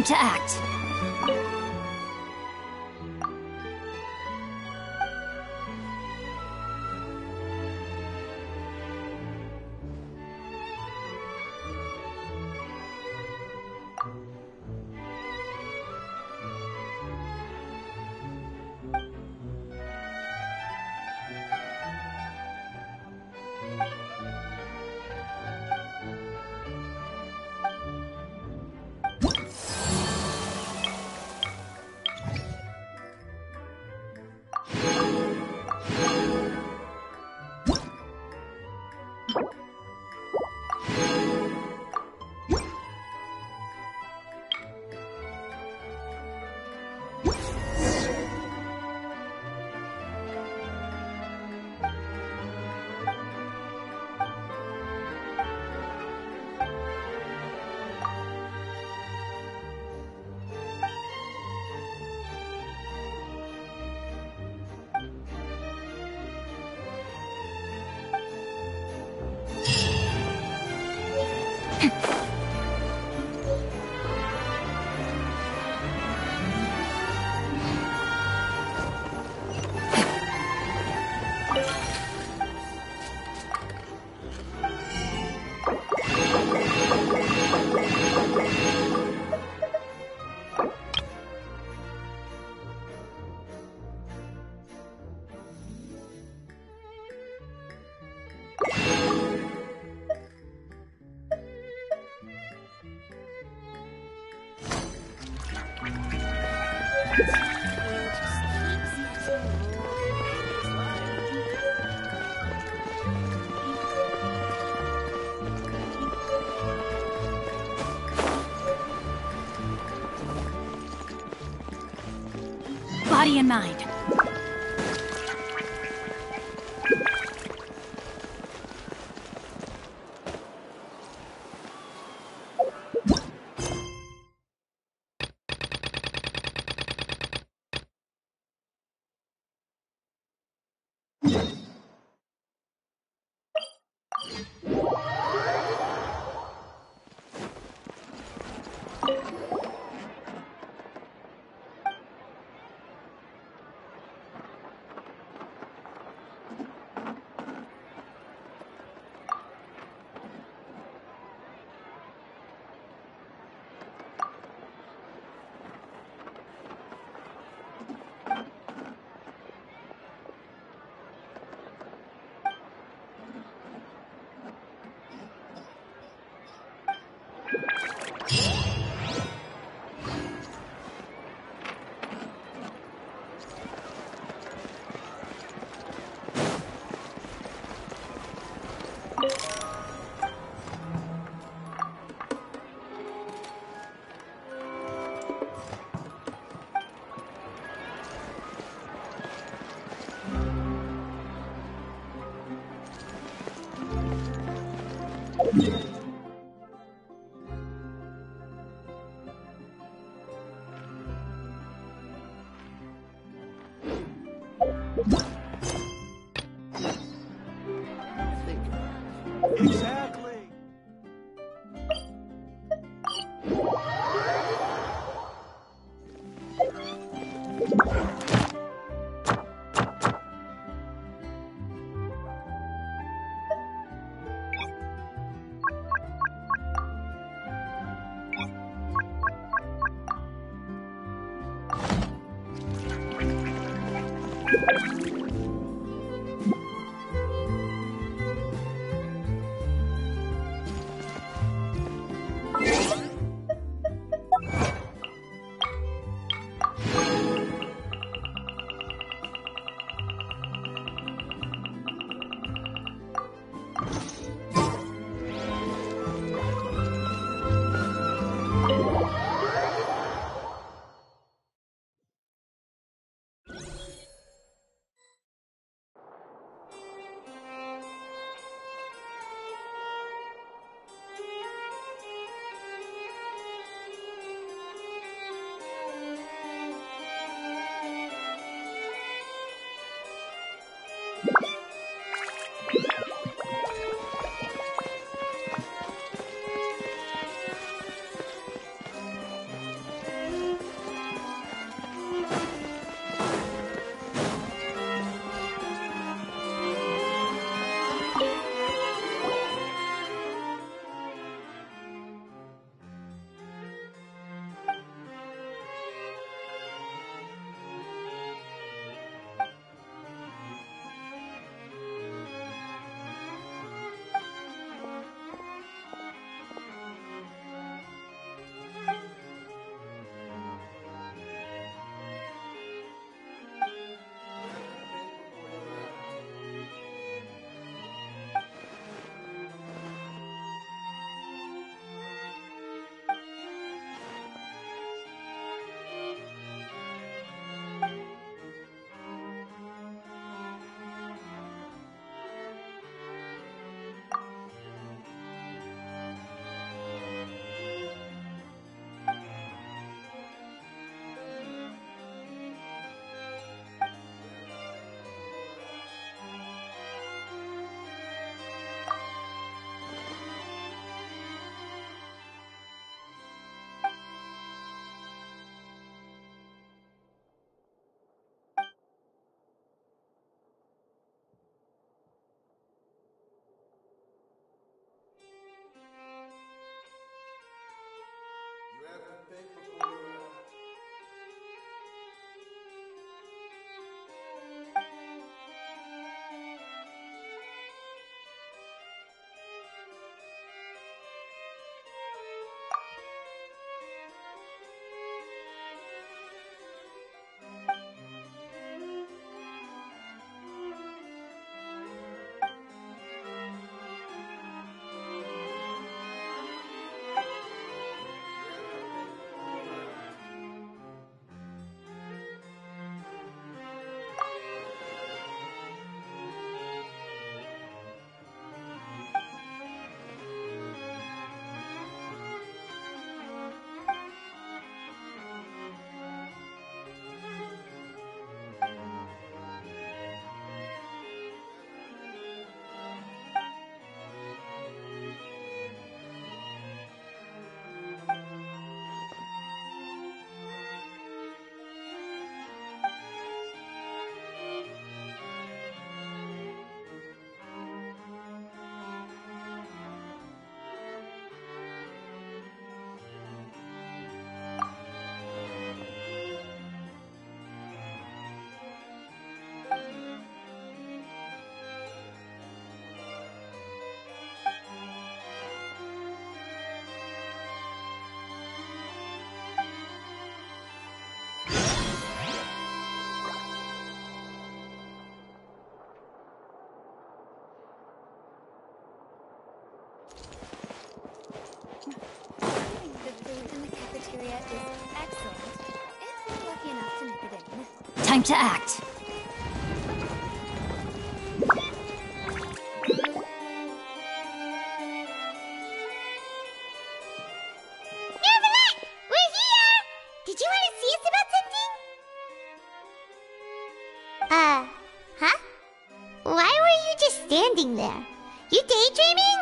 Time to act. Grab you papers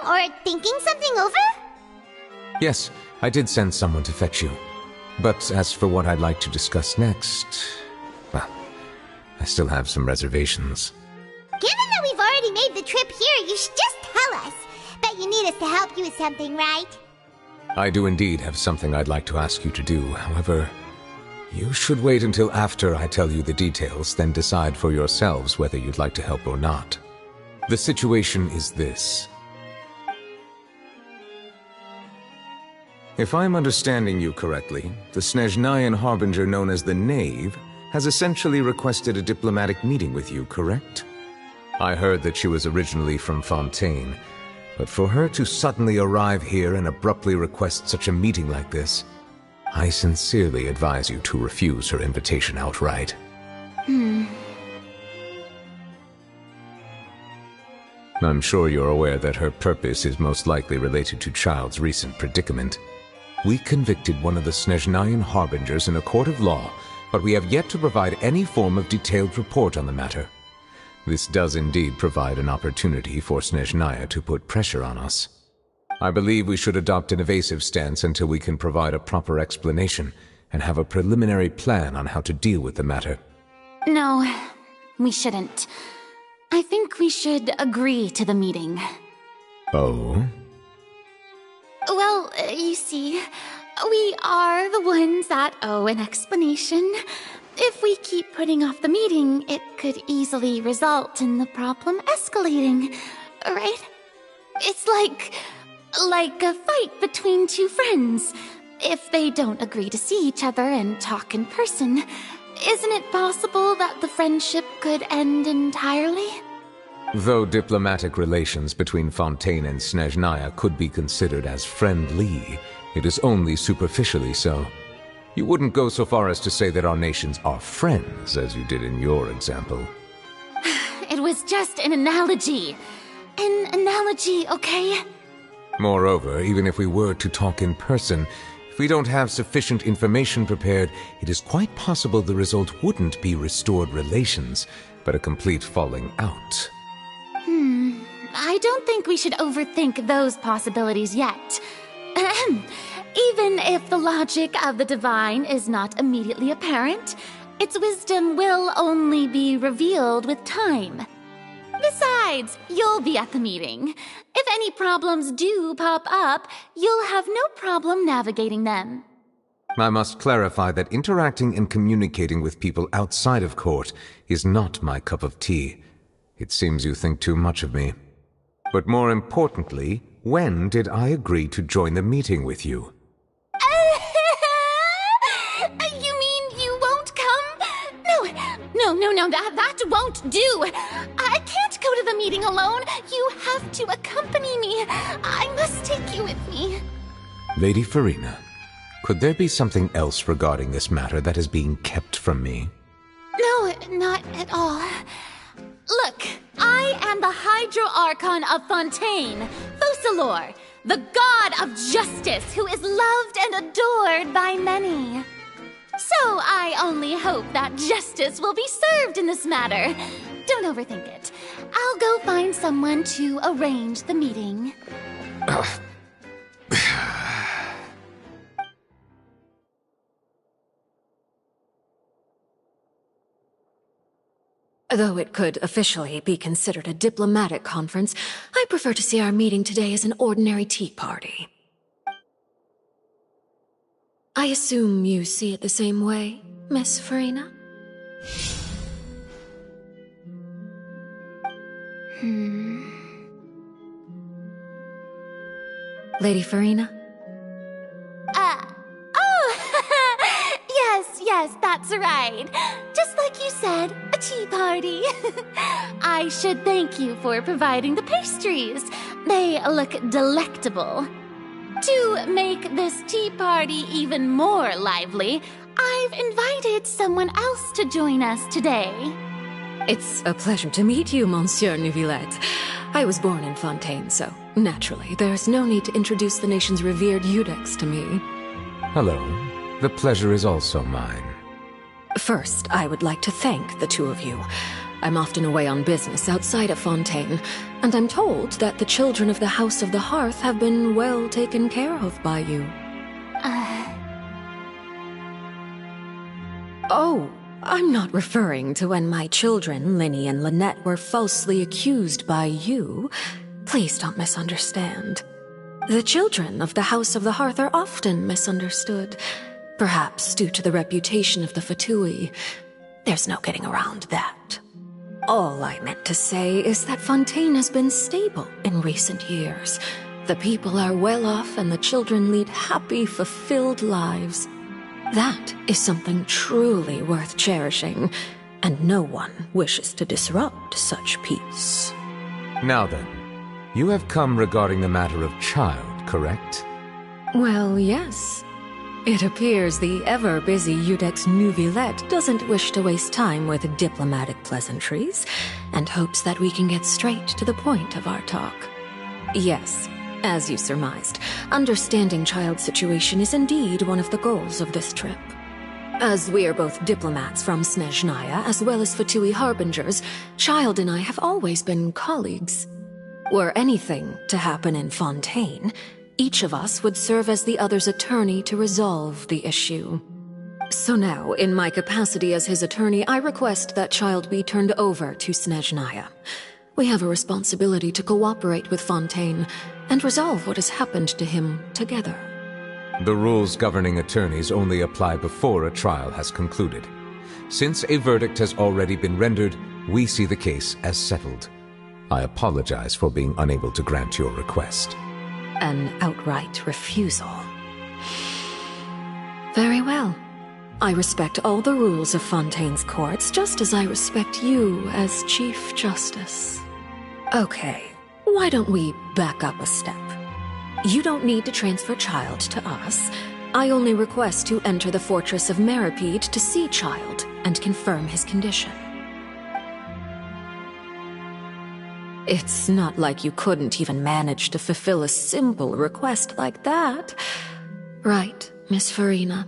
or thinking something over? Yes, I did send someone to fetch you. But as for what I'd like to discuss next, well, I still have some reservations. Given that we've already made the trip here, you should just tell us. Bet you need us to help you with something, right? I do indeed have something I'd like to ask you to do. However, you should wait until after I tell you the details, then decide for yourselves whether you'd like to help or not. The situation is this. If I'm understanding you correctly, the Snezhnayan Harbinger known as the Knave has essentially requested a diplomatic meeting with you, correct? I heard that she was originally from Fontaine, but for her to suddenly arrive here and abruptly request such a meeting like this, I sincerely advise you to refuse her invitation outright. Hmm. I'm sure you're aware that her purpose is most likely related to Childe's recent predicament. We convicted one of the Snezhnayan Harbingers in a court of law, but we have yet to provide any form of detailed report on the matter. This does indeed provide an opportunity for Snezhnaya to put pressure on us. I believe we should adopt an evasive stance until we can provide a proper explanation and have a preliminary plan on how to deal with the matter. No, we shouldn't. I think we should agree to the meeting. Oh? Uh, you see, we are the ones that owe an explanation. If we keep putting off the meeting, it could easily result in the problem escalating, right? It's like. like a fight between two friends. If they don't agree to see each other and talk in person, isn't it possible that the friendship could end entirely? Though diplomatic relations between Fontaine and Snezhnaya could be considered as friendly, it is only superficially so. You wouldn't go so far as to say that our nations are friends, as you did in your example. It was just an analogy. An analogy, okay? Moreover, even if we were to talk in person, if we don't have sufficient information prepared, it is quite possible the result wouldn't be restored relations, but a complete falling out. I don't think we should overthink those possibilities yet. Even if the logic of the divine is not immediately apparent, its wisdom will only be revealed with time. Besides, you'll be at the meeting. If any problems do pop up, you'll have no problem navigating them. I must clarify that interacting and communicating with people outside of court is not my cup of tea. It seems you think too much of me. But more importantly, when did I agree to join the meeting with you? you mean you won't come? No, no, no, no, that, that won't do. I can't go to the meeting alone. You have to accompany me. I must take you with me. Lady Furina, could there be something else regarding this matter that is being kept from me? No, not at all. Look, I am the Hydro Archon of Fontaine, Focalor, the god of justice who is loved and adored by many. So I only hope that justice will be served in this matter. Don't overthink it. I'll go find someone to arrange the meeting. Though it could officially be considered a diplomatic conference, I prefer to see our meeting today as an ordinary tea party. I assume you see it the same way, Miss Furina? Hmm. Lady Furina? Yes, yes, that's right. Just like you said, a tea party. I should thank you for providing the pastries. They look delectable. To make this tea party even more lively, I've invited someone else to join us today. It's a pleasure to meet you, Monsieur Neuvillette. I was born in Fontaine, so naturally, there's no need to introduce the nation's revered Iudex to me. Hello. The pleasure is also mine. First, I would like to thank the two of you. I'm often away on business outside of Fontaine, and I'm told that the children of the House of the Hearth have been well taken care of by you. Uh, Oh, I'm not referring to when my children, Lyney and Lynette, were falsely accused by you. Please don't misunderstand. The children of the House of the Hearth are often misunderstood, perhaps due to the reputation of the Fatui. There's no getting around that. All I meant to say is that Fontaine has been stable in recent years. The people are well off and the children lead happy, fulfilled lives. That is something truly worth cherishing, and no one wishes to disrupt such peace. Now then, you have come regarding the matter of Childe, correct? Well, yes. It appears the ever busy Iudex Neuvillette doesn't wish to waste time with diplomatic pleasantries and hopes that we can get straight to the point of our talk. Yes, as you surmised, understanding Childe's situation is indeed one of the goals of this trip. As we are both diplomats from Snezhnaya as well as Fatui harbingers, Childe and I have always been colleagues. Were anything to happen in Fontaine, each of us would serve as the other's attorney to resolve the issue. So now, in my capacity as his attorney, I request that Childe be turned over to Snezhnaya. We have a responsibility to cooperate with Fontaine and resolve what has happened to him together. The rules governing attorneys only apply before a trial has concluded. Since a verdict has already been rendered, we see the case as settled. I apologize for being unable to grant your request. An outright refusal. Very well. I respect all the rules of Fontaine's courts, just as I respect you as Chief Justice. Okay, why don't we back up a step? You don't need to transfer Childe to us. I only request to enter the fortress of Meropide to see Childe and confirm his condition. It's not like you couldn't even manage to fulfill a simple request like that. Right, Miss Furina?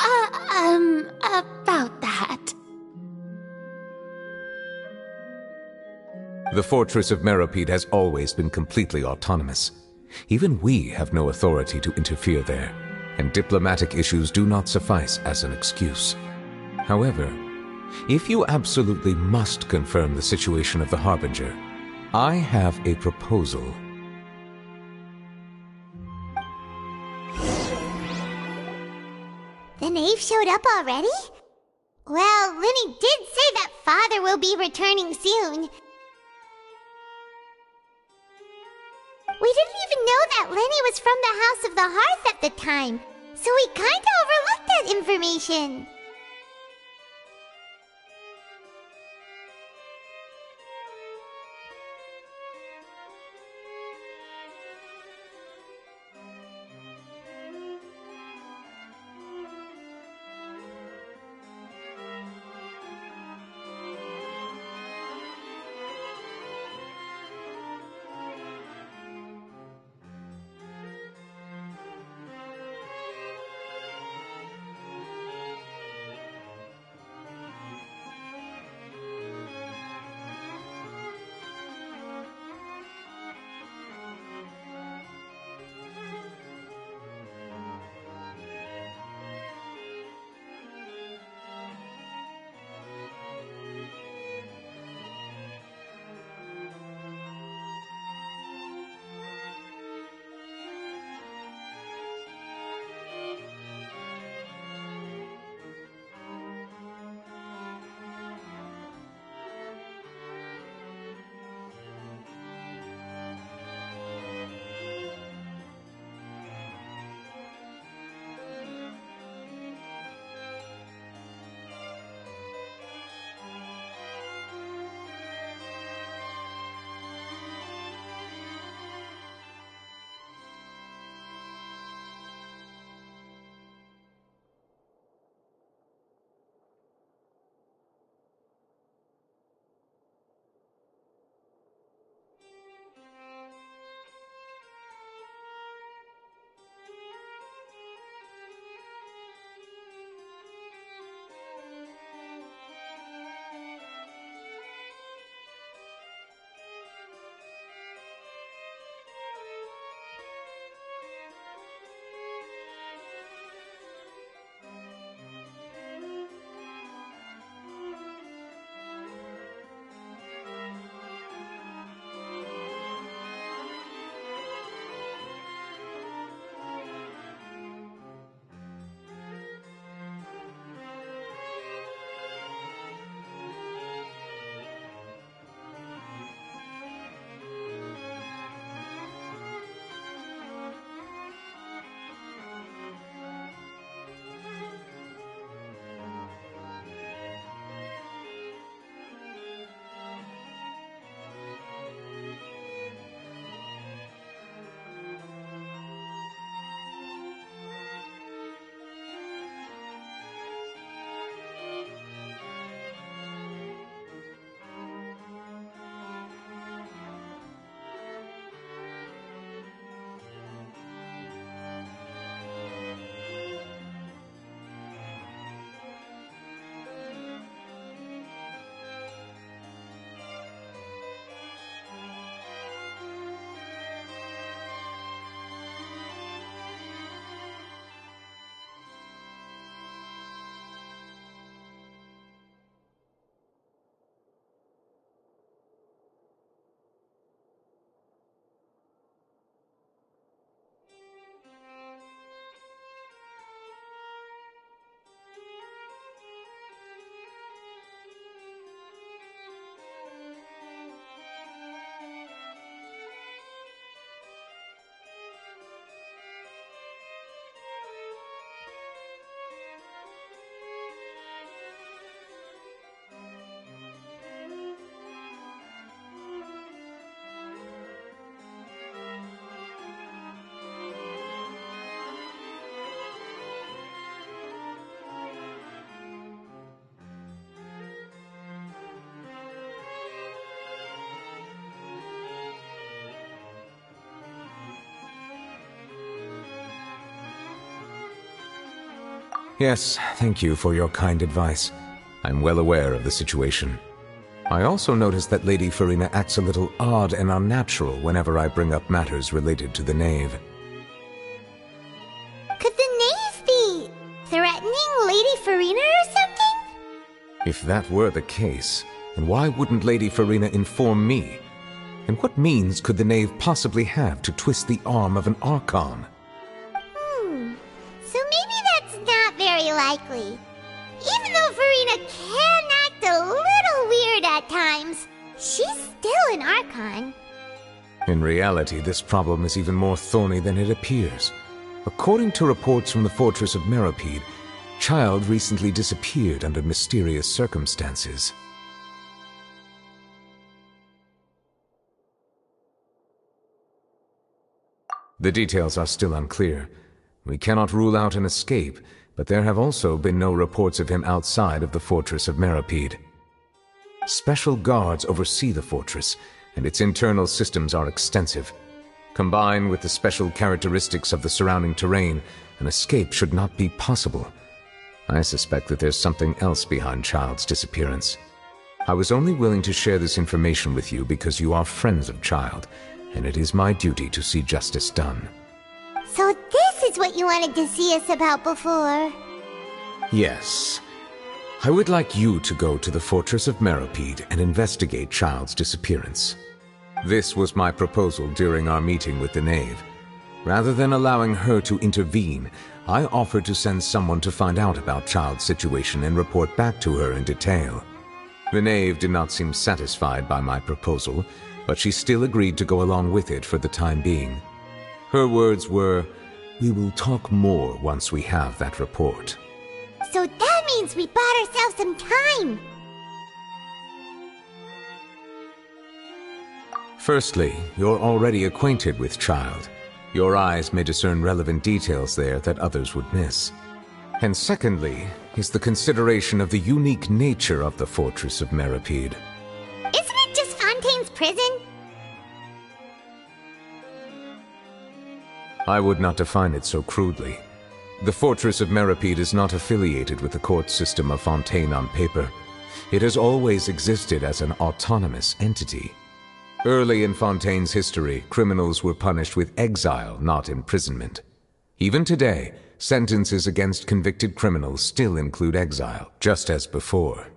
uh, um, about that. The fortress of Meropide has always been completely autonomous. Even we have no authority to interfere there, and diplomatic issues do not suffice as an excuse. However, if you absolutely must confirm the situation of the Harbinger, I have a proposal. The knave showed up already? Well, Lyney did say that father will be returning soon. We didn't even know that Lyney was from the House of the Hearth at the time, so we kinda overlooked that information. Yes, thank you for your kind advice. I'm well aware of the situation. I also notice that Lady Furina acts a little odd and unnatural whenever I bring up matters related to the Knave. Could the knave be threatening Lady Furina or something? If that were the case, then why wouldn't Lady Furina inform me? And what means could the Knave possibly have to twist the arm of an Archon? In reality, this problem is even more thorny than it appears. According to reports from the fortress of Meropide, Childe recently disappeared under mysterious circumstances. The details are still unclear. We cannot rule out an escape, but there have also been no reports of him outside of the fortress of Meropide. Special guards oversee the fortress, and its internal systems are extensive. Combined with the special characteristics of the surrounding terrain, an escape should not be possible. I suspect that there's something else behind Childe's disappearance. I was only willing to share this information with you because you are friends of Childe, and it is my duty to see justice done. So this is what you wanted to see us about before. Yes. I would like you to go to the fortress of Meropide and investigate Childe's disappearance. This was my proposal during our meeting with the Knave. Rather than allowing her to intervene, I offered to send someone to find out about Childe's situation and report back to her in detail. The Knave did not seem satisfied by my proposal, but she still agreed to go along with it for the time being. Her words were, We will talk more once we have that report. So that means we bought ourselves some time. Firstly, you're already acquainted with Childe. Your eyes may discern relevant details there that others would miss. And secondly, is the consideration of the unique nature of the fortress of Meropide. Isn't it just Fontaine's prison? I would not define it so crudely. The fortress of Meropide is not affiliated with the court system of Fontaine on paper. It has always existed as an autonomous entity. Early in Fontaine's history, criminals were punished with exile, not imprisonment. Even today, sentences against convicted criminals still include exile, just as before.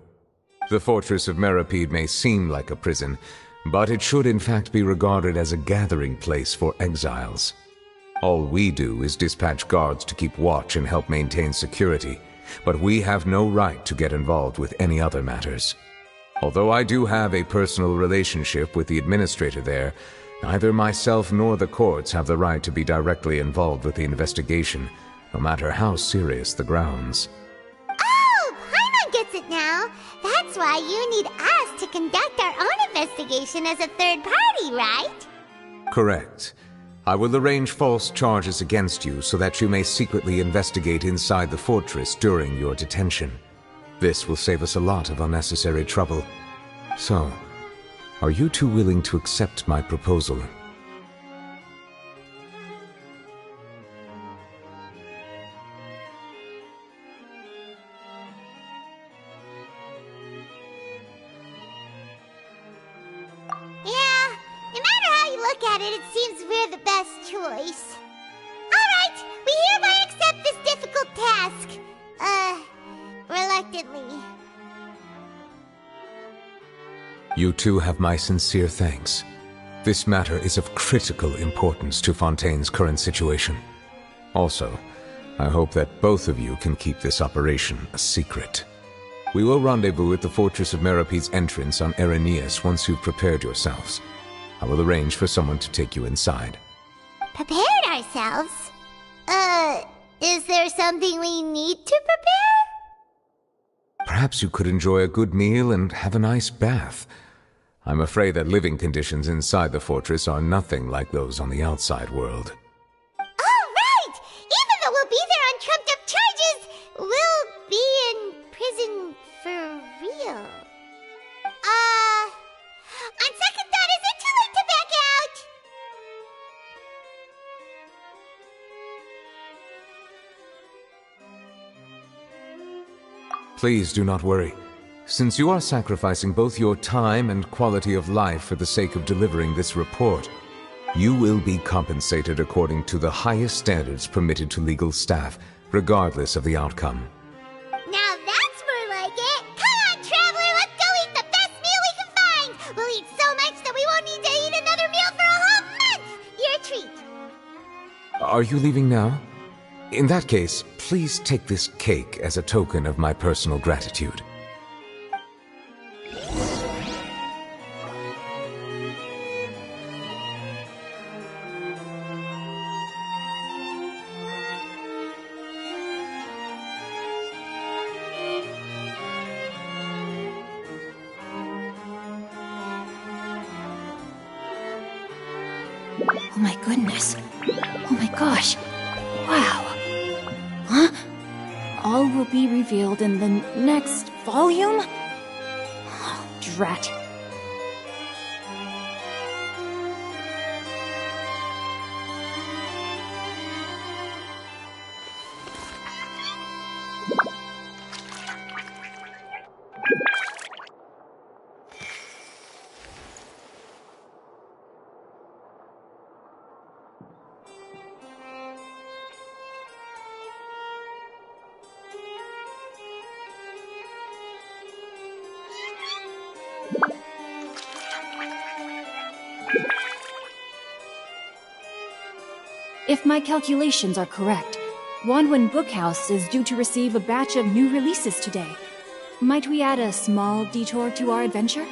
The fortress of Meropide may seem like a prison, but it should in fact be regarded as a gathering place for exiles. All we do is dispatch guards to keep watch and help maintain security, but we have no right to get involved with any other matters. Although I do have a personal relationship with the administrator there, neither myself nor the courts have the right to be directly involved with the investigation, no matter how serious the grounds. Oh, Paimon gets it now. That's why you need us to conduct our own investigation as a third party, right? Correct. I will arrange false charges against you so that you may secretly investigate inside the fortress during your detention. This will save us a lot of unnecessary trouble. So, are you two willing to accept my proposal? You two have my sincere thanks. This matter is of critical importance to Fontaine's current situation. Also, I hope that both of you can keep this operation a secret. We will rendezvous at the Fortress of Meropide's entrance on Erinius once you've prepared yourselves. I will arrange for someone to take you inside. Prepared ourselves? Uh, is there something we need to prepare? Perhaps you could enjoy a good meal and have a nice bath. I'm afraid that living conditions inside the fortress are nothing like those on the outside world. Oh, right! Even though we'll be there on trumped up charges, we'll be in prison for real. Uh, on second thought, is it too late to back out? Please do not worry. Since you are sacrificing both your time and quality of life for the sake of delivering this report, you will be compensated according to the highest standards permitted to legal staff, regardless of the outcome. Now that's more like it! Come on, Traveler, let's go eat the best meal we can find! We'll eat so much that we won't need to eat another meal for a whole month! You're a treat. Are you leaving now? In that case, please take this cake as a token of my personal gratitude. In the next volume? Oh, drat. My calculations are correct, Wanwen Bookhouse is due to receive a batch of new releases today. Might we add a small detour to our adventure?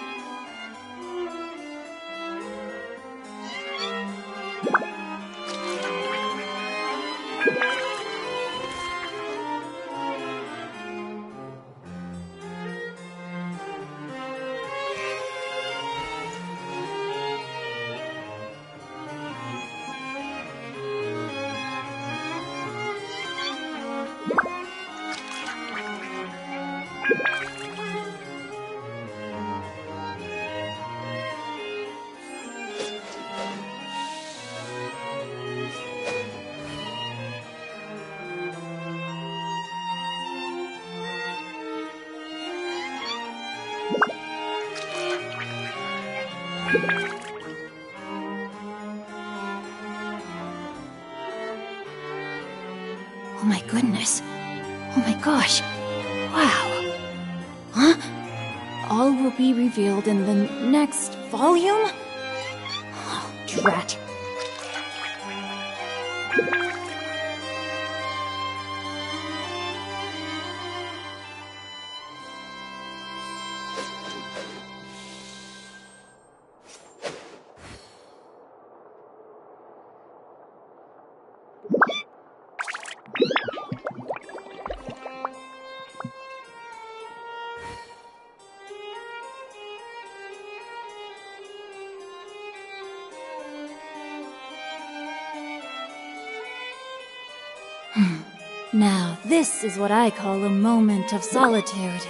This is what I call a moment of solitude.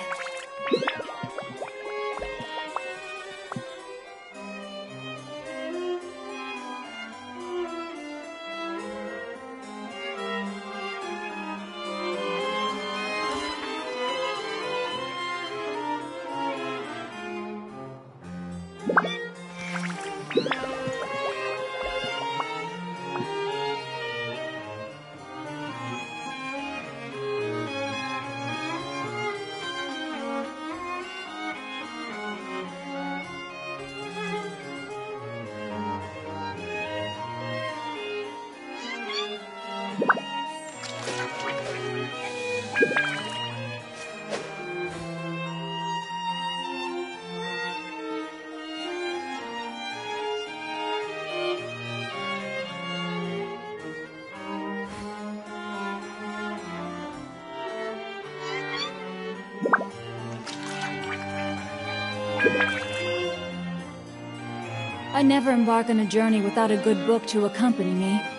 Never embark on a journey without a good book to accompany me.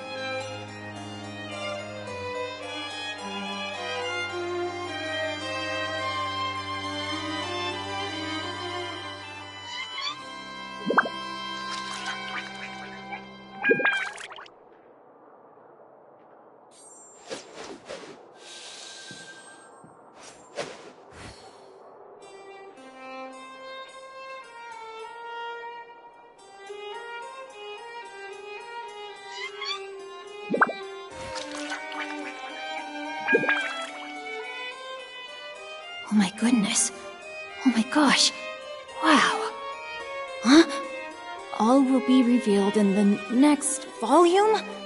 Volume?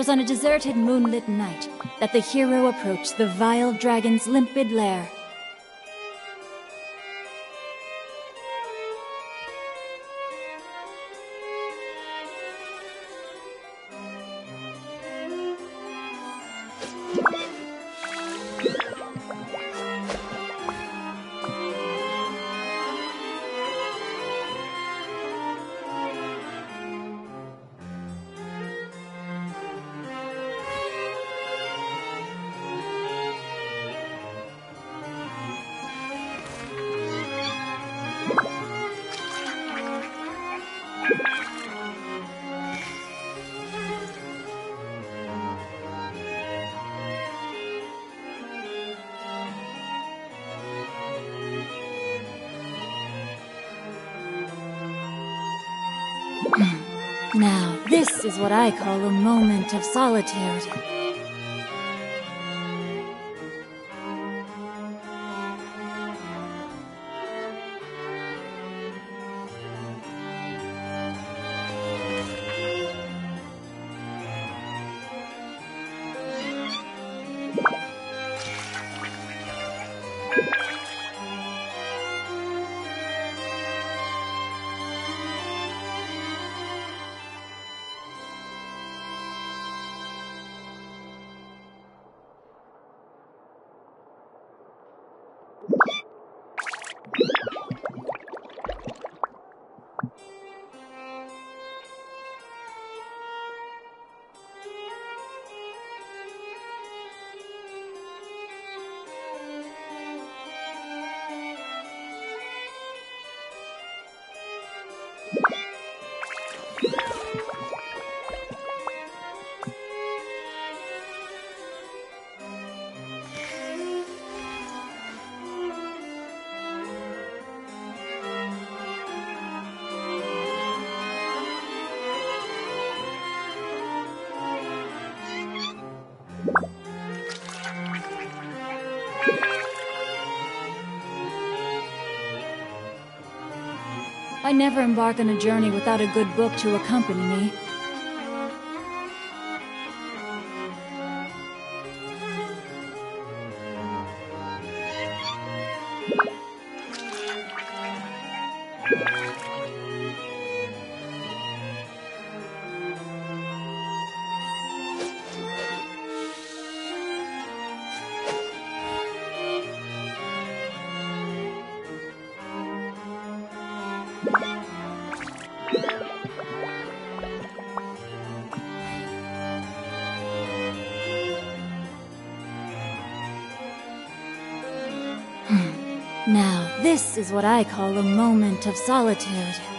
Was on a deserted moonlit night that the hero approached the vile dragon's limpid lair. What I call a moment of solitude. I never embark on a journey without a good book to accompany me. What I call a moment of solitude.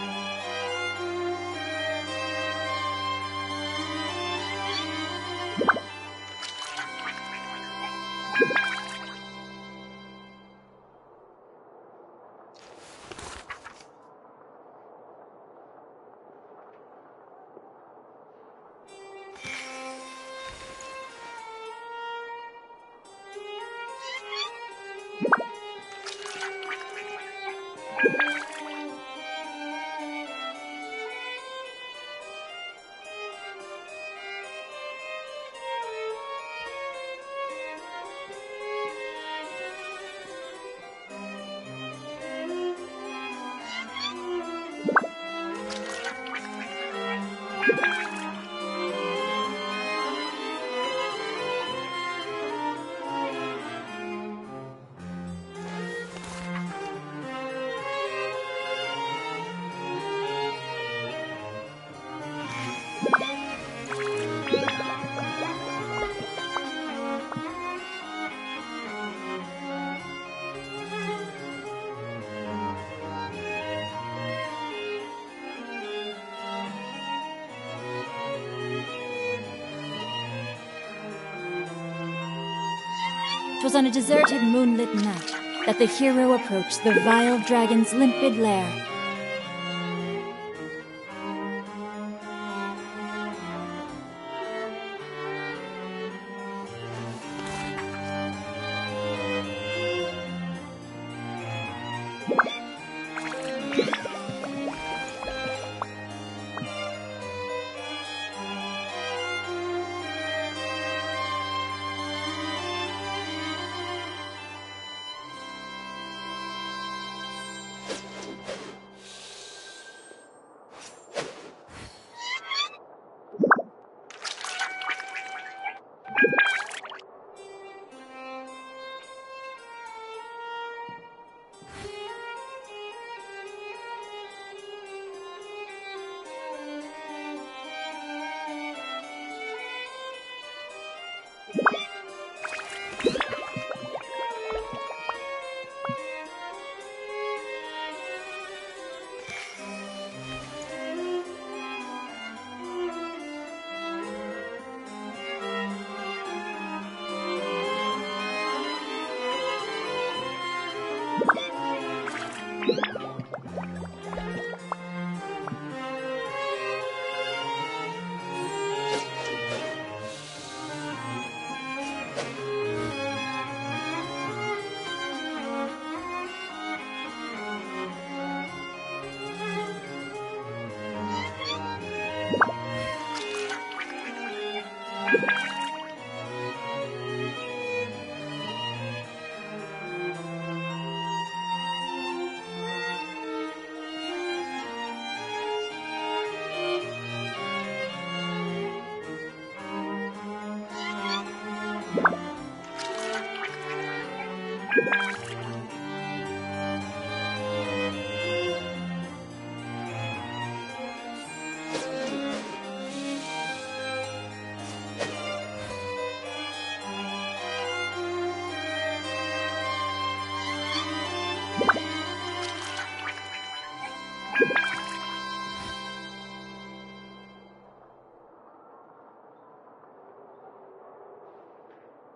Twas on a deserted moonlit night that the hero approached the vile dragon's limpid lair.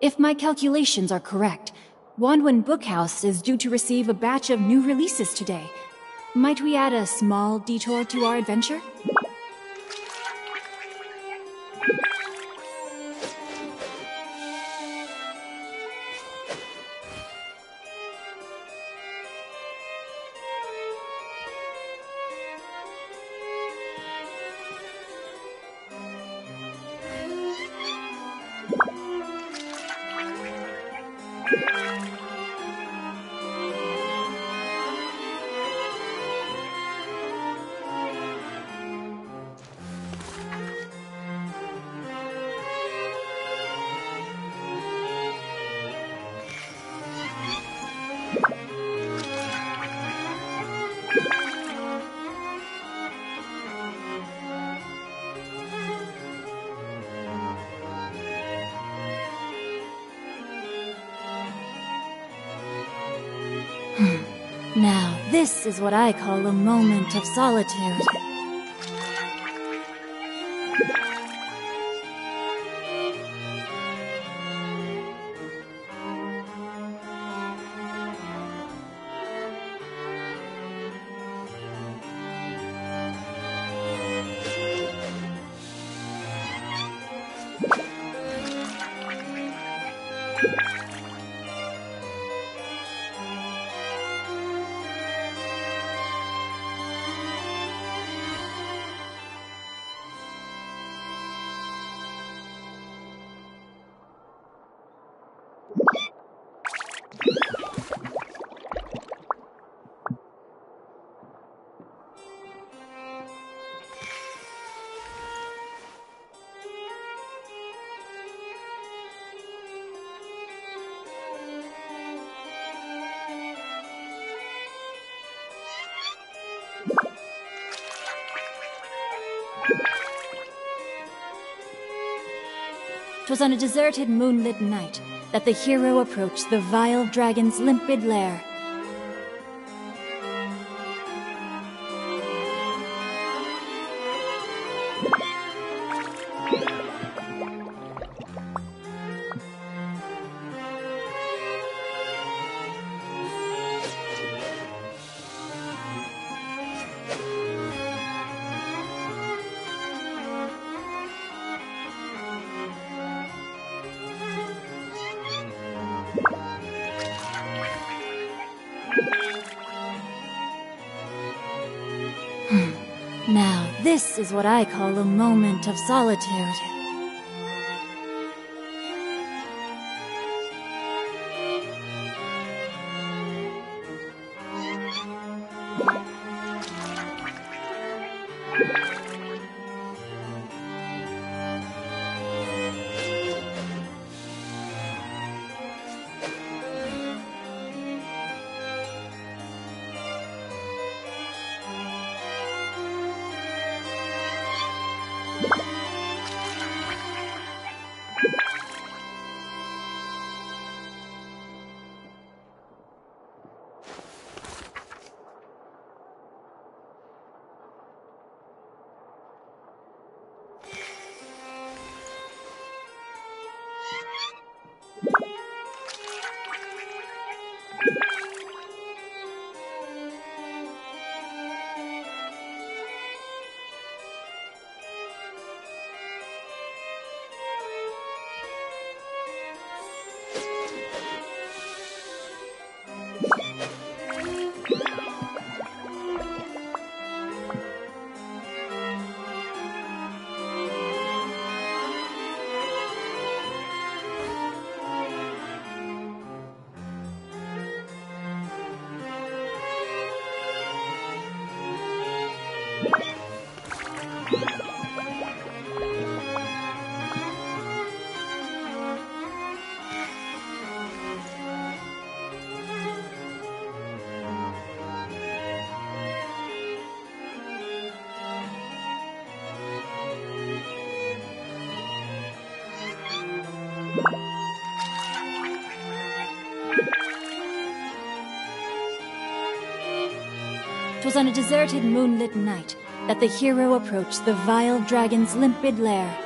If my calculations are correct, Wanwen Bookhouse is due to receive a batch of new releases today. Might we add a small detour to our adventure? This is what I call a moment of solitude. Twas on a deserted moonlit night that the hero approached the vile dragon's limpid lair. This is what I call a moment of solitude. On a deserted moonlit night that the hero approached the vile dragon's limpid lair.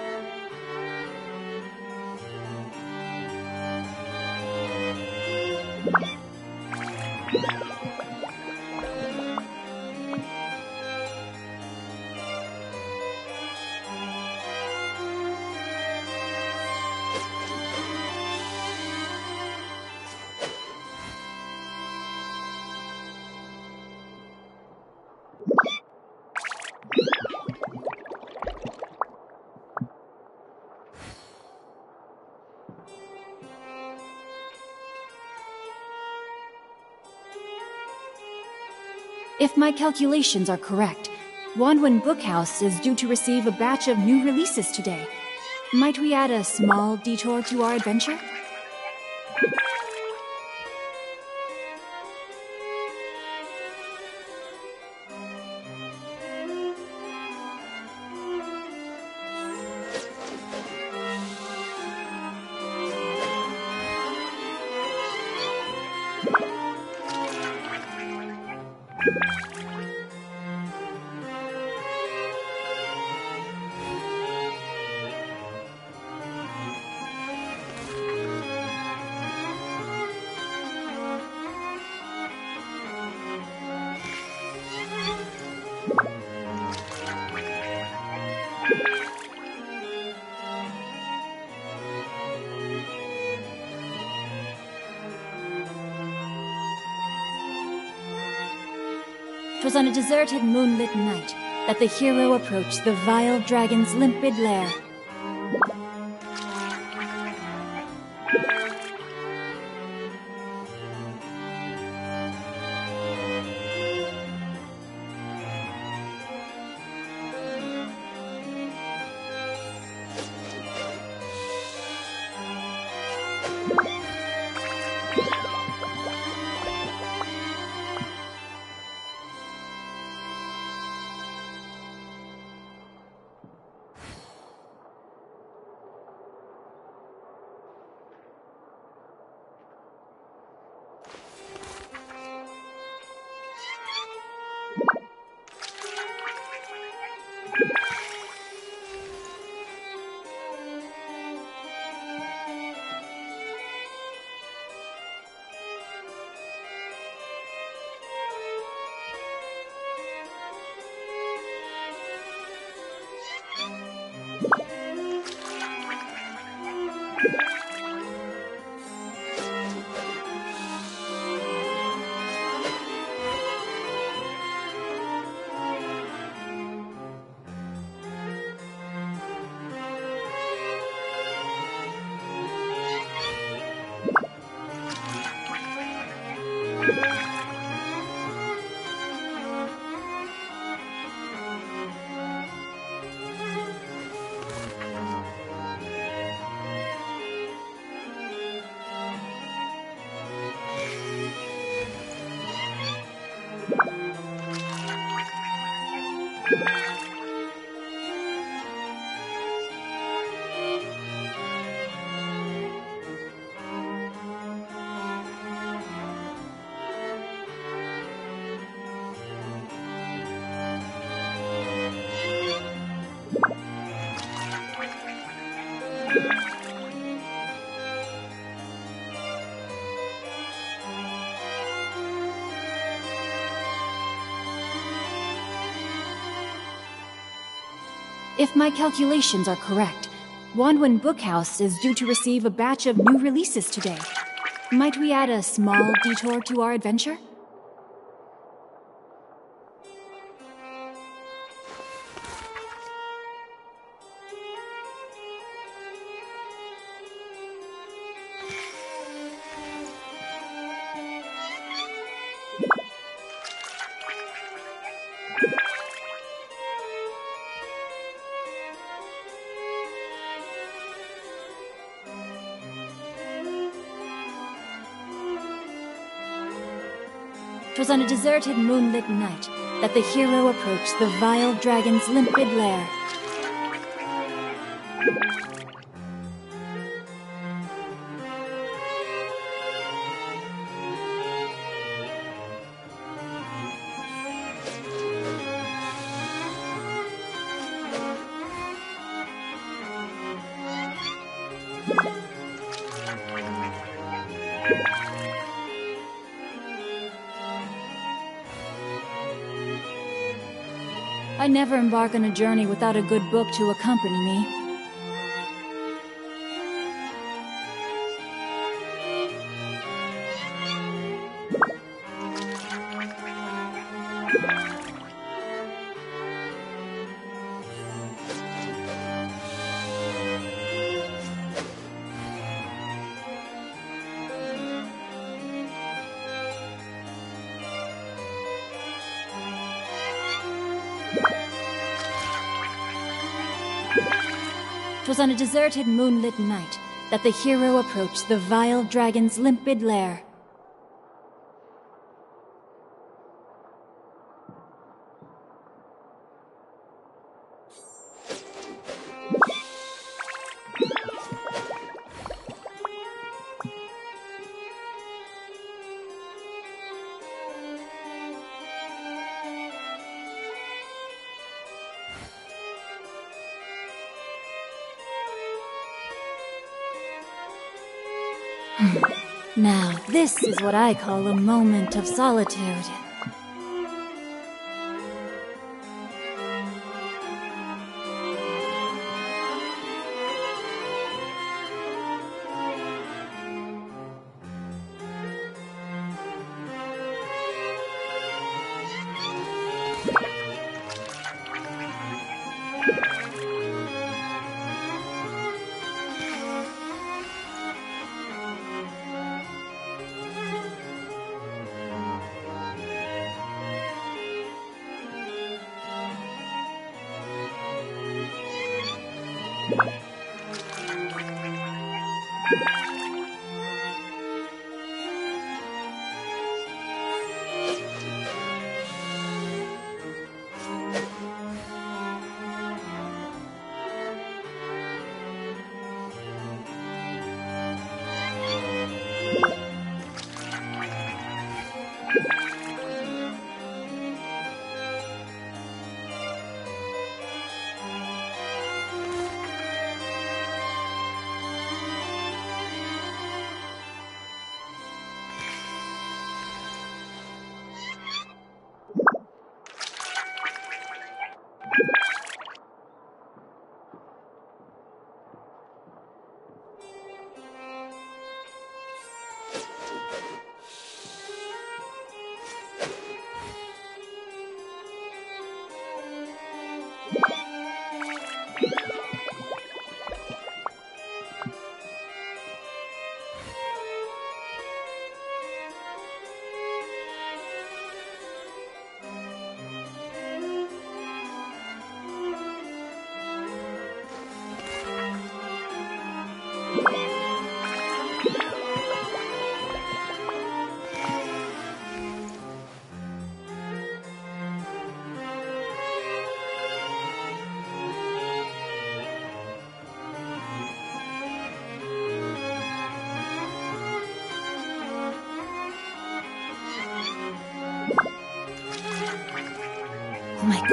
My calculations are correct, Wanwen Bookhouse is due to receive a batch of new releases today. Might we add a small detour to our adventure? Twas on a deserted moonlit night that the hero approached the vile dragon's limpid lair. If my calculations are correct, Wanwen Bookhouse is due to receive a batch of new releases today. Might we add a small detour to our adventure? On a deserted moonlit night that the hero approached the vile dragon's limpid lair. Never embark on a journey without a good book to accompany me. On a deserted moonlit night that the hero approached the vile dragon's limpid lair. This is what I call a moment of solitude.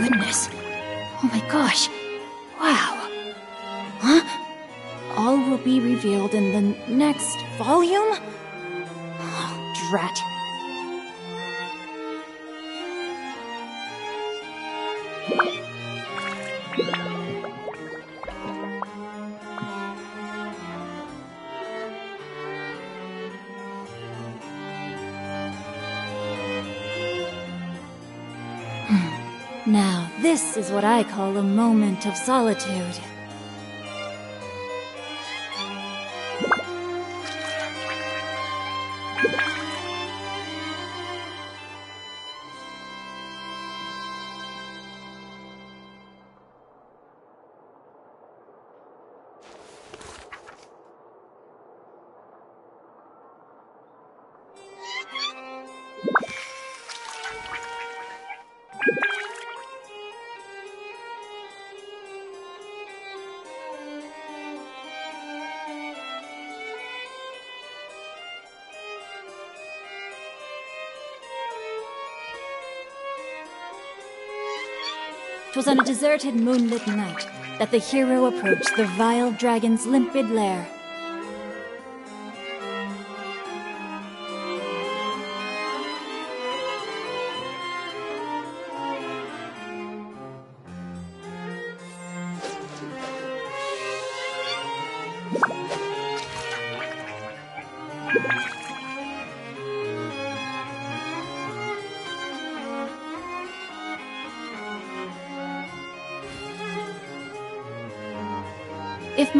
Goodness. This is what I call a moment of solitude. Twas on a deserted moonlit night that the hero approached the vile dragon's limpid lair.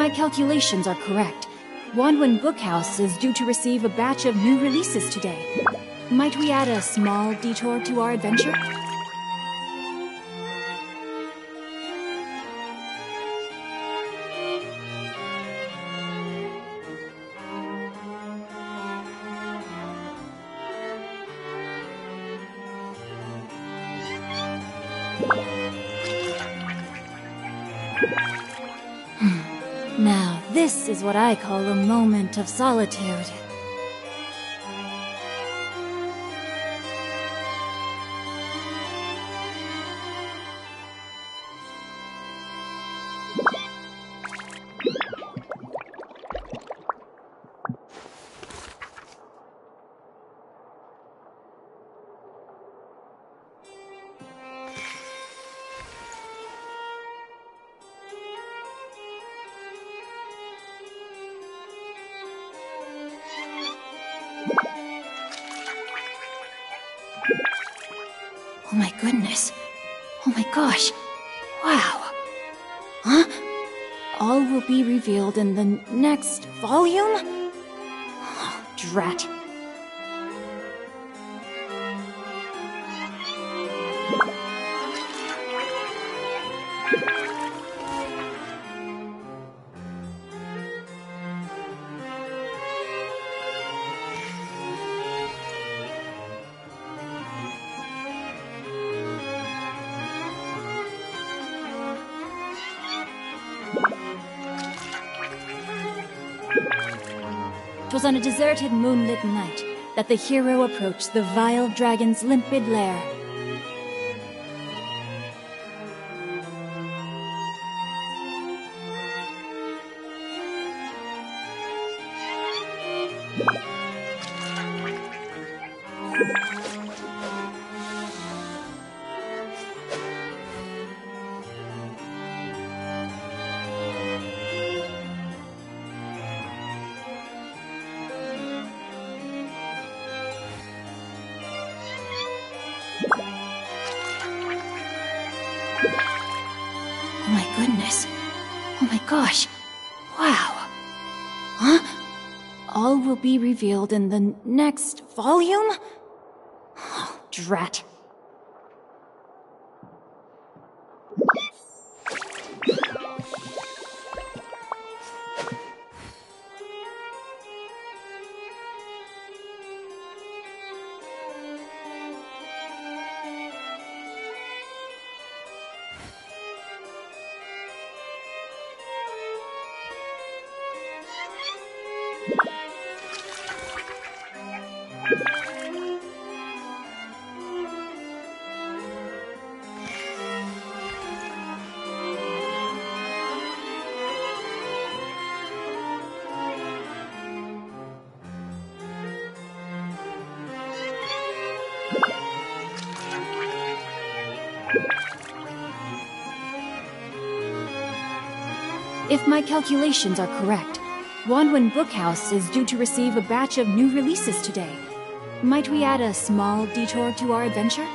My calculations are correct, Wanwen Bookhouse is due to receive a batch of new releases today. Might we add a small detour to our adventure? What I call a moment of solitude. On a deserted moonlit night that the hero approached the vile dragon's limpid lair. Revealed in the next volume? Oh, drat. My calculations are correct, Wanwen Bookhouse is due to receive a batch of new releases today. Might we add a small detour to our adventure?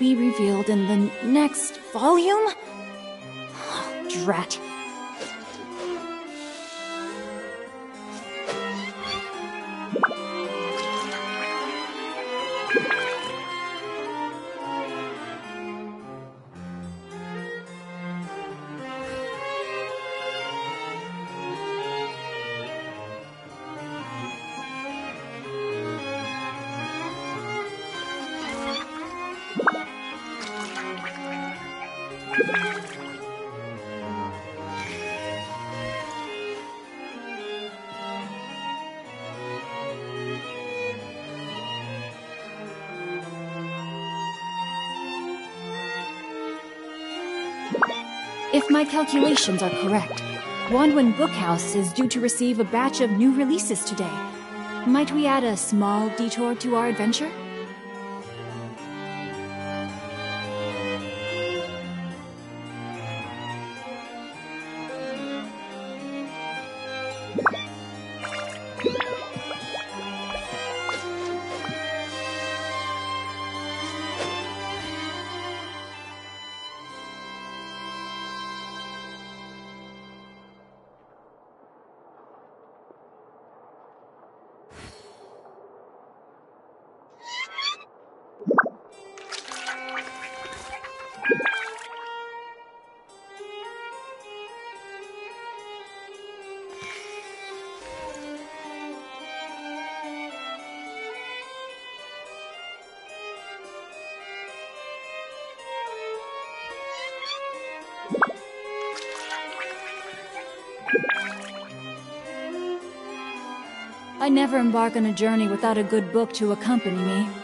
Be revealed My calculations are correct, Wanwen Bookhouse is due to receive a batch of new releases today. Might we add a small detour to our adventure? I never embark on a journey without a good book to accompany me.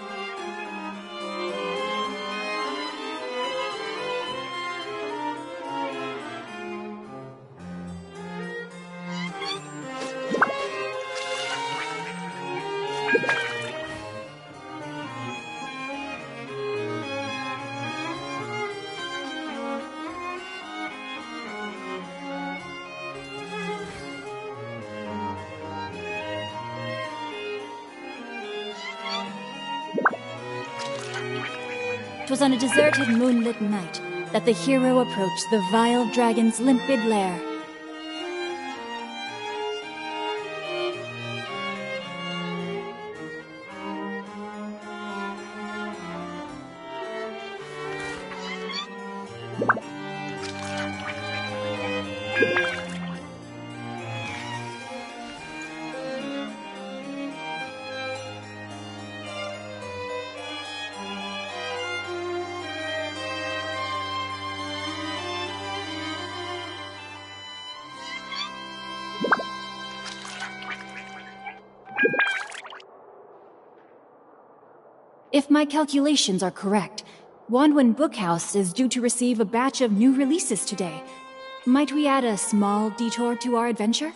On a deserted moonlit night that the hero approached the vile dragon's limpid lair. My calculations are correct, Wanwen Bookhouse is due to receive a batch of new releases today. Might we add a small detour to our adventure?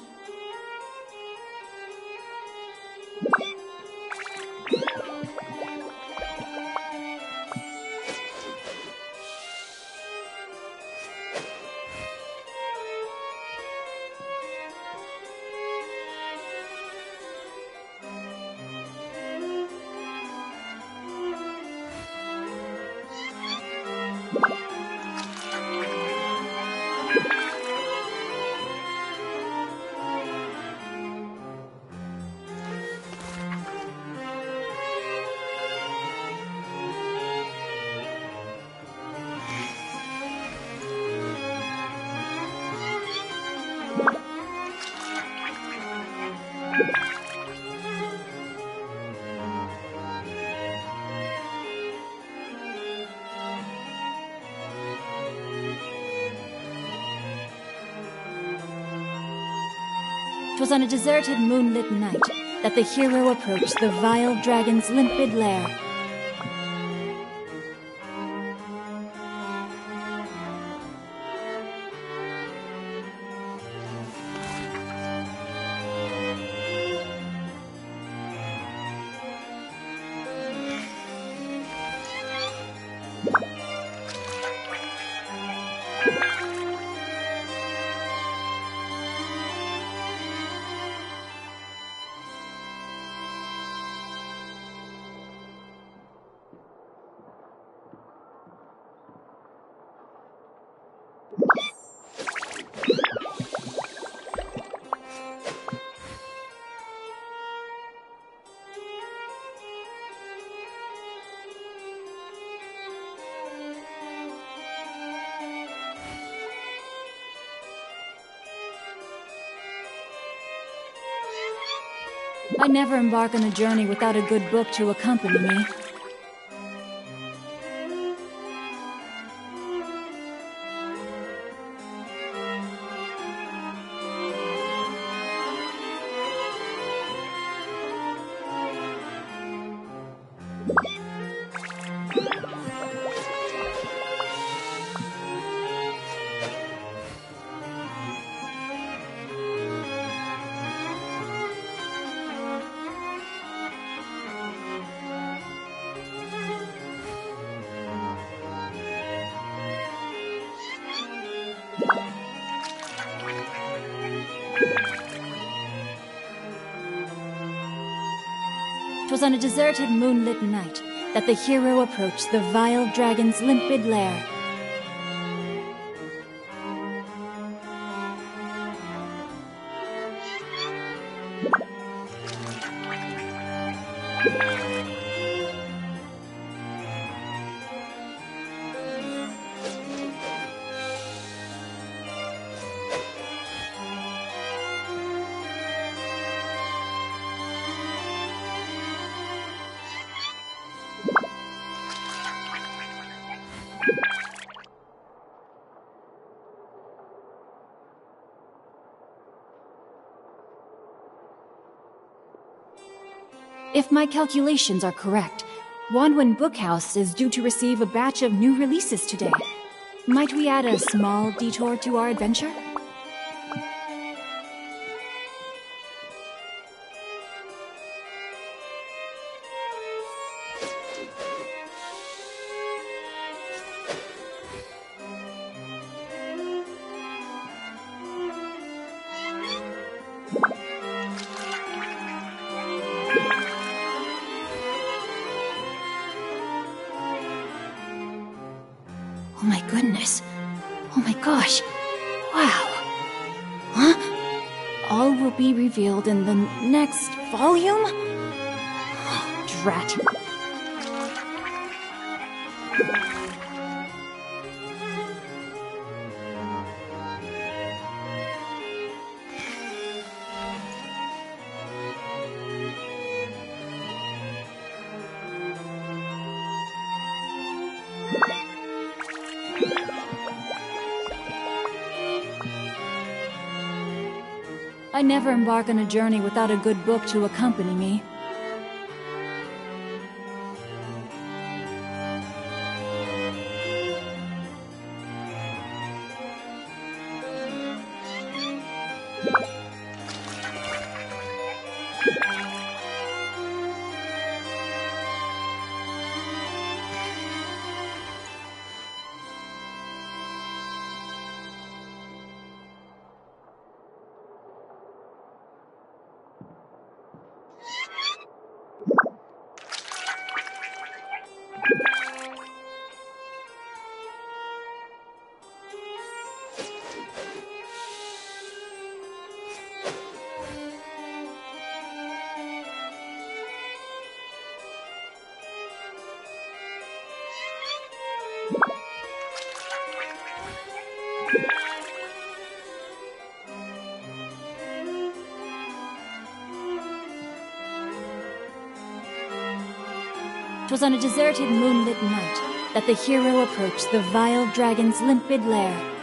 Twas on a deserted moonlit night that the hero approached the vile dragon's limpid lair. I never embark on a journey without a good book to accompany me. On a deserted moonlit night that the hero approached the vile dragon's limpid lair. My calculations are correct, Wanwen Bookhouse is due to receive a batch of new releases today. Might we add a small detour to our adventure? Never embark on a journey without a good book to accompany me. Twas on a deserted moonlit night that the hero approached the vile dragon's limpid lair.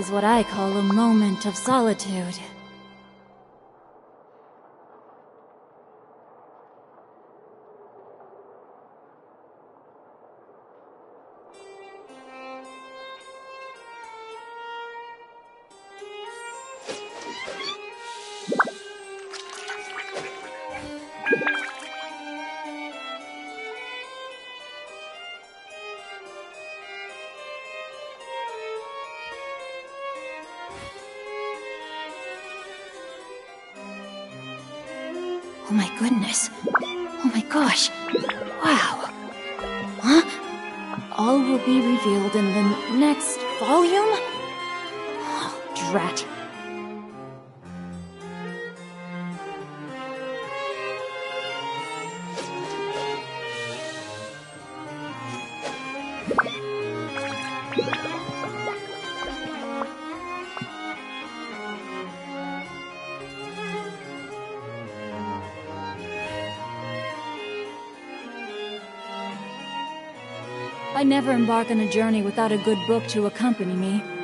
Is what I call a moment of solitude. Never embark on a journey without a good book to accompany me.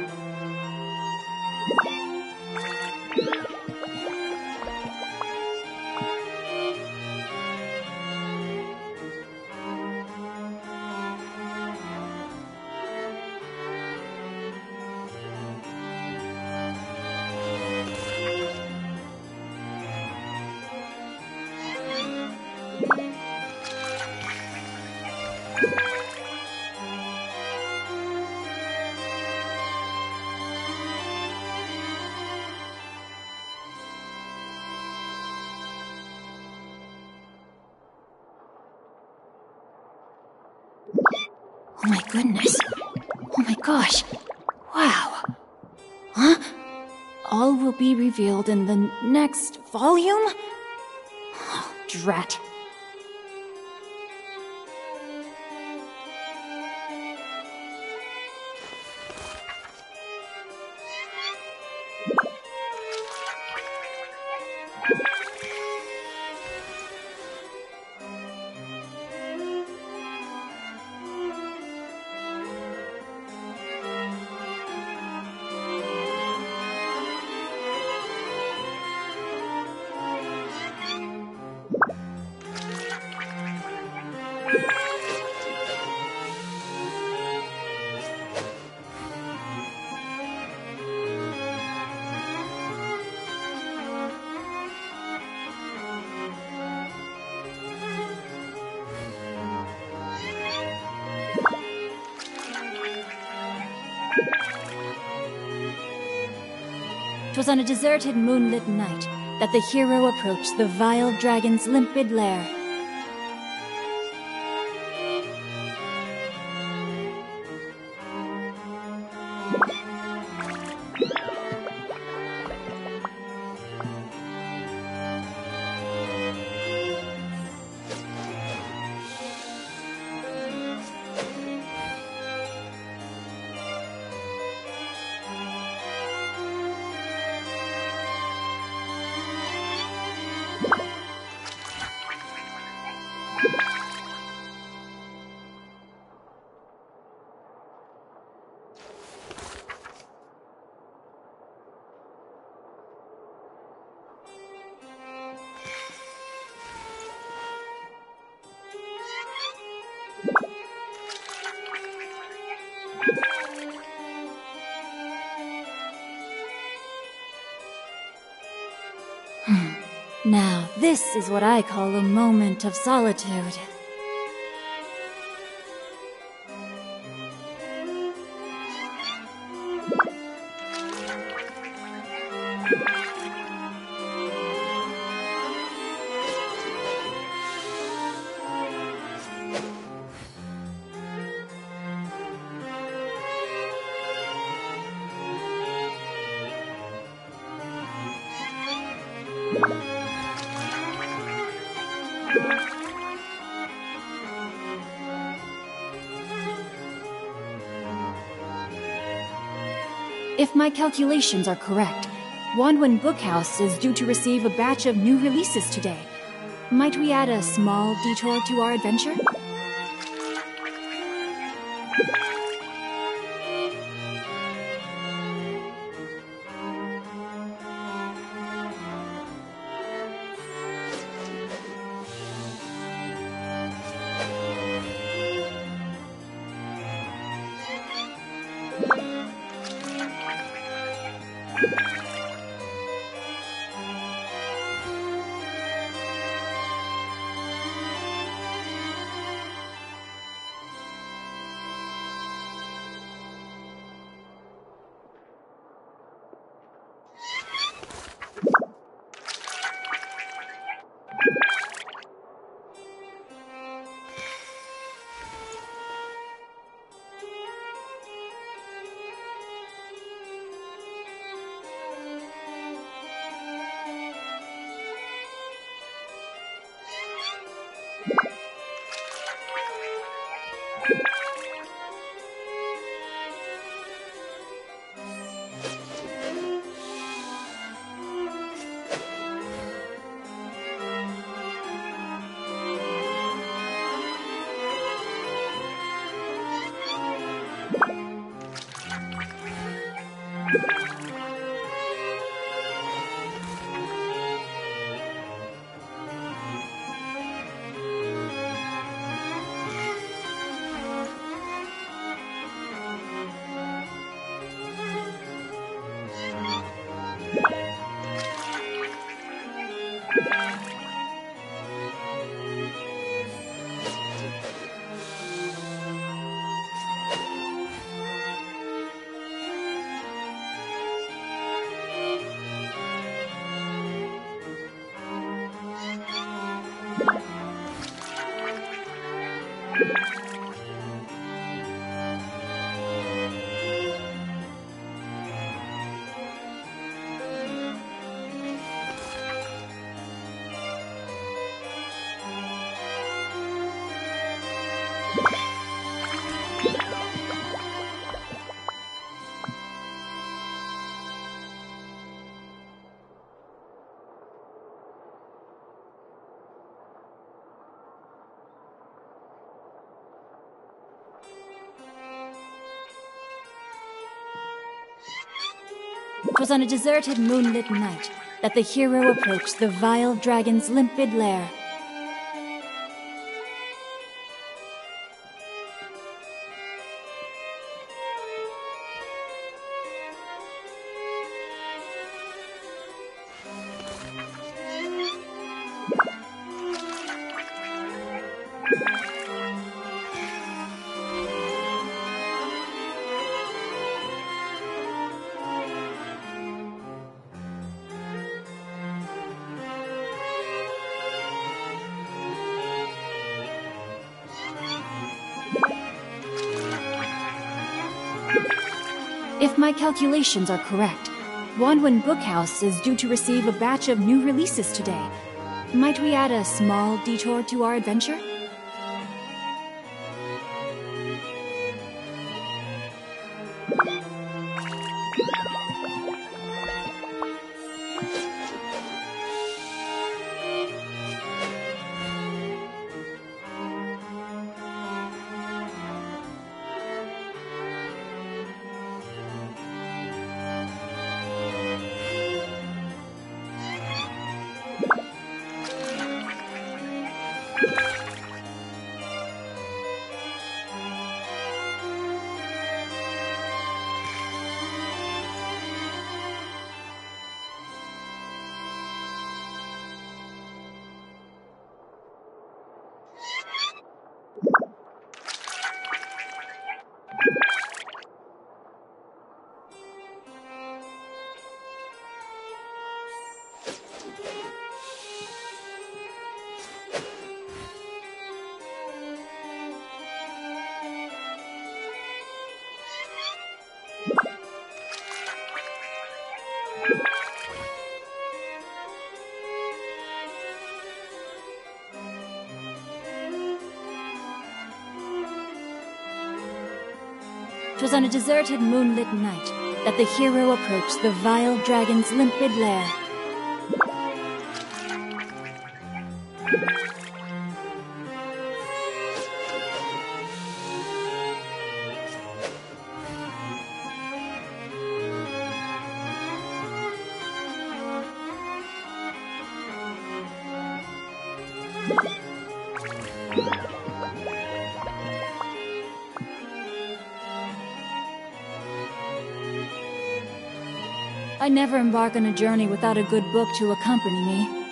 Oh, Twas on a deserted moonlit night that the hero approached the vile dragon's limpid lair. This is what I call a moment of solitude. If my calculations are correct, Wanwen Bookhouse is due to receive a batch of new releases today. Might we add a small detour to our adventure? 'Twas on a deserted moonlit night that the hero approached the vile dragon's limpid lair. Calculations are correct, Wanwen Bookhouse is due to receive a batch of new releases today. Might we add a small detour to our adventure? Twas on a deserted moonlit night that the hero approached the vile dragon's limpid lair. Never embark on a journey without a good book to accompany me.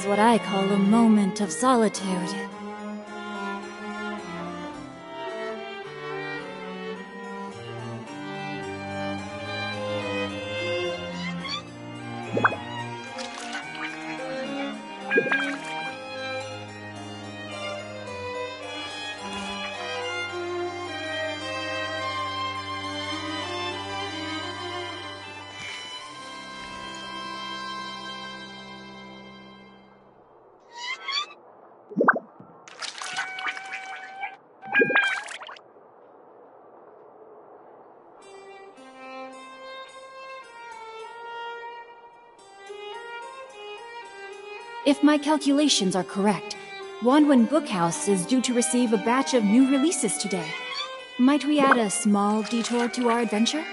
Is what I call a moment of solitude. My calculations are correct, Wanwen Bookhouse is due to receive a batch of new releases today. Might we add a small detour to our adventure?